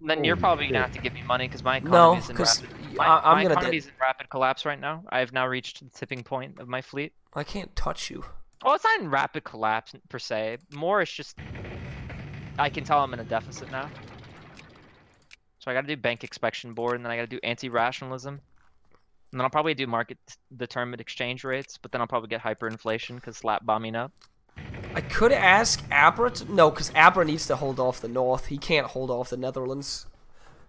Then you're Oh, probably gonna have to give me money because my economy is in 'cause rapid. y- My, I- my gonna economy is in rapid collapse right now. I have now reached the tipping point of my fleet. I can't touch you. Well, it's not in rapid collapse per se. More, it's just I can tell I'm in a deficit now. So I got to do bank inspection board, and then I got to do anti-rationalism, and then I'll probably do market determined exchange rates. But then I'll probably get hyperinflation because slap bombing up. I could ask Abra to... No, because Abra needs to hold off the North. He can't hold off the Netherlands.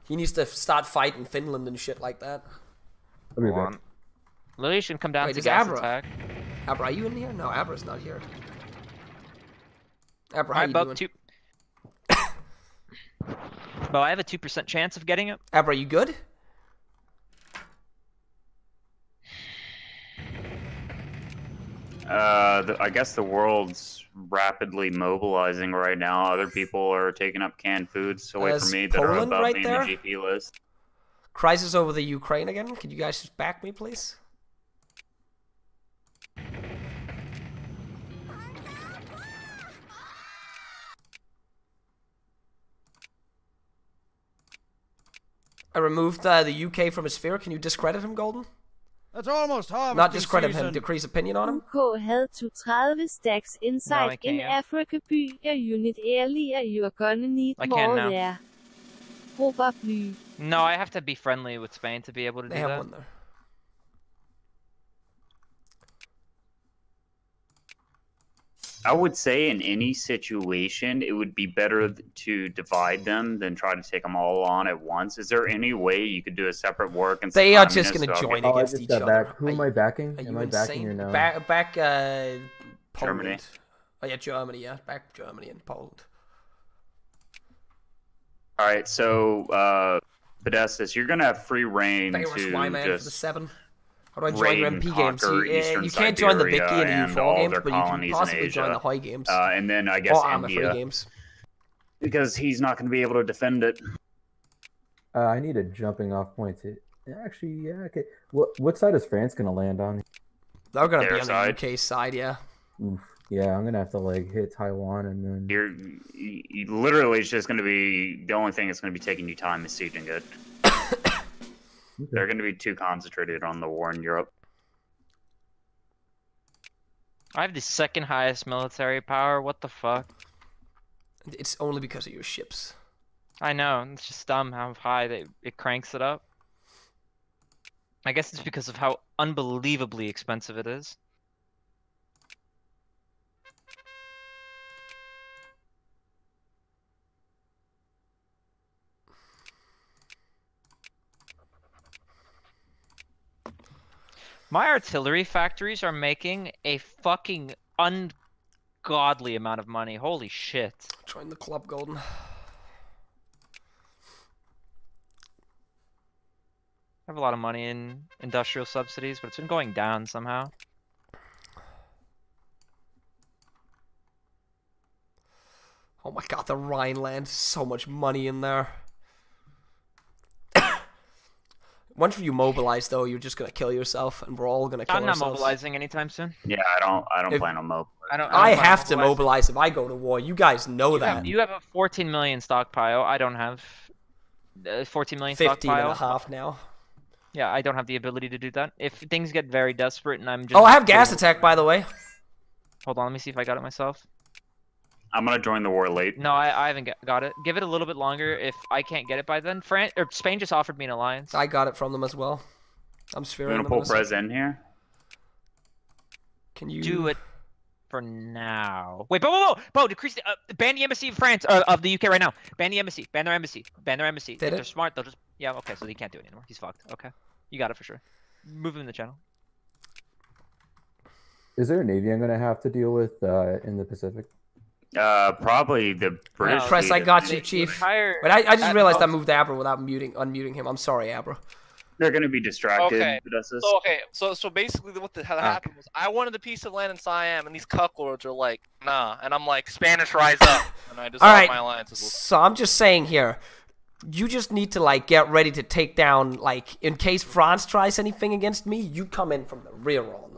He needs to start fighting Finland and shit like that. I'll be back. on. Lily should come down Wait, to is gas Abra? attack. Abra, are you in here? No, Abra's not here. Abra, how Alright, you doing? two. <coughs> Bo, I have a two percent chance of getting it. Abra, are you good? Uh, the, I guess the world's rapidly mobilizing right now. Other people are taking up canned foods away Is from me that are Poland above right me there? in the GP list. Crisis over the Ukraine again? Can you guys just back me, please? I removed uh, the UK from his sphere. Can you discredit him, Golden? That's almost harvesting Not discredit him, decrease opinion on him? UK havde 230 stacks No, I inside in can't. Africa by a unit earlier you're gonna need I more there. Robert Bly. No, I have to be friendly with Spain to be able to They do have that. one there. I would say in any situation, it would be better to divide them than try to take them all on at once. Is there any way you could do a separate war against? They are just gonna join Oh, against just each other. back. Who am I backing? Am I backing insane? or no? Back, back, uh, Poland. Germany. Oh yeah, Germany. Yeah, back Germany and Poland. All right, so uh, Podestas, you're gonna have free reign Thank to much, Wyman, for the seven. How do I join raid your MP games? You, uh, you can't join the Siberia Vicky and and EU4 games, but you can possibly join the high games. Uh, and then I guess or Arma free India, games. because he's not gonna be able to defend it. Uh, I need a jumping off point to. Actually, yeah, okay. What what side is France gonna land on? They're gonna be on side. the UK side, yeah. Oof. Yeah, I'm gonna have to like hit Taiwan and then. You're you, you- literally it's just gonna be the only thing that's gonna be taking you time is sieging it. <coughs> They're gonna be too concentrated on the war in Europe. I have the second highest military power. What the fuck? It's only because of your ships. I know. It's just dumb how high they, it cranks it up. I guess it's because of how unbelievably expensive it is. My artillery factories are making a fucking ungodly amount of money. Holy shit. Join the club, Golden. I have a lot of money in industrial subsidies, but it's been going down somehow. Oh my god, the Rhineland. So much money in there. Once you mobilize, though, you're just gonna kill yourself, and we're all gonna kill I'm not mobilizing anytime soon. Yeah, I don't I don't If- plan on mobilizing. I don't. I don't plan on have to mobilize if I go to war. You guys know You that. have, you have a 14 million stockpile. I don't have uh, 14 million 15 stockpile. and a half now. Yeah, I don't have the ability to do that. If things get very desperate and I'm just Oh, I have gas attack, by the way. Hold on, let me see if I got it myself. I'm gonna join the war late. No, I, I haven't got it. Give it a little bit longer. If I can't get it by then, France or Spain just offered me an alliance. I got it from them as well. I'm You sphering wanna pull in a sec. Pres in here? Can you do it for now? Wait, Bo, Bo, Bo, Bo decrease the, uh, ban the embassy of France uh, of the UK right now. Ban the embassy. Ban their embassy. Ban their embassy. Did if it? they're smart, they'll just yeah. Okay, so he can't do it anymore. He's fucked. Okay, you got it for sure. Move him in the channel. Is there a navy I'm gonna have to deal with uh, in the Pacific? Uh, probably the British. Pres, I got you, Chief. entire- But I, I just realized. I moved Abra without muting unmuting him. I'm sorry, Abra. They're gonna be distracted. Okay. So okay, so so basically what the hell Ah. happened was I wanted a piece of land in Siam, and these cucklords are like, nah, and I'm like, Spanish rise up, and I dissolve All right. my alliances. So I'm just saying here, you just need to like get ready to take down like in case France tries anything against me, you come in from the rear on them.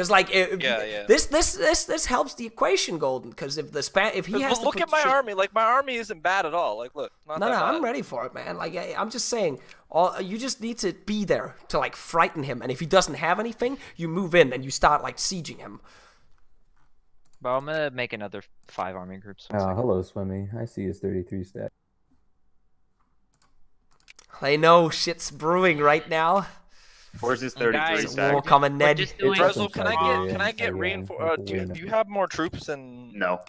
Because like, if, Yeah, yeah. this this this this helps the equation, Golden. Because if the span, if he But has to look put at my shit- army. Like my army isn't bad at all. Like look, not no, that no, bad. I'm ready for it, man. Like, I, I'm just saying, all you just need to be there to like frighten him, and if he doesn't have anything, you move in and you start like sieging him. But I'm gonna make another five army groups. one Oh, second. hello, Swimmy. I see his 33 stat. I know shit's brewing right now. Where's his And 33 guys, stack? War coming, Ned. just doing- Dressel, can I get can I get Taiwan, reinforced? Uh, do, you, do you have more troops than? No.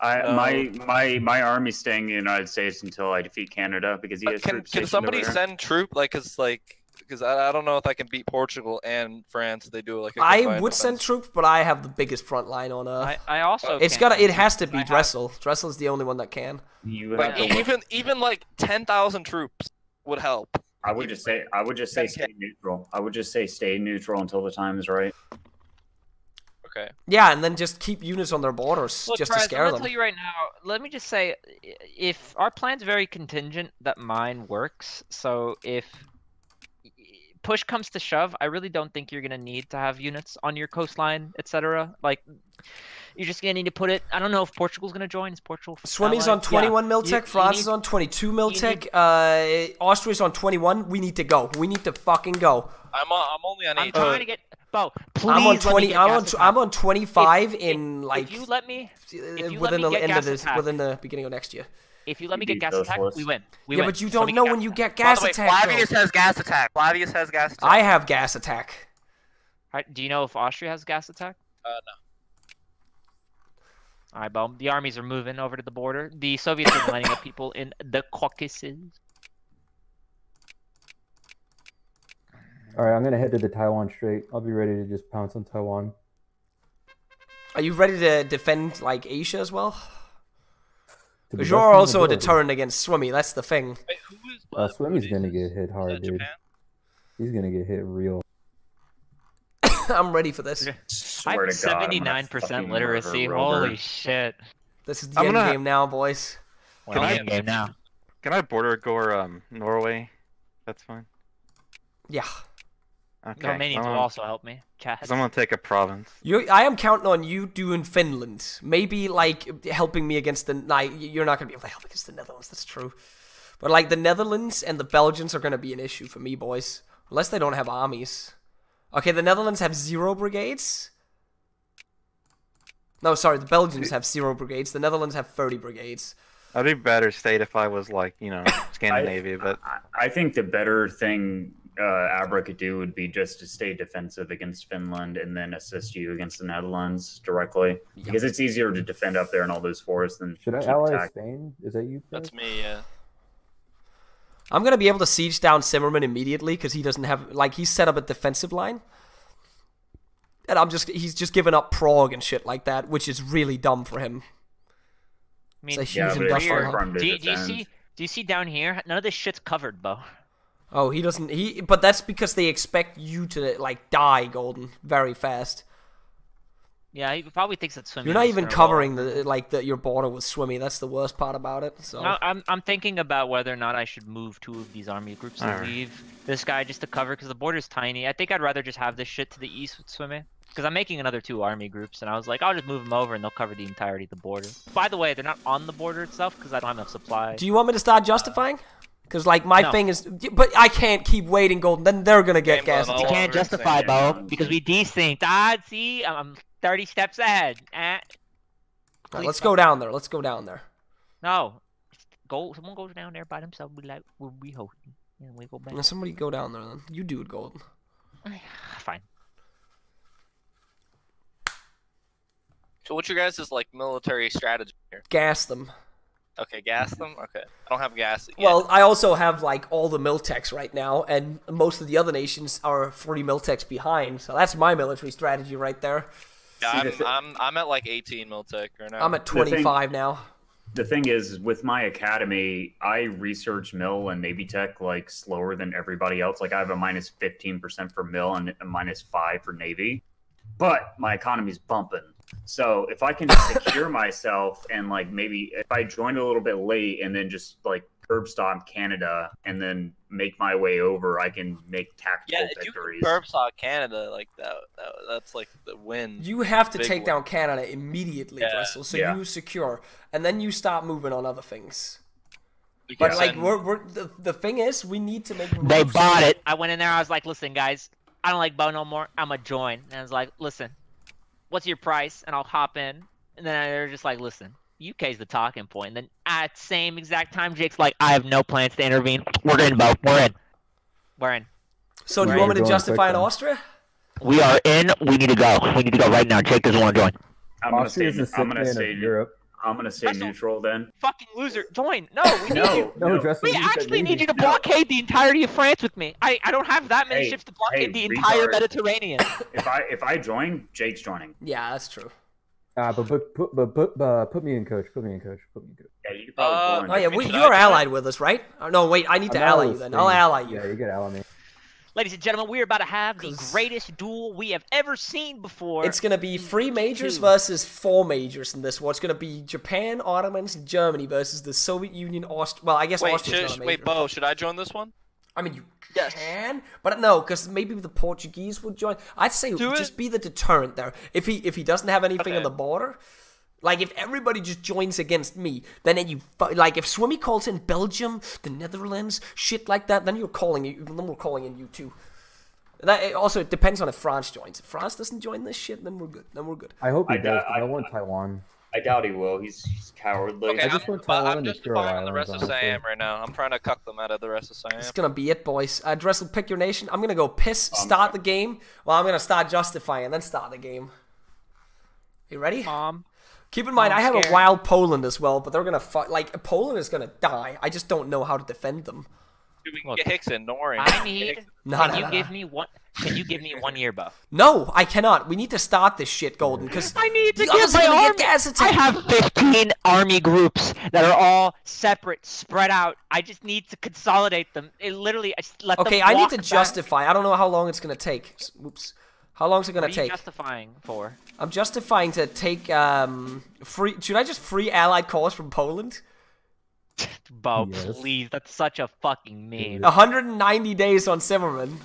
I, No. my my my army's staying in the United States until I defeat Canada because he has can troops can stationed somebody over send troop like cause like because I, I don't know if I can beat Portugal and France. They do like a I combined would send defense. troops, but I have the biggest front line on Earth. I, I also. it's can't gotta. It has to be I have- Dressel. Dressel is the only one that can. You have Like to even even like ten thousand troops would help. I would just say I would just say stay neutral. I would just say stay neutral until the time is right. Okay. Yeah, and then just keep units on their borders Look, just to scare I'm gonna them. tell you right now. Let me just say, if our plan's very contingent, that mine works. So if push comes to shove, I really don't think you're gonna need to have units on your coastline, etc. Like, you're just gonna need to put it. I don't know if Portugal's gonna join. Is Portugal? Swimmy's on 21 Yeah. mil tech, you France need- is on 22 mil tech, uh, Austria's on 21. We need to go. We need to fucking go. I'm on, I'm only on I'm eight. trying to get Bo. Please I'm on let me 20. get I'm gas on. attack. I'm on 25 If- in if- like If you let me, uh, if you let within me the get end gas of this, attack, within the beginning of next year. if you let me You get gas beat attack, socialists. we win. We yeah, win. but you don't know when you get gas By way, attack. Flavius has gas attack. Flavius has gas attack. I have gas attack. Alright, do you know if Austria has gas attack? Uh, no. All right, Bo. The armies are moving over to the border. The Soviets are lining up people in the Caucasus. All right, I'm gonna head to the Taiwan Strait. I'll be ready to just pounce on Taiwan. Are you ready to defend like Asia as well? Because you're also a deterrent against Swimmy. That's the thing. Wait, who is? Uh, Swimmy's gonna get hit hard, dude. Japan? He's gonna get hit real. <coughs> I'm ready for this. I Swear have to God, I'm gonna 79% fucking literacy. murder Rover. Holy shit. This is the I'm end gonna- game now, boys. Can I, game now. can I border gore um, Norway? That's fine. Yeah. Okay. Romanians will I'm, also help me. Chat. I'm gonna take a province. You, I am counting on you doing Finland. Maybe like helping me against the. Nah, you're not gonna be able to help against the Netherlands. That's true. But like the Netherlands and the Belgians are gonna be an issue for me, boys. Unless they don't have armies. Okay, the Netherlands have zero brigades. No, sorry, the Belgians have zero brigades. The Netherlands have 30 brigades. I'd be better state if I was like you know <coughs> Scandinavia, but I, I think the better thing uh, Abra could do would be just to stay defensive against Finland and then assist you against the Netherlands directly because it's easier to defend up there in all those forests than Should I ally attack- Spain? Is that you? That's me. Yeah. I'm gonna be able to siege down Zimmermann immediately because he doesn't have like he's set up a defensive line, and I'm just he's just given up Prague and shit like that, which is really dumb for him. I mean, It's a Yeah, huge but it's industrial hub. for him do, you, do you see? Do you see down here? None of this shit's covered, Bo. Oh, he doesn't. He, but that's because they expect you to like die, Golden, very fast. Yeah, he probably thinks that swimming. You're not is even gonna covering the like the, your border with Swimmy. That's the worst part about it. So No, I'm I'm thinking about whether or not I should move two of these army groups and Alright. leave this guy just to cover because the border's tiny. I think I'd rather just have this shit to the east with swimming because I'm making another two army groups and I was like, I'll just move them over and they'll cover the entirety of the border. By the way, they're not on the border itself because I don't have enough supply. do you want me to start justifying? Because like my No. thing is, but I can't keep waiting, Golden. Then they're gonna get Game gas. level. You can't justify, saying, Bo, because we desynced. Ah, see, I'm I'm 30 steps ahead. Eh. Alright, let's go down there. Let's go down there. No, go. Someone goes down there by themselves. We like we'll be hosting, and we go back. Now somebody go down there then. You do it, Golden. <sighs> Fine. So what's your guys' like military strategy here? Gas them. Okay, gas them. Okay, I don't have gas. Yet. Well, I also have like all the Miltechs right now, and most of the other nations are 40 Miltechs behind. So that's my military strategy right there. Yeah, I'm, the I'm I'm at like 18 miltech right now. I'm at The thing- 25 now. The thing is, with my academy, I research mill and navy tech like slower than everybody else. Like I have a minus fifteen percent for mill and a minus five for navy, but my economy's bumping. So if I can <laughs> secure myself and like maybe if I joined a little bit late and then just like curb stomp Canada and then make my way over, I can make tactical Yeah, if you victories. can curb saw Canada like that, that, that's like the win. You have to take win. down Canada immediately, Yeah. Dressel. So Yeah. you secure, and then you start moving on other things. We But like, send- we're, we're the, the thing is, we need to make. They bought it. I went in there. I was like, "Listen, guys, I don't like Bo no more. I'm gonna join." And I was like, "Listen, what's your price?" And I'll hop in. And then they're just like, "Listen, UK's the talking point." And then at same exact time, Jake's like, "I have no plans to intervene. We're in, Bo. We're in. We're in. So do you want me to justify in Austria? We are in. We need to go. We need to go right now. Jake doesn't want to join. I'm gonna Austria stay. is the I'm gonna stay. of Europe. I'm gonna stay neutral then. Fucking loser. Join. No, we <laughs> need No, you. No, Dressel, We you said actually need you to blockade the entirety of France with me. I, I don't have that many Hey, ships to blockade hey, the entire retard. Mediterranean. <coughs> If I if I join, Jake's joining. Yeah, that's true. Uh, but put put but put uh, put me in, coach. Put me in, coach. Put me in, coach. Yeah, you could probably probably pull pull in. Oh yeah, mean, we, should you're allied with us, right? Oh, no, wait, I need to I'm ally you with then. I'll ally you. Yeah, you get ally me. Ladies and gentlemen, we are about to have the greatest duel we have ever seen before. It's gonna be three majors two. versus four majors in this war. It's gonna be Japan, Ottomans, and Germany versus the Soviet Union, Aust. Well, I guess Wait, Austria's should, not a major. wait, Bo, should I join this one? I mean, you can, but no, because maybe the Portuguese would join. I'd say Do just it. be the deterrent there. If he if he doesn't have anything on the border, like if everybody just joins against me, then you like if Swimmy calls in Belgium, the Netherlands, shit like that, then you're calling. Then we're calling in you too. That it also it depends on if France joins. If France doesn't join this shit, then we're good. Then we're good. I hope he I does. got- 'cause I, I- want Taiwan. I doubt he will. He's, he's cowardly. Okay, I just I'm, want but Taiwan I'm just Faroe fine on the rest of Islands, honestly. Siam right now. I'm trying to cuck them out of the rest of Siam. It's gonna be it, boys. Uh, Dressel, pick your nation. I'm gonna go piss. Start the game. Well, I'm gonna start justifying, then start the game. You ready? Um, Keep in mind, oh, I'm I have a wild Poland as well, but they're gonna fight. Like Poland is gonna die. I just don't know how to defend them. Dude, we can Look, get Hicks in. Don't worry. I need. No, can no, you no, give no. me one? Can you give me one year buff? <laughs> No, I cannot. We need to start this shit, Golden, because I need to the get my army. get I have 15 army groups that are all separate, spread out. I just need to consolidate them. It literally, I just let Okay, them I need to back. justify. I don't know how long it's gonna take. Oops. How long is it gonna What are you take? justifying for? I'm justifying to take um free. Should I just free allied cores from Poland? <laughs> Bo, Yes. please. That's such a fucking meme. 190 days on Zimmermann.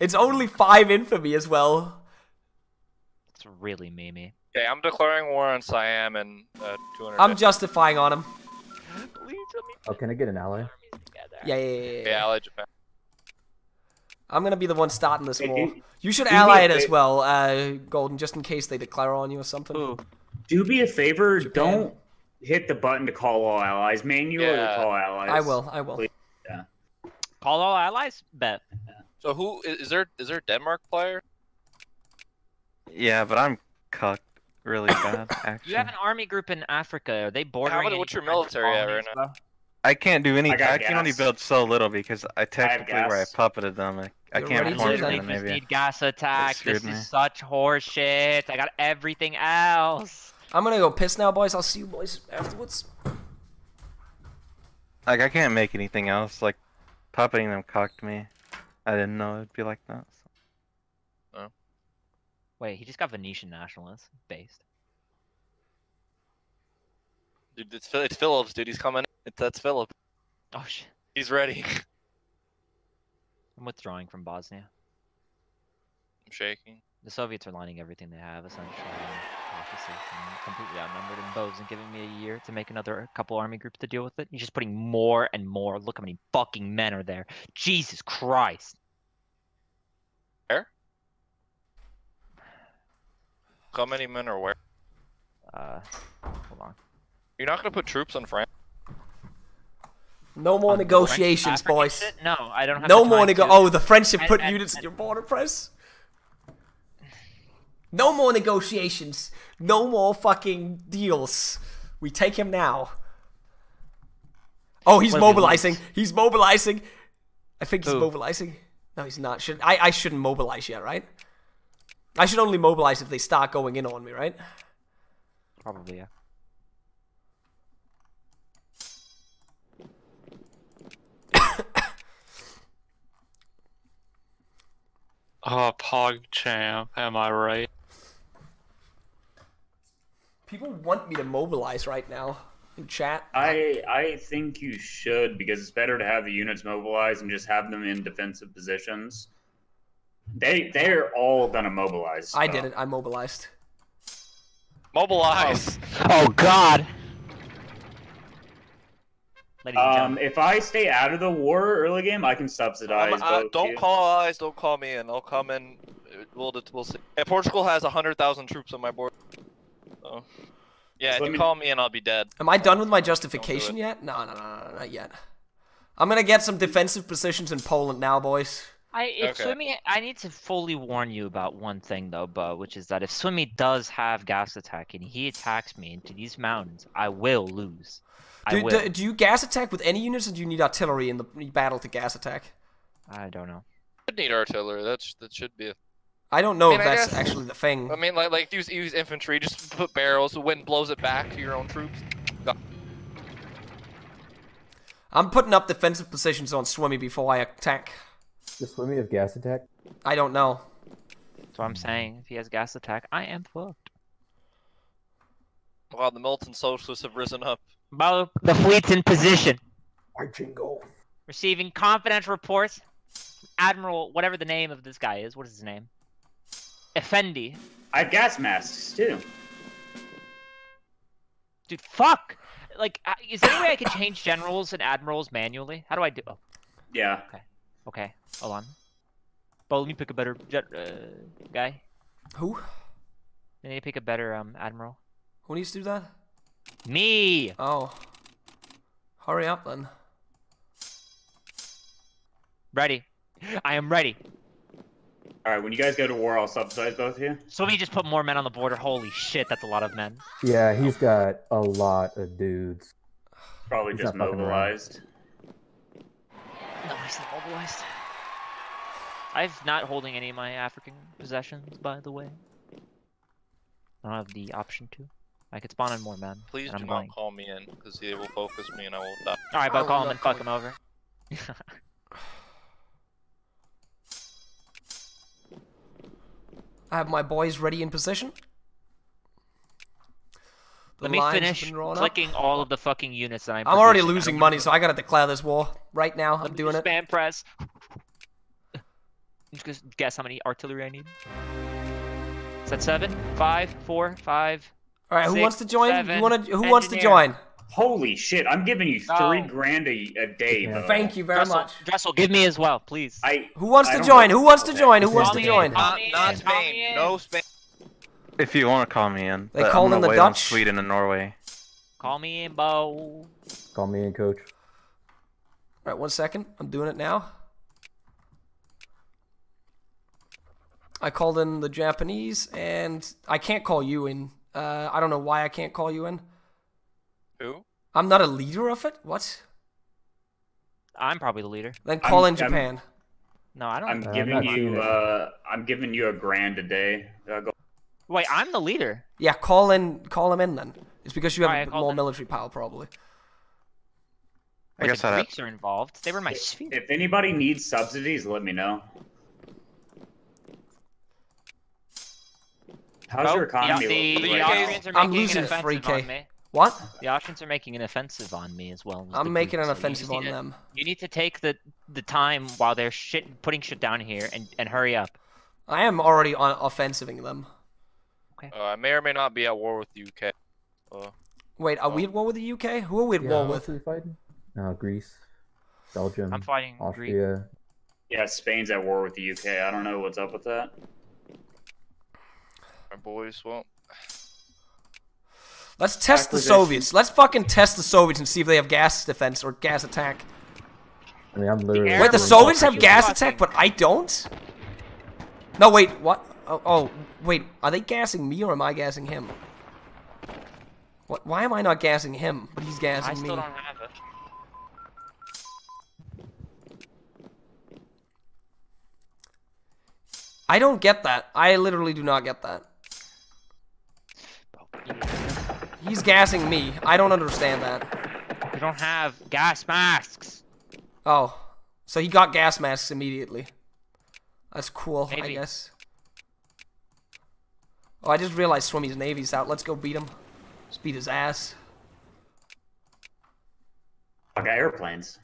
It's only five infamy as well. It's really memey. Okay, I'm declaring war on Siam and uh, 200. I'm justifying on him. Please let me Oh, can I get an ally? Yeah, yeah, yeah, yeah, yeah. Yeah, Ally Japan. I'm gonna be the one starting this war. You should ally it as well, uh, Golden, just in case they declare on you or something. Ooh. Do me a favor. Japan. Don't hit the button to call all allies. Manually Yeah. call allies. I will, I will. Please. Yeah. Call all allies? Bet. So who is, is there? Is there a Denmark player? Yeah, but I'm cucked really <coughs> bad, actually. You have an army group in Africa. Are they bordering? How many, what's your military at right now? I can't do any. I I, can only build so little because I technically where I gas. puppeted them. I, I can't ready to just Maybe. need gas attack. This me. is such horseshit. I got everything else. I'm gonna go piss now, boys. I'll see you boys afterwards. Like I can't make anything else. Like puppeting them cocked me. I didn't know it'd be like that. so. Oh. Wait, he just got Venetian nationalist based. Dude, it's, Phil- it's Phillips, dude. He's coming. It's, that's Philip. Oh shit. He's ready. <laughs> I'm withdrawing from Bosnia. I'm shaking. The Soviets are lining everything they have, essentially. And completely outnumbered, and Bo isn't giving me a year to make another couple army groups to deal with it. He's just putting more and more. Look how many fucking men are there. Jesus Christ. Where? How many men are where? Uh, hold on. You're not gonna put troops on France. No more On negotiations, African boys. shit? No, I don't have No more nego. to. Oh, the French have put and- units in your border press. No more negotiations. No more fucking deals. We take him now. Oh, he's What if he mobilizing. He's mobilizing. I think he's Who? mobilizing. No, he's not. Should I? I shouldn't mobilize yet, right? I should only mobilize if they start going in on me, right? Probably, yeah. Oh, PogChamp, am I right? People want me to mobilize right now in chat. I I think you should because it's better to have the units mobilized and just have them in defensive positions. They they're all gonna mobilize. I did it. I mobilized. Mobilize. Oh, oh God. Ladies and Um, if I stay out of the war early game, I can subsidize. Um, uh, both don't you. call eyes. Don't call me in. I'll come in. We'll we'll see. Yeah, Portugal has hundred thousand troops on my board. So, yeah, Just if you me- call me and I'll be dead. Am I done with my justification yet? No, no, no, no, no, not yet. I'm gonna get some defensive positions in Poland now, boys. I if Okay. Swimmy, I need to fully warn you about one thing though, Bo, which is that if Swimmy does have gas attack and he attacks me into these mountains, I will lose. I Do, will. do, do you gas attack with any units, or do you need artillery in the battle to gas attack? I don't know. Should need artillery. That's that should be. A... I don't know I mean, if that's guess- actually the thing. I mean, like like use use infantry. Just put barrels. The wind blows it back to your own troops. Go. I'm putting up defensive positions on Swimmy before I attack. Does Swimmy have gas attack? I don't know. That's what I'm saying. If he has gas attack, I am fucked. Wow, the militant socialists have risen up. Bo, the fleet's in position. Our jingle. Receiving confidential reports. Admiral, whatever the name of this guy is, what is his name? Effendi. I have gas masks too. Dude, fuck! Like, is there any way I can change generals and admirals manually? How do I do? Oh, Yeah. okay. Okay, hold on. Bo, let me pick a better jet, uh, guy. Who? I need to pick a better um admiral. Who needs to do that? Me. Oh. Hurry up then. Ready. I am ready. All right, when you guys go to war, I'll subsidize both of you. So we just put more men on the border. Holy shit, that's a lot of men. Yeah, he's got a lot of dudes. Probably He's just not fucking around. mobilized. No, he's not mobilized. I'm not holding any of my African possessions, by the way. I don't have the option to. I could spawn in more men. Please do I'm not going. call me in, because they will focus me and I will die. Alright, but call him and fuck call him over. <laughs> I have my boys ready in position. The Let me finish been drawn up. clicking all of the fucking units that I'm I'm already losing money, so I gotta declare this war right now. I'm doing it. Spam press. <laughs> Just gonna guess how many artillery I need. Is that seven? Five? Four? Five? All right, who six, wants to join? seven, you want to? Who wants to join? Holy shit! I'm giving you No. three oh. grand a, a day. Bo. Thank you very Dressel, much. Dressel, give me as well, please. I. Who wants I to join? know. Who wants to join? Who wants to join? Not, not Spain. No Spain. If you want to call me in, They but call I'm the Dutch? Sweden and Norway. Call me in, Bo. Call me in, coach. All right, one second. I'm doing it now. I called in the Japanese, and I can't call you in. Uh, I don't know why I can't call you in. Who? I'm not a leader of it. What? I'm probably the leader. Then call I'm- in I'm- Japan. No, I don't. I'm I'm giving not seeing you. Uh, I'm giving you a grand a day. Uh, go- Wait, I'm the leader. Yeah, call in. Call him in then. It's because you have Alright, I more in. military power, probably. I Wait, guess the I. Greeks are involved. They were my sphere. If anybody needs subsidies, let me know. How's Oh, your economy the, look the, right the? Austrians are I'm making losing an offensive 3K. on me. What? The Austrians are making an offensive on me as well. as I'm the making an so offensive on to- them. You need to take the the time while they're shit putting shit down here and, and hurry up. I am already on offensiving them. Uh, I may or may not be at war with the UK. Uh, Wait, are we at war with the UK? Who are we at Yeah, war what's with? he fighting? Uh, Greece, Belgium, I'm fighting Greece. Austria. Yeah, Spain's at war with the UK. I don't know what's up with that. Our boys, well, <sighs> Let's test the Soviets. Let's fucking test the Soviets and see if they have gas defense or gas attack. I mean, I'm literally. air Wait, the Soviets have gas attack, but I don't? No, wait, what? Oh, oh, wait, are they gassing me or am I gassing him? What? Why am I not gassing him, but he's gassing I gassing still me? don't have it. I don't get that. I literally do not get that. He's gassing me. I don't understand that. We don't have gas masks. Oh, so he got gas masks immediately. That's cool, I guess. Oh, I just realized Swimmy's Navy's out. Let's go beat him. Let's beat his ass. I got airplanes.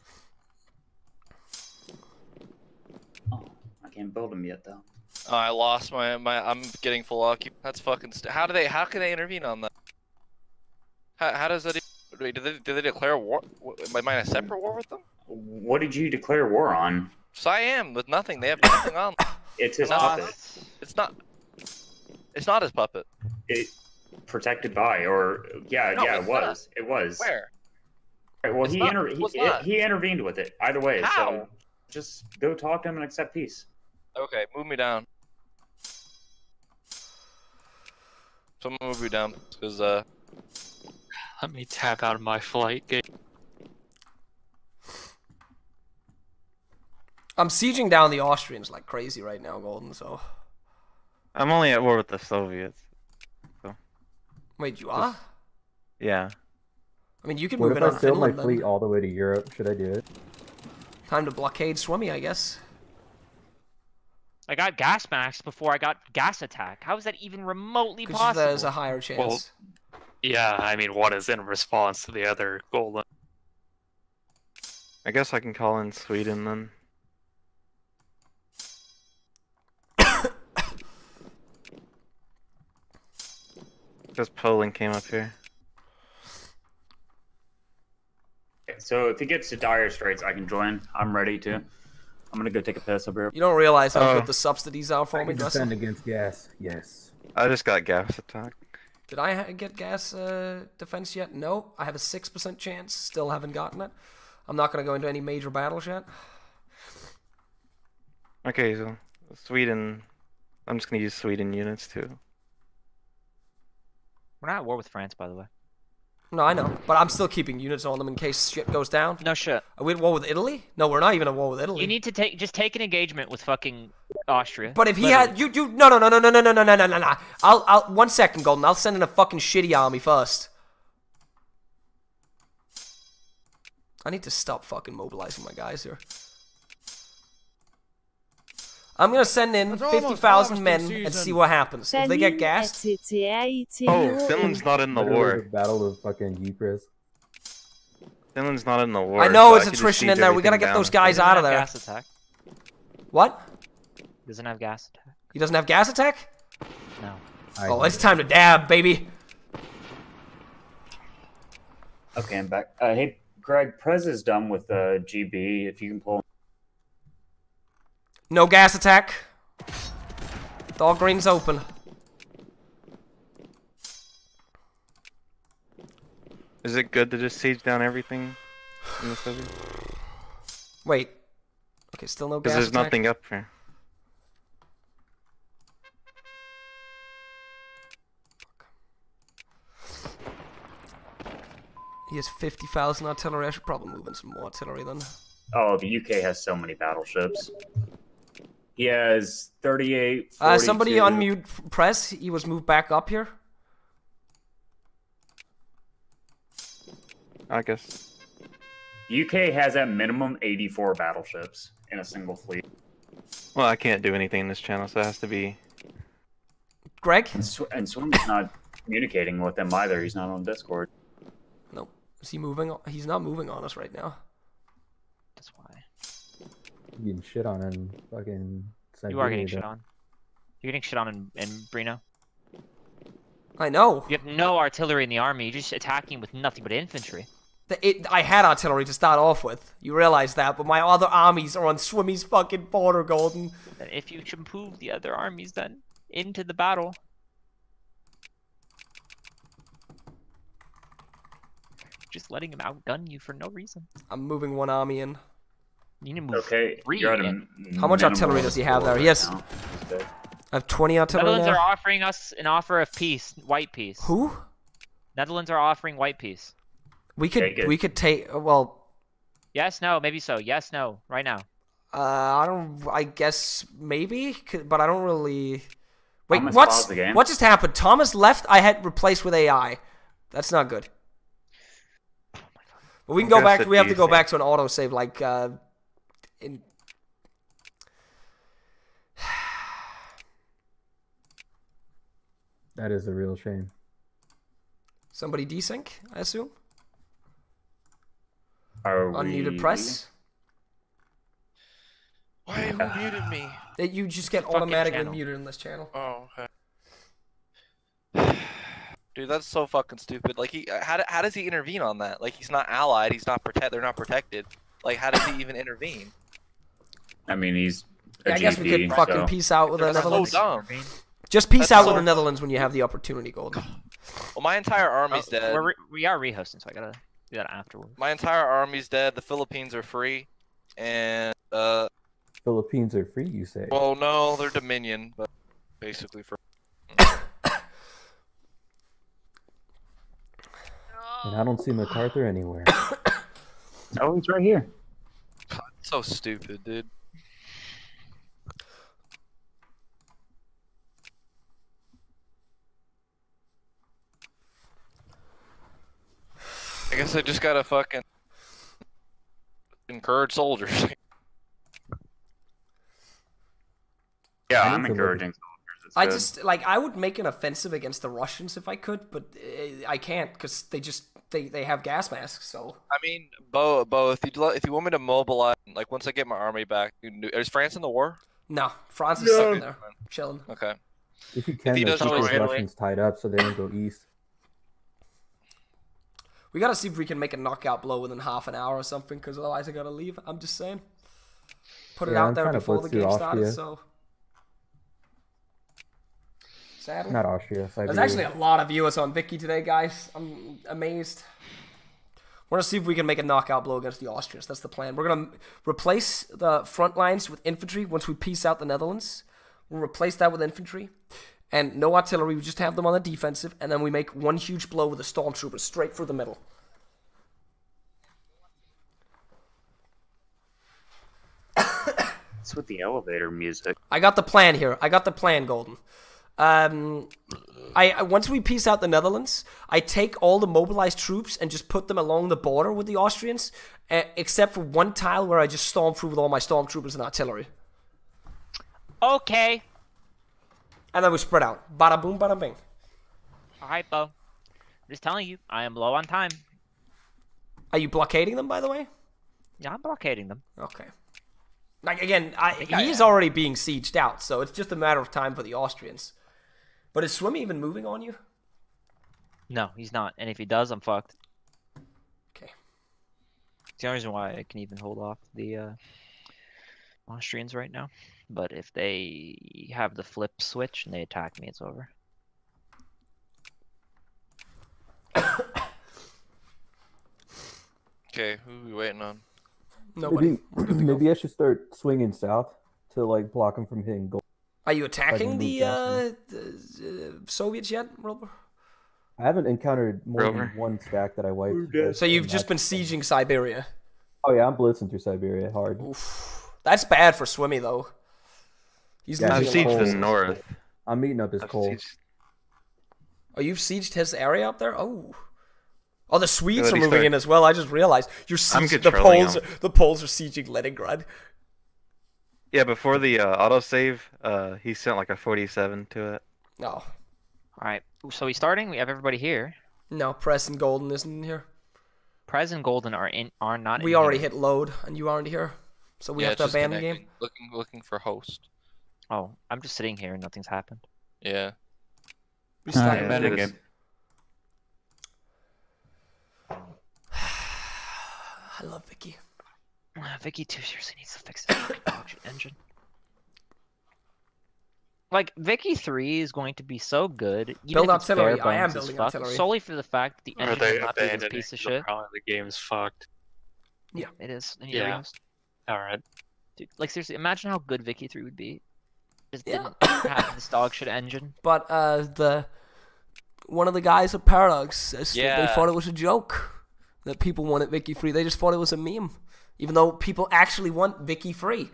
Oh, I can't build them yet though. Oh, I lost my my. I'm getting full occup. That's fucking. St- how do they? How can they intervene on that? How, how does that? Wait, did they, did they declare war? Am I in a separate war with them? What did you declare war on? Siam with nothing. They have nothing on. <laughs> It's his Not- puppet. It's not. It's not his puppet. It protected by, or yeah, No, yeah, it was. It was. Where? Right, well, It's he, not- inter- he, he intervened with it. Either way, so just go talk to him and accept peace. Okay, move me down. Someone move me down, because uh. Let me tap out of my flight game. I'm sieging down the Austrians like crazy right now, Golden, so. I'm only at war with the Soviets. So Wait, you are? yeah. I mean, you can What move if in I on sail my Finland fleet all the way to Europe? Should I do it? Time to blockade Swimmy, I guess. I got gas max before I got gas attack. How is that even remotely Because possible? there's a higher chance. Well, yeah, I mean, one is in response to the other golden. I guess I can call in Sweden then. <coughs> Because Poland came up here. So if he gets to dire straits, I can join. I'm ready to. I'm gonna go take a piss over here. You don't realize how good oh. the subsidies are for I me, can Justin? against gas. Yes. I just got gas attack. Did I get gas uh, defense yet? No. I have a 6% chance. Still haven't gotten it. I'm not going to go into any major battles yet. Okay, so Sweden. I'm just gonna use Sweden units too. We're not at war with France, by the way. No, I know. But I'm still keeping units on them in case shit goes down. No shit. Are we at war with Italy? No, we're not even at war with Italy. You need to take just take an engagement with fucking Austria. But if he Literally. had you, you no no no no no no no no no no no no. I'll I'll one second, Golden. I'll send in a fucking shitty army first. I need to stop fucking mobilizing my guys here. I'm gonna send in It's fifty thousand men harvesting and see what happens. If they get gassed, Oh, Finland's not in the war. the Battle of fucking Ypres. Finland's not in the war. I know so it's could just attrition in there. We gotta everything get those guys Doesn't out of there. Gas attack. What? Doesn't have gas attack. He doesn't have gas attack? No. Oh, it's time to dab, baby. Okay, I'm back. Uh, hey, Greg, Pres is done with uh, GB. If you can pull. No gas attack. Dog ring's open. Is it good to just siege down everything in the city? Wait. Okay, still no gas Because there's attack. nothing up here. He has 50,000 artillery. I should probably move in some more artillery then. Oh, the UK has so many battleships. He has 38. Uh, somebody 42. unmute Pres. He was moved back up here. I guess. UK has at minimum 84 battleships in a single fleet. Well, I can't do anything in this channel, so it has to be. Greg? And, Sw- and Swim's not communicating with them either. He's not on Discord. Nope. Is he moving? On? He's not moving on us right now. That's why. You getting shit on in fucking. You are Siberia, getting shit on. You're getting shit on in, in Brino. I know. You have no artillery in the army. You're just attacking with nothing but infantry. The, it, I had artillery to start off with. You realize that, but my other armies are on Swimmy's fucking border, Golden. And if you should move the other armies then into the battle. Just letting him outgun you for no reason. I'm moving one army in. You need to move Okay, three you're at a How much artillery does he have there? right Yes. now. I have 20 artillery Netherlands now. are offering us an offer of peace, white peace. Who? Netherlands are offering white peace. We could Take we could take well. Yes, no, maybe so. Yes, no, right now. Uh, I don't. I guess maybe, but I don't really. Wait, Thomas what's paused the game. what just happened? Thomas left. I had replaced with AI. That's not good. But we can go back. We have to go DC. back to an autosave like uh, and <sighs> that is a real shame. Somebody desync, I assume. Are Unmuted we... press. Why have you muted me? That you just get automatically channel. muted in this channel. Oh. Okay. <sighs> Dude, that's so fucking stupid. Like, he uh, how, how does he intervene on that? Like, he's not allied. He's not protect. They're not protected. Like, how does he even intervene? I mean, he's. A Yeah, I guess we could fucking so- peace out with the That's so Netherlands. dumb. Just peace That's out so- with the Netherlands when you have the opportunity, Golden. Well, my entire army's Oh, dead. We're we are rehosting, so I gotta do that afterwards. My entire army's dead. The Philippines are free, and uh, Philippines are free, you say? well, no, they're Dominion, but basically for. And I don't see MacArthur anywhere. <coughs> Oh, he's right here. So stupid, dude. Guess I just gotta fucking encourage soldiers. <laughs> Yeah, I I'm encouraging soldiers. look encouraging. I just like I would make an offensive against the Russians if I could, but uh, I can't because they just they, they have gas masks. So I mean, Bo, Bo, if you if you want me to mobilize, like once I get my army back, you can is France in the war? no, France is No. sitting there chilling. Okay. If you can, he does keep always those Italy- Russians tied up so they don't go east. We gotta see if we can make a knockout blow within half an hour or something, because otherwise I gotta leave. I'm just saying. Put it Yeah, out I'm there before the game started. Austria. So sadly, Not Austria, Siberia. There's actually a lot of viewers on Vicky today, guys. I'm amazed. We're gonna see if we can make a knockout blow against the Austrians. That's the plan. We're gonna replace the front lines with infantry once we piece out the Netherlands. We'll replace that with infantry. And no artillery, we just have them on the defensive, and then we make one huge blow with the stormtroopers straight through the middle. It's with the elevator music. I got the plan here. I got the plan, Golden. Um, I I- once we piece out the Netherlands, I take all the mobilized troops and just put them along the border with the Austrians, uh, except for one tile where I just storm through with all my stormtroopers and artillery, Okay. And then we spread out. Bada boom, bada bing. All right, Bo. I'm just telling you, I am low on time. Are you blockading them, by the way? Yeah, I'm blockading them. Okay. Like again, I, I already being sieged out, so it's just a matter of time for the Austrians. But is Swim even moving on you? No, he's not. And if he does, I'm fucked. Okay. It's the only reason why I can even hold off the uh, Austrians right now. But if they have the flip switch and they attack me, it's over. Okay, who are we waiting on? Nobody. Maybe, maybe I should start swinging south to like block them from hitting gold. Are you attacking the, uh, the uh, Soviets yet, Robert? I haven't encountered more Rover. than one stack that I wiped. So you've just been sieging Siberia. Oh yeah, I'm blitzing through Siberia hard. That's bad for Swimmy though. He's Yeah, losing a lot. sieged the north. I'm meeting up his coal. Oh, you've sieged his area up there? Oh. Oh, the Swedes are moving started. in as well. I just realized you're I'm sieging the Poles. them. The Poles are sieging Leningrad. Yeah, before the uh, autosave, uh, he sent like a 47 to it. No. All right. So we starting. We have everybody here. No, Pres and Golden isn't here. Pres and Golden are in. Are not. We in already here. hit load, and you aren't here, so we yeah, have to abandon the game. Looking, looking for host. Oh, I'm just sitting here and nothing's happened. Yeah. We start yeah, abandon it the game. <sighs> I love Vicky. Uh, Vicky two seriously needs to fix this fucking <coughs> dog shit engine. Like Vicky three is going to be so good. Even Build if it's artillery. I am building fuck, artillery. solely for the fact that the Or engine they will not be this abandoned piece of it, shit. Probably the game's fucked. Yeah, it is. yeah. All right. Dude, like seriously, imagine how good Vicky three would be. Just Yeah. didn't have this dog shit engine. <coughs> But uh, the one of the guys at Paradox that they thought it was a joke that people wanted Vicky free. They just thought it was a meme, even though people actually want Vicky free.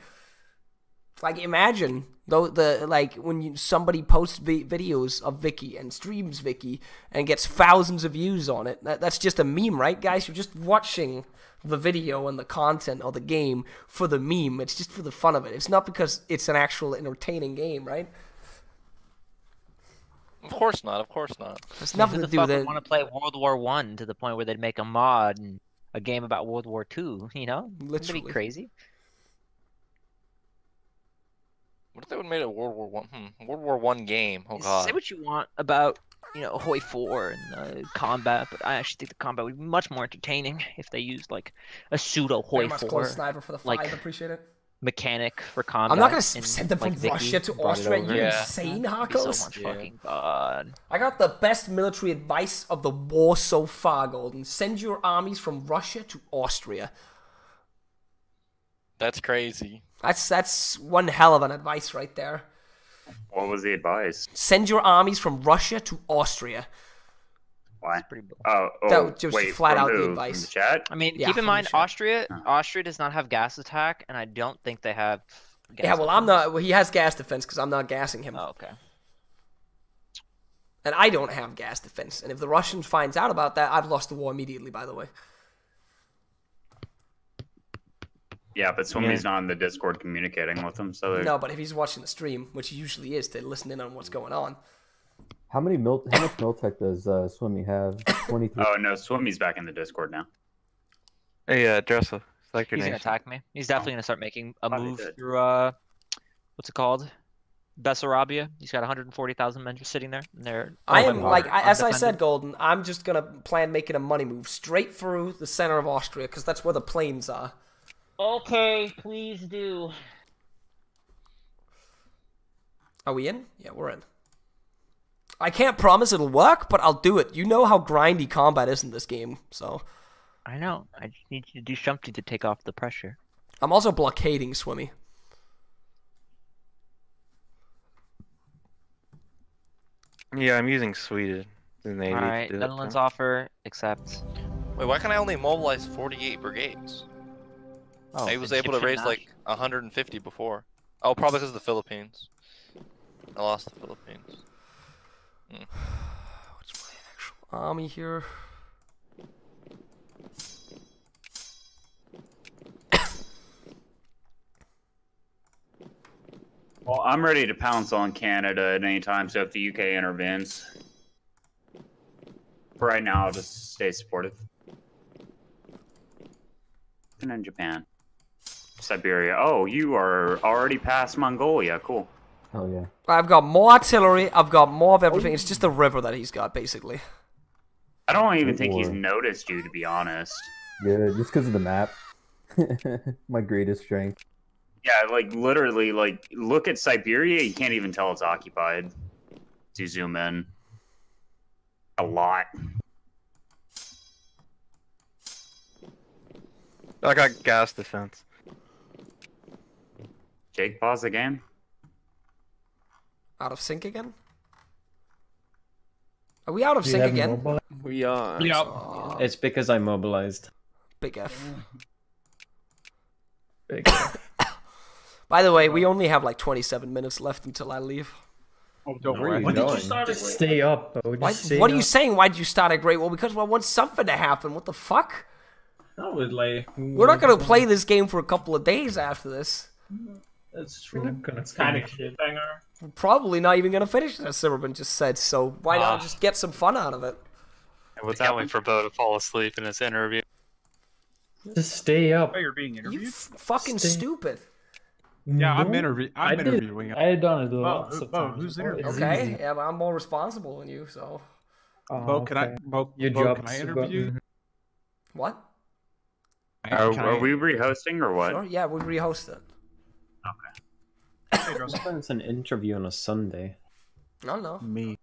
Like imagine though the like when you somebody posts vi- videos of Vicky and streams Vicky and gets thousands of views on it. That, that's just a meme, right, guys? You're just watching the video and the content of the game for the meme. It's just for the fun of it. It's not because it's an actual entertaining game, right? Of course not. Of course not. It's nothing Who to the do fuck with would it. want to play World War One to the point where they'd make a mod and a game about World War Two? You know, Wouldn't that Literally. be crazy. What if they would have made a World War One? Hmm. World War One game. Oh god. Say what you want about you know Hoi Four and uh, combat, but I actually think the combat would be much more entertaining if they used like a pseudo Hoi Four sniper for the five. like Appreciate it. mechanic for combat. I'm not gonna s- in, send them from like, Vicky. Russia to Austria. You Yeah. insane, That'd so Harkos? much fucking fun. I got the best military advice of the war so far, Golden. Send your armies from Russia to Austria. That's crazy. That's that's one hell of an advice right there. What was the advice? Send your armies from Russia to Austria. Why? Oh, oh That was just wait, flat out the who? From advice. the chat? I mean, Yeah, keep in mind, the chat. Austria Austria does not have gas attack, and I don't think they have. Gas yeah, well, I'm not. Well, he has gas defense because I'm not gassing him. Oh, okay. And I don't have gas defense. And if the Russians finds out about that, I've lost the war immediately. By the way. Yeah, but Swimmy's not in the Discord communicating with them, so they're- No, but if he's watching the stream, which he usually is, to listen in on what's going on. How many mil? How much Miltech does uh, Swimmy have? <coughs> Twenty three. Oh no, Swimmy's back in the Discord now. Hey, uh, Dressel, select your He's gonna attack me. He's definitely gonna start making a Thought he move did. through uh, what's it called? Bessarabia. He's got 140,000 men just sitting there. And they're I am like I, as I said, Golden. I'm just gonna plan making a money move straight through the center of Austria because that's where the plains are. Okay, please do. Are we in? Yeah, we're in. I can't promise it'll work, but I'll do it. You know how grindy combat is in this game, so I know. I just need you to do something to take off the pressure. I'm also blockading Swimmy. Yeah, I'm using Sweden. The Navy All to right, do that Netherlands offer accept. Wait, why can I only mobilize 48 brigades? Oh, I was Egyptian able to raise Nash. like 150 before. Oh, probably because of the Philippines. I lost the Philippines. Hmm. What's my actual Army here. Well, I'm ready to pounce on Canada at any time, so if the UK intervenes. For right now, I'll just stay supportive. And in Japan. Siberia. Oh, you are already past Mongolia. Cool. Oh yeah. I've got more artillery. I've got more of oh, everything. It's just the river that he's got, basically. I don't even Good think he's noticed you, to be honest. Yeah, just because of the map. <laughs> My greatest strength. Yeah, like literally, like look at Siberia. You can't even tell it's occupied. To zoom in, a lot. I got gas defense. Jake, pause the game. Out of sync again? Are we out of Do sync again? mobile? We are. Aw, oh. It's because I mobilized. big F. Big. <coughs> By the way, we only have like 27 minutes left until I leave. Oh, don't Where are worry. you When did you start Just it? stay up. Just Why, stay what are you saying? Why did you start a Great Wall? Because I want something to happen. What the fuck? No, with like We're not gonna play this game for a couple of days after this. That's We're not gonna It's kind of finish it. cliffhanger. We're probably not even gonna finish it, as Silverman just said. So why not Ah. just get some fun out of it? What's I can't wait for Bo to fall asleep in his interview. Just stay up. Oh, you're being You interviewed? f- fucking Stay- stupid. Yeah, I'm No, interview- I'm I did. interviewing. I had done it Bo, lots who- Bo, who's before. interviewing? It's Okay, yeah, but I'm more responsible than you. So Oh, Bo, can I? Bo, Your Bo, job can I is to go- interview you? What? Are, Can are I- we rehosting or what? Sure, yeah, we rehost it. Hey, Russell. It's an interview on a Sunday. No, no. Me,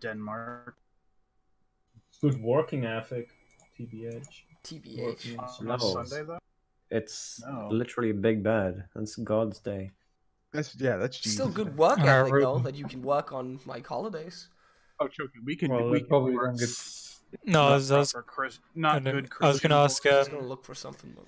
Denmark. Good working ethic, TBH. TBH. Working on No. Sunday though. It's No. literally Big Bad. That's God's day. That's yeah, that's Still good work Uh, ethic re- though that you can work on like holidays. Oh, joking. We can. Well, we can probably work don't. No, I was, I was, Chris, not and then good. I was gonna ask, work. uh, Just gonna look for something. But...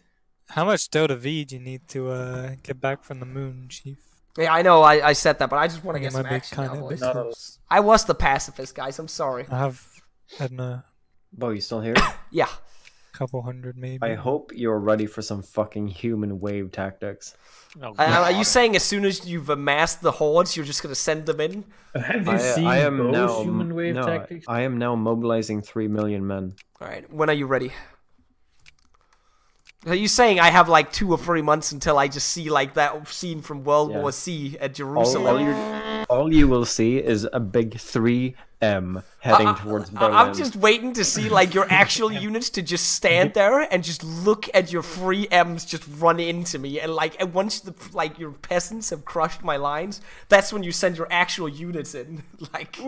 how much delta V do you need to uh, get back from the moon, Chief? Yeah, I know. I, I said that, but I just want to get some might be action now, kinda boys. bit. I was the pacifist, guys. I'm sorry. I have, I don't know. Bo, you still here? <coughs> Yeah. couple hundred maybe. I hope you're ready for some fucking human wave tactics. Oh, Uh, are you saying as soon as you've amassed the hordes, you're just gonna send them in? <laughs> Have you I, seen I am those now human wave no, tactics? I am now mobilizing three million men. All right. When are you ready? Are you saying I have like two or three months until I just see like that scene from World Yeah. War C at Jerusalem? all, you, all you will see is a big three M heading uh, uh, towards uh, I- Berlin. I'm just waiting to see like your actual <laughs> units to just stand there and just look at your three M's just run into me and like and once the like your peasants have crushed my lines, that's when you send your actual units in. <laughs> like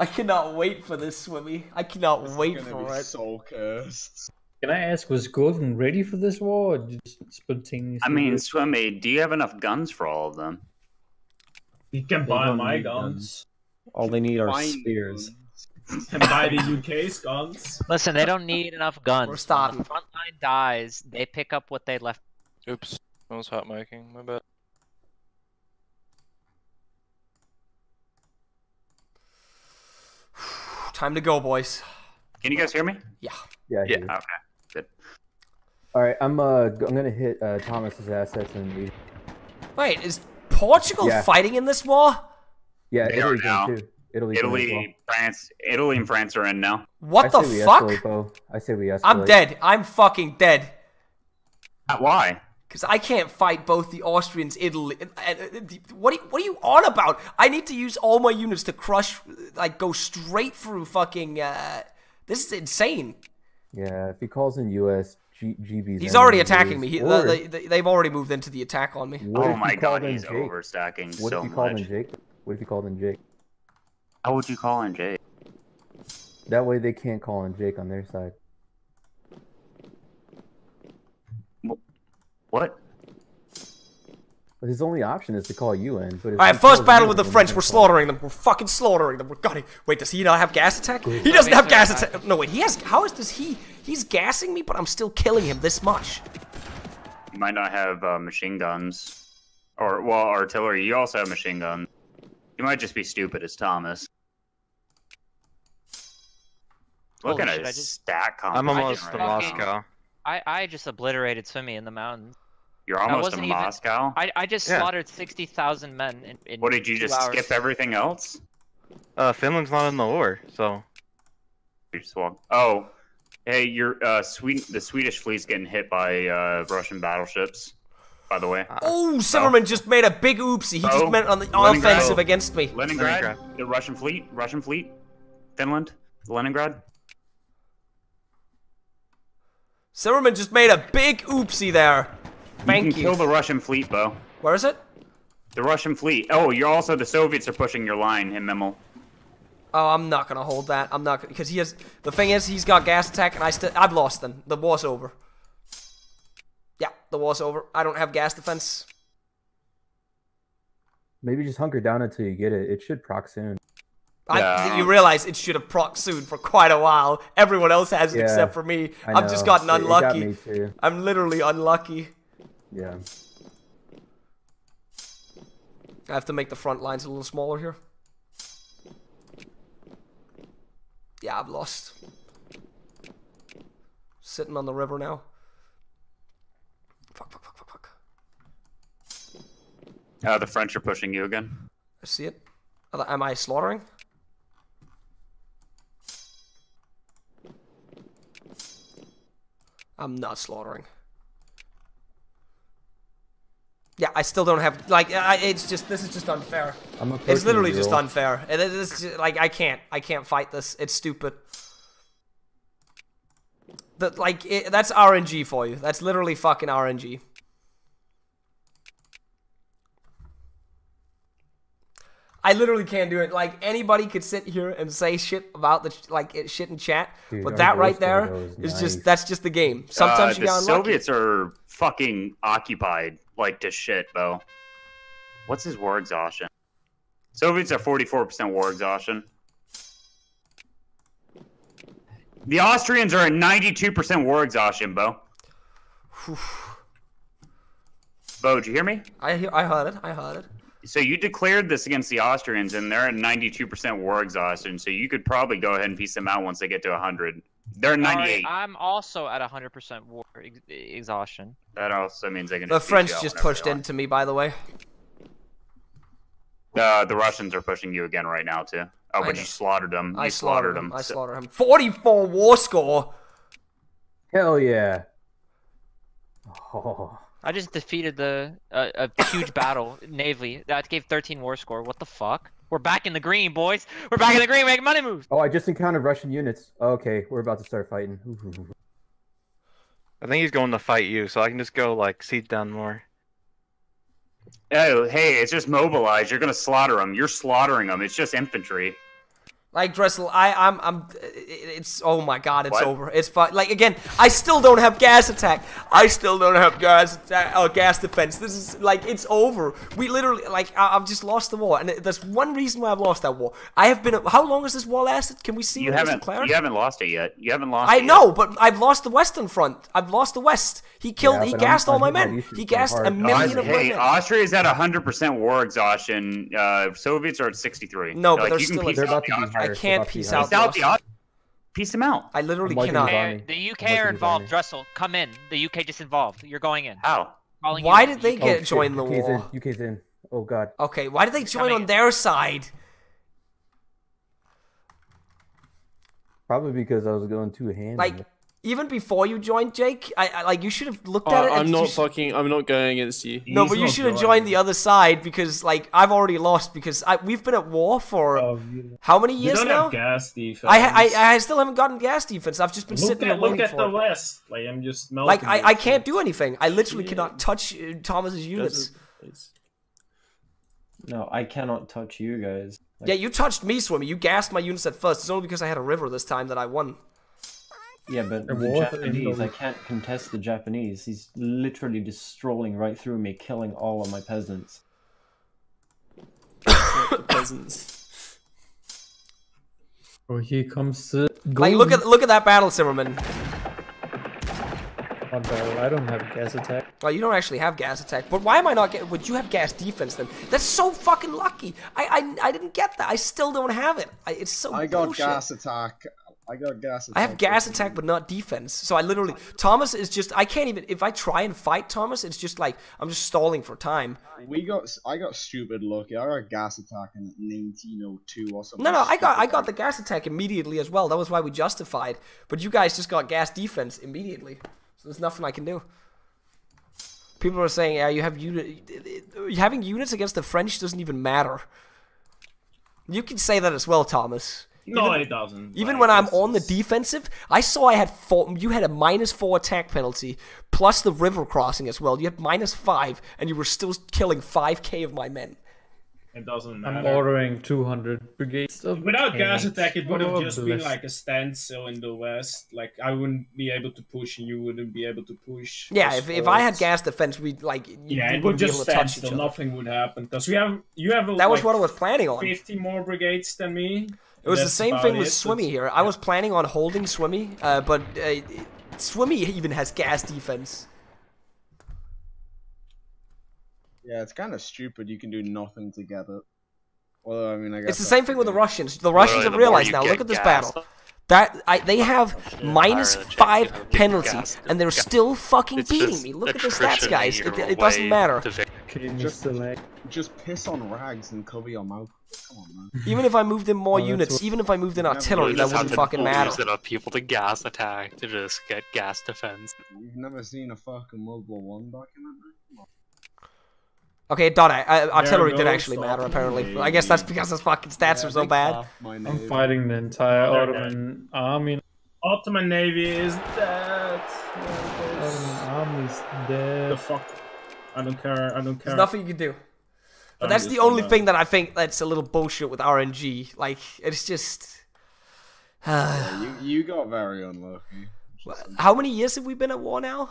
I cannot wait for this, Swimmy. I cannot wait gonna for be it. so cursed. Can I ask, was Golden ready for this war? Or just spontaneously? I mean, Swimmy, do you have enough guns for all of them? You can They buy my need guns. All they need are Fine. spears. Can buy the UK's guns. Listen, they don't need enough guns. We're starting. When the front line dies, they pick up what they left. Oops, I was hot miking. My bad. Time to go, boys. Can you guys hear me? Yeah. Yeah. I hear you. Okay. Good. All right, I'm uh, g- I'm gonna hit uh, Thomas's assets and leave. Wait, is Portugal Yeah. fighting in this war? Yeah, They are Italy's now. in too. Italy's Italy, well. France, Italy and France are in now. What I the fuck? escalate, I say we escalate. I'm dead. I'm fucking dead. Why? Because I can't fight both the Austrians, Italy. and- and- and- What are, you, what are you on about? I need to use all my units to crush, like, go straight through fucking. Uh, this is insane. Yeah, if he calls in U.S. G- GB's. He's already attacking me. He, Or- they, they, they've already moved into the attack on me. What oh my god, in he's Jake? overstacking What so if he called in Jake? What if he called in Jake? How would you call in Jake? That way they can't call in Jake on their side. What? But his only option is to call you in. But Alright, first battle with the French. We're gonna slaughtering them. We're fucking slaughtering them. We're got it. Wait, does he not have gas attack? He doesn't have gas attack. No, wait, he has. How is does he? He's gassing me, but I'm still killing him this much. You might not have uh, machine guns, or well, artillery. You also have machine guns. You might just be stupid as Thomas. Look Holy at shit, his I just- stat I'm almost to. Moscow. I, I just obliterated Swimmy in the mountains. You're I almost to wasn't even- Moscow. I, I just Yeah. slaughtered 60,000 men in, in What did you just hours. skip everything else? Uh, Finland's not in the war, so You just walk. Oh, hey, you're uh, Sweden. The Swedish fleet's getting hit by uh, Russian battleships. By the way. Oh, Zimmermann just made a big oopsie. He just Oh, went on the Leningrad. offensive against me. Leningrad, Leningrad. the Russian fleet, Russian fleet, Finland, Leningrad. Zimmermann just made a big oopsie there. You can you. kill the Russian fleet, Bo. Where is it? The Russian fleet. Oh, you're also the Soviets are pushing your line in Memel. Oh, I'm not gonna hold that. I'm not because he has. The thing is, he's got gas attack, and I still. I've lost them. The war's over. Yeah, the war's over. I don't have gas defense. Maybe just hunker down until you get it. It should proc soon. I, Yeah. you realize it should have proc soon for quite a while. Everyone else has it Yeah, except for me. I I've just know. gotten It- it got unlucky. me too. I'm literally unlucky. Yeah. I have to make the front lines a little smaller here. Yeah, I've lost. Sitting on the river now. Fuck, fuck, fuck, fuck, fuck. Uh, the French are pushing you again. I see it. Am I slaughtering? I'm not slaughtering. Yeah, I still don't have like I, it's just this is just unfair. I'm It's literally the just unfair. It is just- like I can't I can't fight this. It's stupid. That like it, that's RNG for you. That's literally fucking RNG. I literally can't do it. Like anybody could sit here and say shit about the like it, shit in chat, Dude, but that right there is there photo is is just that's just the game. Sometimes uh, you the got unlucky. Soviets are fucking occupied like to shit, though. What's his war exhaustion? Soviets are 44% war exhaustion. The Austrians are at 92% war exhaustion, Bo. <sighs> Bo, did you hear me? I he- I heard it. I heard it. So you declared this against the Austrians, and they're at 92% war exhaustion. So you could probably go ahead and piece them out once they get to 100. They're Alright, 98. I'm also at 100% war ex- exhaustion. That also means they can. The just French you just pushed into me, by the way. Uh, the Russians are pushing you again right now too. Oh, I but know. you slaughtered them. I you slaughtered him. them. I So- slaughtered them. 44 war score. Hell yeah. Oh. I just defeated the uh, a huge battle navally that gave 13 war score. What the fuck? We're back in the green, boys. We're back in the green, making money moves. Oh, I just encountered Russian units. Okay, we're about to start fighting. Ooh. I think he's going to fight you, so I can just go like siege down more. Oh, hey, it's just mobilized. You're gonna slaughter them. You're slaughtering them. It's just infantry. Like Dressel, I, I'm, I'm. It's oh my god, it's What? over. It's fine. Like again, I still don't have gas attack. I still don't have gas attack or gas defense. This is like it's over. We literally like I, I've just lost the war, and there's one reason why I've lost that war. I have been. How long has this war lasted? Can we see? You Mr. haven't. Clarence? You haven't lost it yet. You haven't lost. I it yet. know, but I've lost the Western Front. I've lost the West. He killed. Yeah, he but I'm- gassed all I'm my men. He so gassed a hard. million of my hey, men. Austria is at 100% war exhaustion. Uh, Soviets are at 63. No, but like, they're you can still. peace They're about to be Austrians. higher. I can't peace out. Peace out the Aust- Peace them out. I literally cannot. The UK are involved. Army. Dressel, come in. The UK just involved. You're going in. How? Calling Why did they get oh, shit, join the UK's war? in. UK's in. Oh god. Okay, why did they join on in. their side? Probably because I was going too hands. Like even before you joined, Jake, I, I like you should have looked Oh, at it. I'm not sh- fucking. I'm not going against you. No, He's but you should have joined the other side because like I've already lost because I, we've been at war for how many You years don't now? have gas defense. I, I I still haven't gotten gas defense. I've just been look sitting at, there look at for the it. west. Like I'm just melting. Like I. I can't do anything. I literally cannot touch uh, Thomas's units. No, I cannot touch you guys. Like, Yeah, you touched me, Swimmy. You gassed my units at first. It's only because I had a river this time that I won. Yeah, but the? Japanese, I can't contest the Japanese. He's literally just strolling right through me, killing all of my peasants. peasants. <coughs> Oh, here comes the. Like look at look at that battle, Zimmermann. Oh, no, I don't have gas attack. Well, you don't actually have gas attack, but why am I not getting? Would you have gas defense then? That's so fucking lucky. I I, I didn't get that. I still don't have it. I, it's so. I got bullshit. gas attack. I got gas attack. I have gas attack, but not defense. So I literally Thomas is just. I can't even. If I try and fight Thomas, it's just like I'm just stalling for time. We got. I got stupid lucky. I got gas attack in 1902 or something. No, no, I got I got the gas attack immediately as well. That was why we justified. But you guys just got gas defense immediately. So there's nothing I can do. People are saying, yeah, you have unit, having units against the French doesn't even matter. You can say that as well, Thomas. No, Even- it doesn't. Even Like, when I'm it's on the defensive, I saw I had four. You had a minus four attack penalty plus the river crossing as well. You had minus five, and you were still killing five k of my men. It doesn't matter. I'm ordering 200 brigades of Without gas attack, it would have Oh, just been bless. like a standstill in the west. Like I wouldn't be able to push, and you wouldn't be able to push. Yeah, us if, if I had gas defense, we'd like yeah, you it would wouldn't be just able stand still. Nothing would happen because we have you have. That was like, what I was planning on. Fifty more brigades than me. It was the same thing with it. Swimmy here. I was planning on holding Swimmy, uh, but uh, Swimmy even has gas defense. Yeah, it's kind of stupid. You can do nothing together. Well, I mean, I guess It's the same thing with the. Russians. The Russians Literally, have the realized now. Look at this gassed, battle. That I, they have minus higher the five you have penalty, and they're Yeah. still fucking It's beating me. Look at the stats, guys. It, it doesn't matter. to vic- Just- Just piss on rags and cover your mouth. Come on. Even if I moved in more Oh, units, what- even if I moved in artillery, You that wouldn't to fucking matter. use enough people to gas attack to just get gas defense. You've never seen a fucking World War One documentary? Come on. Okay, it did. I, I, artillery did actually matter fucking apparently. I guess that's because his fucking stats Yeah, are so bad. I'm fighting the entire Okay. Ottoman army. Ottoman Navy is dead. Ottoman army's The dead. fuck? I don't care. I don't care. There's nothing you can do. But that's the only thing that I think that's a little bullshit with RNG. Like, it's just. <sighs> Yeah, you, you got very unlucky. How many years have we been at war now?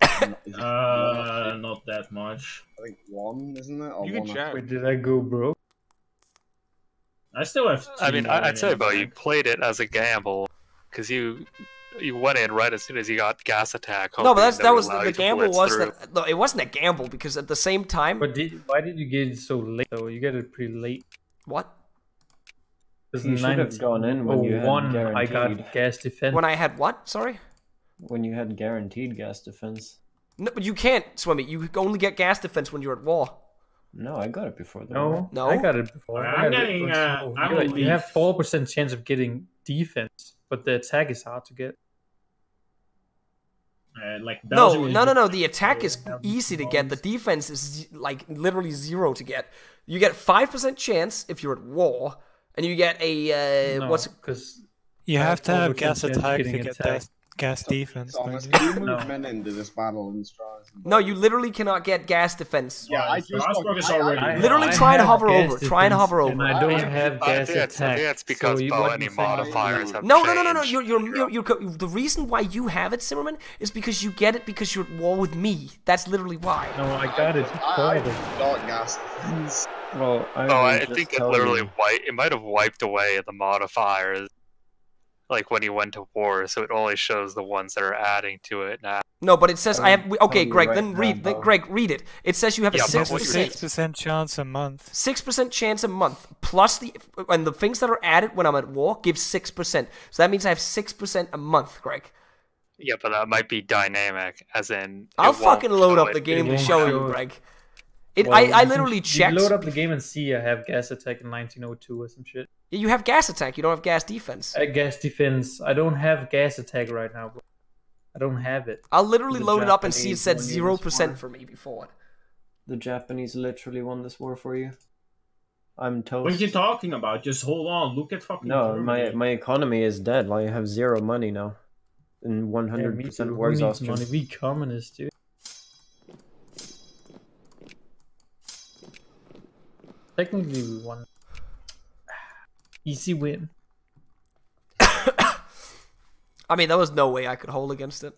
<laughs> Uh, not that much. I think one, isn't it? Or You can one or- check. Wait, did I go broke? I still have. I mean, I- I'd say in though the you played it as a gamble because you you went in right as soon as you got gas attack. No, but that's they that was allow the gamble was through. that no, it wasn't a gamble because at the same time, But did, why did you get it so late though? You get it pretty late. what? Because You should have gone in when you had 1901, I got gas defense. When I had what? Sorry. When you had guaranteed gas defense. No, but you can't, swim it. You only get gas defense when you're at war. No, I got it before the No, war. No? I got it before. I'm I got it getting, uh, I'm you, you have four percent chance of getting defense, but the attack is hard to get. Uh, like No, Belgium is no, no, no. The attack is easy to get. The defense is like literally zero to get. You get five percent chance if you're at war, and you get a uh, No, what's because You have have to have gas attack to get attacked. that gas defense. don't Thomas, you? can you move men into this battle and Strauss? no. You literally cannot get gas defense. Yeah, I just Strasbourg is I- I- already- Literally I try and hover gas over. Try and defense, hover and over. I don't I- have I gas think attack. think it's because so bow any modifiers have No, no, no, no, no. changed. You're, you're, you're, you're, the reason why you have it, Zimmermann, is because you get it because you're at war with me. That's literally why. No, I got it. I, I got gas defense. Well, I, Oh, I think it literally wiped. It might have wiped away the modifiers, like when he went to war. So it only shows the ones that are adding to it now. No, but it says I have. Oh, okay, Greg. right then read. Then. Greg, read it. It says you have Yeah, a six percent Six percent chance a month. Six percent chance a month plus the and the things that are added when I'm at war give six percent. So that means I have six percent a month, Greg. Yeah, but that might be dynamic, as in. I'll fucking load up it. the game to show show you. Greg. It. Well, I, I can- literally you checked. load up the game and see I have gas attack in 1902 or some shit. You have gas attack. You don't have gas defense. Uh, gas defense. I don't have gas attack right now. Bro. I don't have it. I'll literally The load it up and see it Japanese said zero percent for me before. The Japanese literally won this war for you. I'm toast. What are you talking about? Just hold on. Look at fucking. No, my Germany. my economy is dead. Like I have zero money now, and one hundred me percent too. war Who needs exhaustion. money? We communists, dude. Technically, we won. Easy win. <coughs> I mean, there was no way I could hold against it.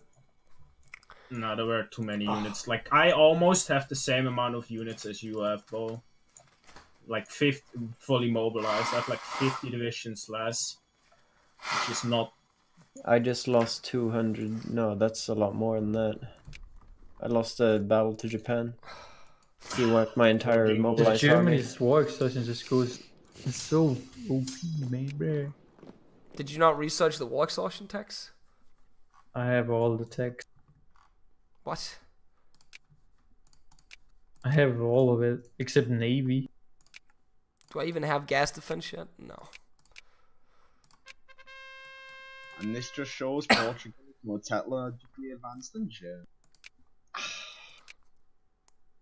No, there were too many ah. units. Like I almost have the same amount of units as you have, Bo. Like 50 fully mobilized. I have like 50 divisions less, which is not. I just lost two hundred. No, that's a lot more than that. I lost a battle to Japan. He wiped my entire Just mobilized army. Germany's war exhaustion just goes it's so OP, man, bro. Did you not research the war exhaustion text? I have all the text. What? I have all of it except Navy. Do I even have gas defense yet? No. And this just shows Portugal is more technologically advanced than shit.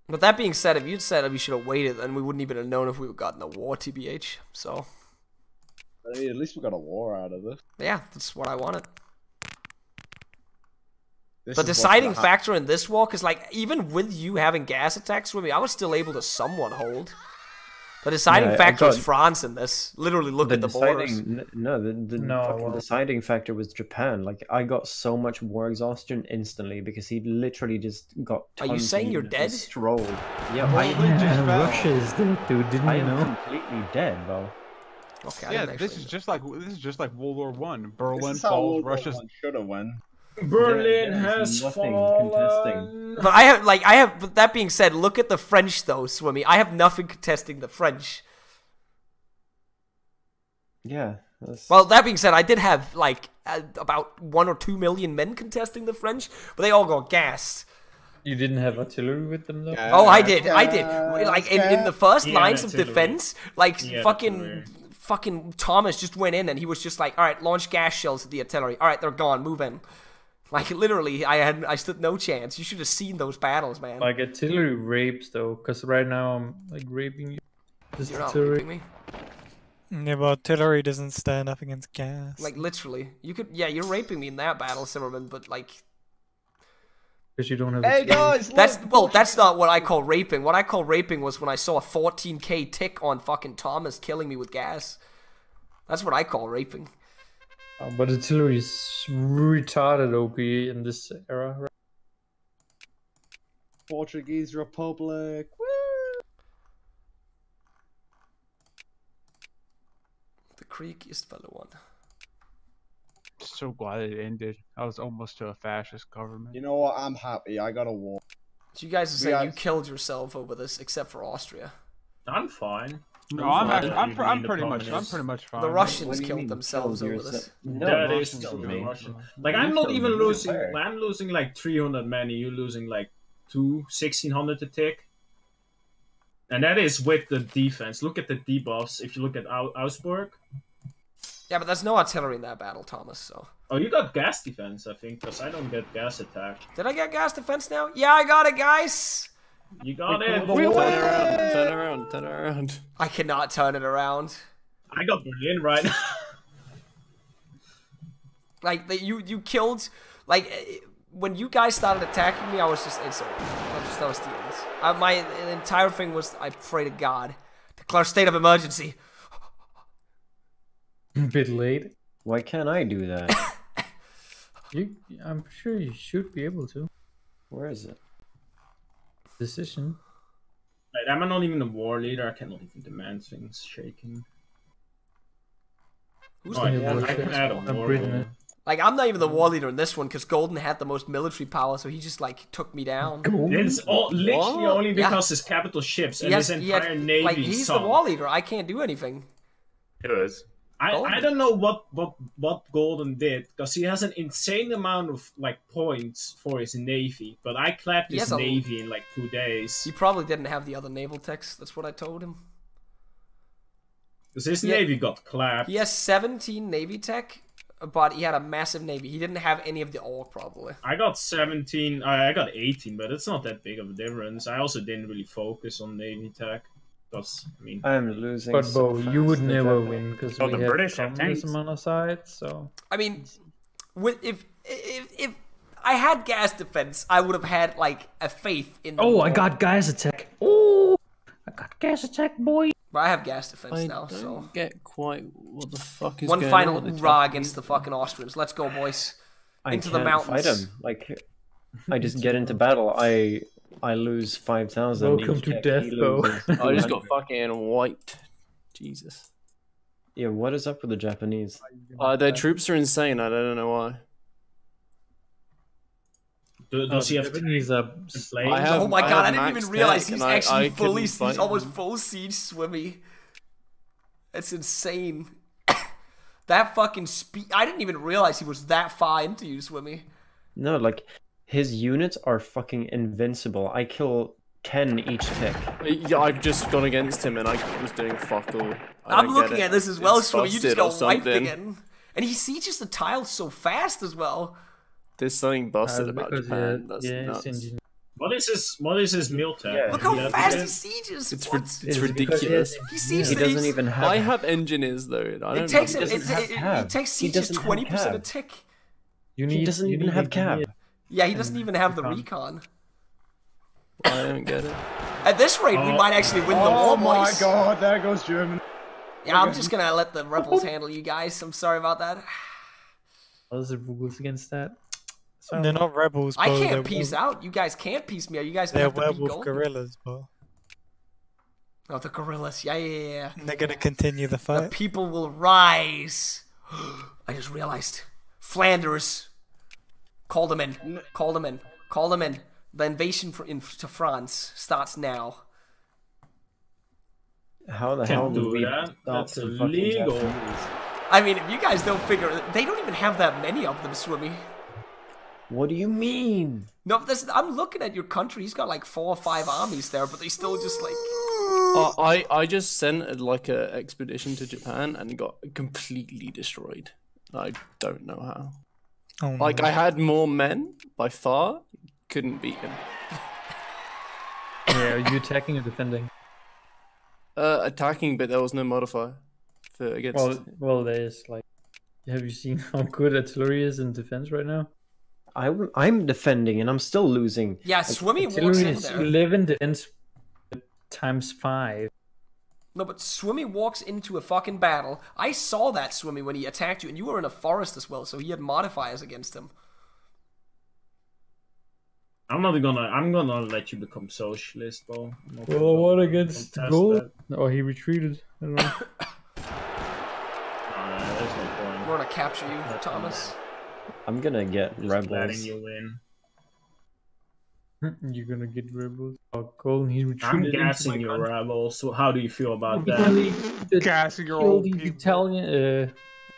But that being said, if you'd said we should have waited, then we wouldn't even have known if we gotten a war, tbh. So, Hey, at least we got a war out of it. yeah, that's what I wanted. This the deciding factor in this war, because like even with you having gas attacks with me, I was still able to somewhat hold. The deciding Yeah, factor is got- France in this. Literally, look the at the borders. deciding, n- no, the, the No, well- deciding factor was Japan. Like I got so much war exhaustion instantly because he literally just got. Are you saying you're dead? Strolled. Yeah, Well, I, Yeah, fell. Russia is dead, dude. Didn't I you am know? completely dead, bro. Okay, Yeah, this actually is just like this is just like World War One. Berlin This is how falls. World War Russia's One should have went. Berlin there is has fallen. contesting. But I have like I have. But that being said, look at the French though, Swimmy. I have nothing contesting the French. Yeah. That's... Well, that being said, I did have like uh, about one or two million men contesting the French, but they all got gassed. You didn't have artillery with them though. oh, I did, I did. Like in, in the first He had lines of defense, like He had fucking artillery. fucking Thomas just went in and he was just like, "All right, launch gas shells at the artillery. All right, they're gone. Move in." Like literally, I had I stood no chance. You should have seen those battles, man. Like artillery rapes though, because right now I'm like raping you. Just You're artillery. raping me. Yeah, but artillery doesn't stand up against gas. Like literally, you could. Yeah, you're raping me in that battle, Zimmermann. But like, Because you don't have. Hey artillery. guys, That's well, that's not what I call raping. What I call raping was when I saw a 14k tick on fucking Thomas killing me with gas. That's what I call raping. Uh, but artillery is retarded OP in this era. Right? Portuguese Republic. Woo! The Creek is fellow one. so glad it ended. I was almost to a fascist government. You know what? I'm happy. I got a war. So you guys are We saying you killed yourself over this, except for Austria. I'm fine. No, I'm actually, I'm, pr- I'm pretty much, I'm pretty much fine. The Russians What do you killed themselves killed over this. No, that Russians is killed me. Like I'm not even losing. declared. I'm losing like 300 men, and you're losing like two 1600 to tick. And that is with the defense. Look at the debuffs. If you look at Au- Augsburg, Yeah, but there's no artillery in that battle, Thomas. So oh, you got gas defense, I think, because I don't get gas attack. did I get gas defense now? Yeah, I got it, guys. You got it. Turn around, turn around, turn around. I cannot turn it around. I got Berlin right now. <laughs> Like that you you killed like eh, when you guys started attacking me, I was just it's over. I was just that was the end. Uh, my entire thing was I pray to God, declare state of emergency. A bit late. Why can't I do that? <laughs> You, I'm sure you should be able to. Where is it? Decision. Like, I'm not even a war leader. I cannot even demand things shaking. Who's Oh, the I, war I can leader? add a I'm war leader. Like I'm not even the war leader in this one because Golden had the most military power, so he just like took me down. It's all, literally What? only Yeah. because his capital ships and has- his he had- entire navy like he's sunk. the war leader. I can't do anything. It was. I, Golden. I don't know what, what, what Golden did because he has an insane amount of like points for his navy, but I clapped He his has a- navy in like two days. He probably didn't have the other naval techs. That's what I told him. Because his navy got clapped. He has 17 navy tech, but he had a massive navy. He didn't have any of the org probably. I got 17, I I got 18, but it's not that big of a difference. I also didn't really focus on navy tech. Because, I mean, I'm losing. But so Bo, you would never that. win because Oh, we the have British have communism tanks. on our side. So I mean, with if if if I had gas defense, I would have had like a faith in. The Oh, I got gas attack. Oh, I got gas attack, boy. But I have gas defense I now, don't so get quite what the fuck is one going final on with the raw against the fucking Austrians. Let's go, boys. Into the can't mountains. fight him. Like, I just get into battle. I I lose five thousand. Welcome to death, Bo. I just got fucking wiped. Jesus. Yeah, what is up with the Japanese? Uh, their troops are insane. I don't know why. do- does he have Japanese are play? Have- oh my I god, I, have didn't even realize he's and I- actually I fully. couldn't He's fight almost him. full siege swimmy. That's insane. <coughs> that fucking speed. I didn't even realize he was that far into you, swimmy. No, like his units are fucking invincible. I kill ten each tick. Yeah, I've just gone against him and I was doing fuck all. I I'm looking it. at this as well, It's swimmy. You just busted got wiped again. And he sieges the tiles so fast as well. There's something busted Uh, about because, Japan. yeah, That's yeah, it's nuts. What is his What is his mil tech? Yeah. Look how Yeah, fast he sieges. It's, what? ri- it's It's because he ridiculous. He sieges He doesn't even have. I have engineers though. I don't It takes know. him. It, it, it, it takes sieges twenty percent a tick. You he doesn't you even need have engineer. cab. Yeah, he doesn't even have the recon. recon. I don't get it. At this rate, we Oh. might actually win the war. Oh war, my god, there goes Germany. Yeah, I'm just gonna let the rebels <laughs> handle you guys. I'm sorry about that. What is the rules against that? They're not rebels, I bro. can't they're peace werewolf- out. You guys can't peace me out. You guys They're have to be werewolf gold. guerrillas, bro. Oh, the guerrillas. Yeah, yeah, yeah, yeah. And they're gonna continue the fight. The fight. people will rise. <gasps> I just realized. Flanders. Call them in. Call them in. Call them in. The invasion for, in, to France starts now. How the Can't hell do do we that. That's illegal. I mean, if you guys don't figure it, they don't even have that many of them, Swimmy. What do you mean? No, this, I'm looking at your country. He's got like four or five armies there, but they still just like. Uh, I I just sent like a expedition to Japan and got completely destroyed. I don't know how. Oh, Like no. I had more men by far, couldn't beat him. Yeah, are you attacking or defending? Uh, attacking, but there was no modifier for against. Well, well, there's like. Have you seen <laughs> how good artillery is in defense right now? I'm I'm defending and I'm still losing. Yeah, Like, Swimmy walks in is there. 11 defense times five. No, but Swimmy walks into a fucking battle. I saw that Swimmy when he attacked you, and you were in a forest as well, so he had modifiers against him. I'm not gonna. I'm gonna let you become socialist, though. Not Well, gonna what against gold? that. Oh, he retreated. I don't know. <coughs> Nah, there's no point. We're gonna capture you, Thomas. I'm gonna get Letting rebels. you win. You're gonna get rebels. Oh, Golden, he I'm retreated. into gassing my your country. rebels. So how do you feel about Because that? the- Gassing your killed old the people. Italian. Uh,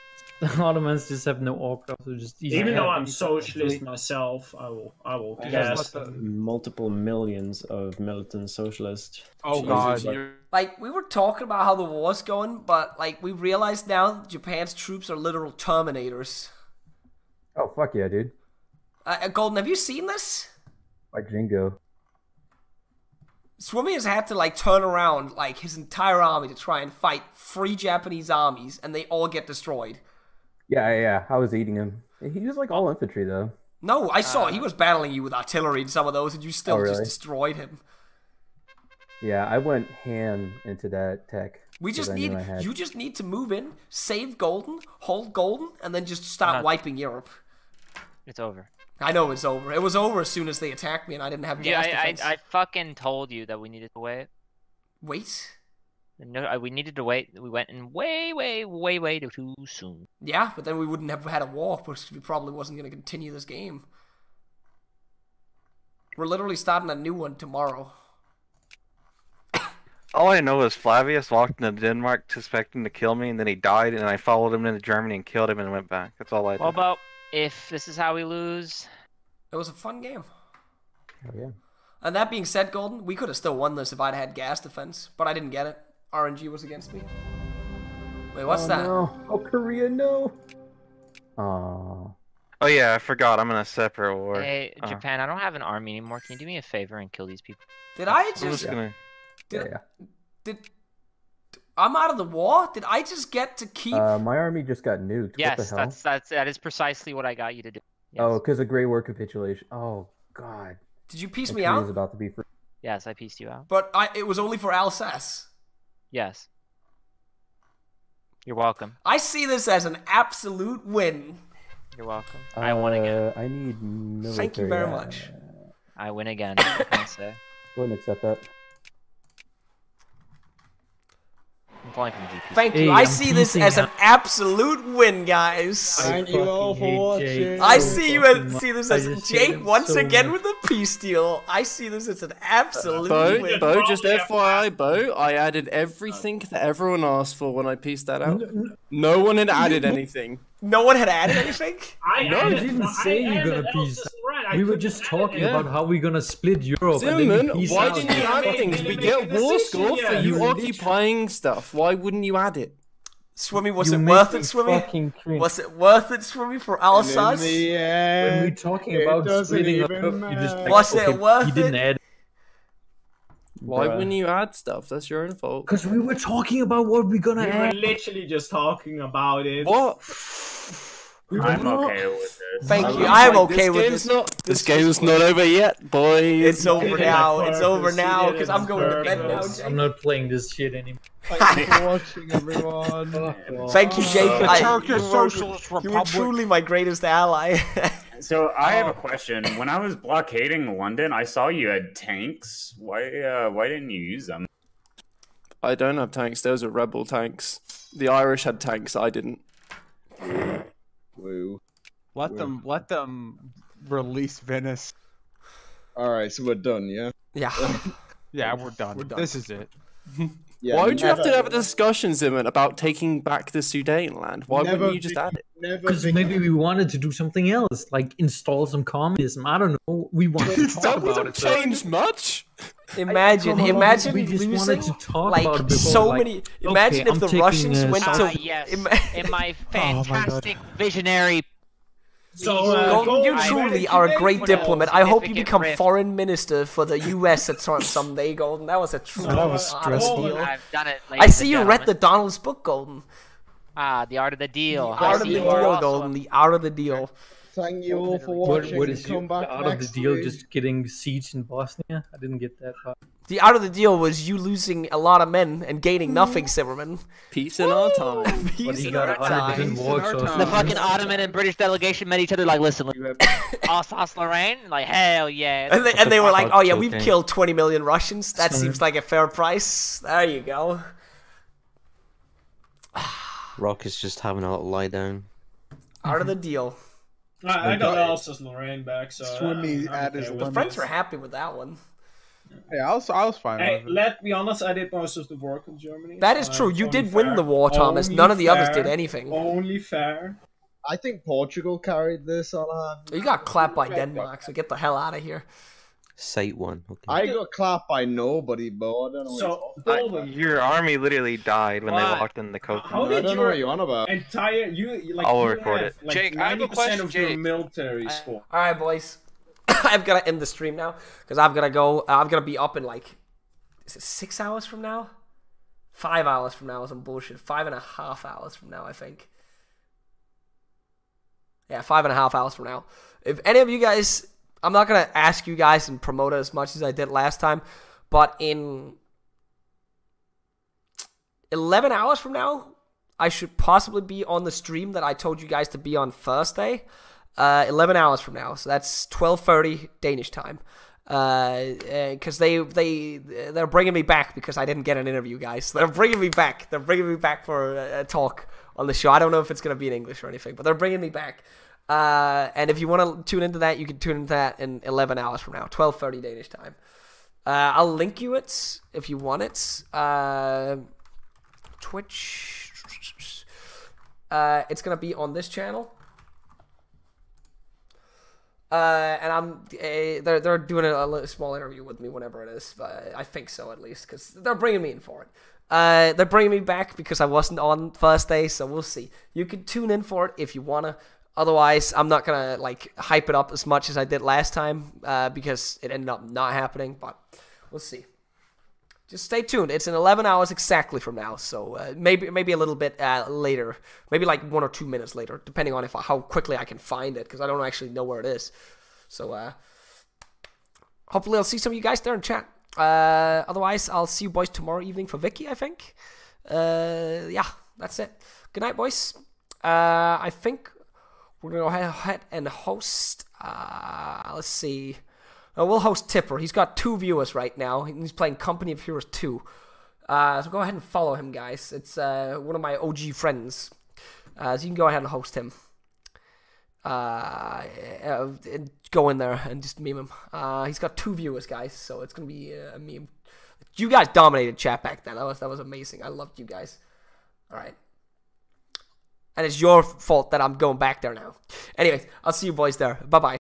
<laughs> the Ottomans just have no orca, so just easy Even though I'm socialist myself, I will I will There's gas let multiple millions of militant socialists. Oh Jesus, god. like- Like we were talking about how the war's going, but like we realized now that Japan's troops are literal terminators. Oh fuck yeah, dude! Uh, uh, Golden, have you seen this? Like Jingo. Swimmy has had to like turn around like his entire army to try and fight three Japanese armies, and they all get destroyed. Yeah, yeah, yeah. I was eating him. He was like all infantry though. No, I saw uh, he was battling you with artillery in some of those, and you still Oh, just destroyed him. Yeah, I went ham into that tech. We just need you just need to move in, save Golden, hold Golden, and then just start Not- wiping Europe. It's over. I know it's over. It was over as soon as they attacked me, and I didn't have Yeah, gas I, I, defense. I fucking told you that we needed to wait. Wait. No, uh, we needed to wait. We went in way, way, way, way too soon. Yeah, but then we wouldn't have had a war because we probably wasn't going to continue this game. We're literally starting a new one tomorrow. <coughs> All I know is Flavius walked into Denmark suspecting to kill me, and then he died, and I followed him into Germany and killed him and went back. That's all I did. What about if this is how we lose? It was a fun game. Oh yeah. And that being said, Golden, we could have still won this if I'd had gas defense, but I didn't get it. RNG was against me. Wait, what's oh, that? No. Oh, Korea, no. Oh. Oh yeah, I forgot. I'm in a separate war. Hey, Uh, Japan, I don't have an army anymore. Can you do me a favor and kill these people? Did I just? I'm just? just gonna. Did, did I'm out of the war? Did I just get to keep? Uh, my army just got nuked. what the Yes, hell? that's that's that is precisely what I got you to do. Oh, because of Great War capitulation. Oh god. Did you peace And me Korea's out? about to be free. Yes, I peaced you out. But I, it was only for Alsace. Yes. You're welcome. I see this as an absolute win. You're welcome. I won again. Uh, I need military. Thank you very uh, much. I win again. what can I say? Go ahead and accept that. I'm playing from GP. Thank you. Hey, I I'm see this peacing as an absolute win, guys. Thank you all for watching. I see you as see this as Jake once so again much. with a peace deal. I see this as an absolute Bo, win. Bo, just FYI, Bo, I added everything that everyone asked for when I peaced that out. No one had added anything. No one had added anything. I No, added- you didn't I say you're added gonna peace. Right, I We were just talking it. about how we're gonna split Europe and then Zimmermann, you peace why out. didn't you add things? We get a war decision score for yet. you You occupying stuff. Why wouldn't you add it? Swimmy, was You it worth it, Swimmy? Was it worth it, Swimmy, for And in Alsace? When we're talking it about splitting up, you just like, Was it worth you didn't it? add Why Bruh. wouldn't you add stuff? That's your own fault. because we were talking about what we're gonna We were literally just talking about it. What? I'm okay with this. Thank I'm you. I am like, okay this with game's this. Not, this game's not over yet, boys. It's over did <laughs> now. It's over now because I'm going to bed now. Jake. I'm not playing this shit anymore. thank you for watching, everyone. <laughs> Thank you, Jake. The I- Turkish you were- You were truly my greatest ally. <laughs> So I have a question. When I was blockading London, I saw you had tanks. Why? Uh, why didn't you use them? I don't have tanks. Those are rebel tanks. The Irish had tanks. I didn't. Woo. Let them let them release Venice. Alright, so we're done, yeah? yeah. <laughs> Yeah, we're done. We're done. This is it. yeah Why would you have to have a discussion, Zimmermann, about taking back the Sudetenland? Why never wouldn't you just add it? Because Vic- maybe we wanted to do something else, like install some communism. I don't know. We wanted to <laughs> talk That about wouldn't it. so- change much. <laughs> Imagine, Come on, imagine we just losing wanted to talk like about before, so like, many. Imagine okay, if I'm the Russians uh, went South- to. Ah, yes. Im- <laughs> In my <laughs> Oh my fantastic visionary. So, uh, Golden, you truly are a great diplomat. I hope you become rift? foreign minister for the U.S. at some someday, Golden. That was a true that was honest stressful. deal. I've done it. I see and you read the. Donald's book, Golden. Ah, the art of the deal. The I art of the deal, Golden. a- The art of the deal. Thank you all for What, watching. what is Come you, back out of the deal? week. Just getting siege in Bosnia? I didn't get that part. The out of the deal was you losing a lot of men and gaining hmm. nothing, Zimmermann. Peace in our time. Peace But he in got our 100% time. war exhaustion. The fucking Ottoman and British delegation met each other like, listen, Alsace <laughs> Lorraine, like hell yeah. And they, and they were like, oh yeah, we've killed 20 million Russians. That Sorry. seems like a fair price. There you go. Rock is just having a little lie down. Out of the mm-hmm. deal. I, I got uh, got- Alsace Lorraine back, so Swimmy I'm at okay his The it. friends were happy with that one. Yeah, I was I was fine Hey, with it. let be honest, I did most of the work in Germany. That is uh, true. it's You only did win the war, Thomas. Only None of the others did anything. Only fair. I think Portugal carried this. I'll have. You got clapped by Denmark, so get the hell out of here. Site one. Okay. I got clapped by nobody, Bo. I don't know. what So, you're- Golden, Your army literally died when Why? they walked in the coast. how I don't know what you're on about. entire you you- like I'll you record have, it. like Jake, I have a question, of your Jake. military score. All right, boys. <coughs> I've got to end the stream now because I've got to go. Uh, I've got to be up in like, is it six hours from now? Five hours from now is some bullshit. Five and a half hours from now, I think. Yeah, five and a half hours from now. If any of you guys, I'm not gonna ask you guys and promote it as much as I did last time, but in 11 hours from now, I should possibly be on the stream that I told you guys to be on Thursday. Uh, 11 hours from now, so that's 12:30 Danish time. Because they they they're bringing me back because I didn't get an interview, guys. <laughs> They're bringing me back. They're bringing me back for a, a talk on the show. I don't know if it's gonna be in English or anything, but they're bringing me back. Uh, and if you want to tune into that, you can tune into that in 11 hours from now, 12:30 Danish time. Uh, I'll link you it if you want it. Uh, Twitch. Uh, it's gonna be on this channel. Uh, and I'm uh, they're they're doing a, small interview with me whenever it is. But I think so at least because they're bringing me in for it. Uh, they're bringing me back because I wasn't on Thursday, so we'll see. You can tune in for it if you wanna. Otherwise, I'm not gonna like hype it up as much as I did last time uh, because it ended up not happening. But we'll see. Just stay tuned. It's in 11 hours exactly from now, so uh, maybe maybe a little bit uh, later, maybe like one or two minutes later, depending on if how quickly I can find it, because I don't actually know where it is. So uh, hopefully I'll see some of you guys there in chat. Uh, otherwise, I'll see you boys tomorrow evening for Vicky. I think. Uh, yeah, that's it. Good night, boys. I think we're gonna go ahead and host. Uh, let's see. Uh, we'll host Tipper. He's got two viewers right now. He's playing Company of Heroes 2. Uh, so go ahead and follow him, guys. It's uh, one of my OG friends. Uh, so you can go ahead and host him. Uh, and go in there and just meme him. Uh, he's got two viewers, guys. So it's gonna be uh, a meme. You guys dominated chat back then. That was that was amazing. I loved you guys. All right. And it's your fault that I'm going back there now. Anyways, I'll see you boys there. Bye bye.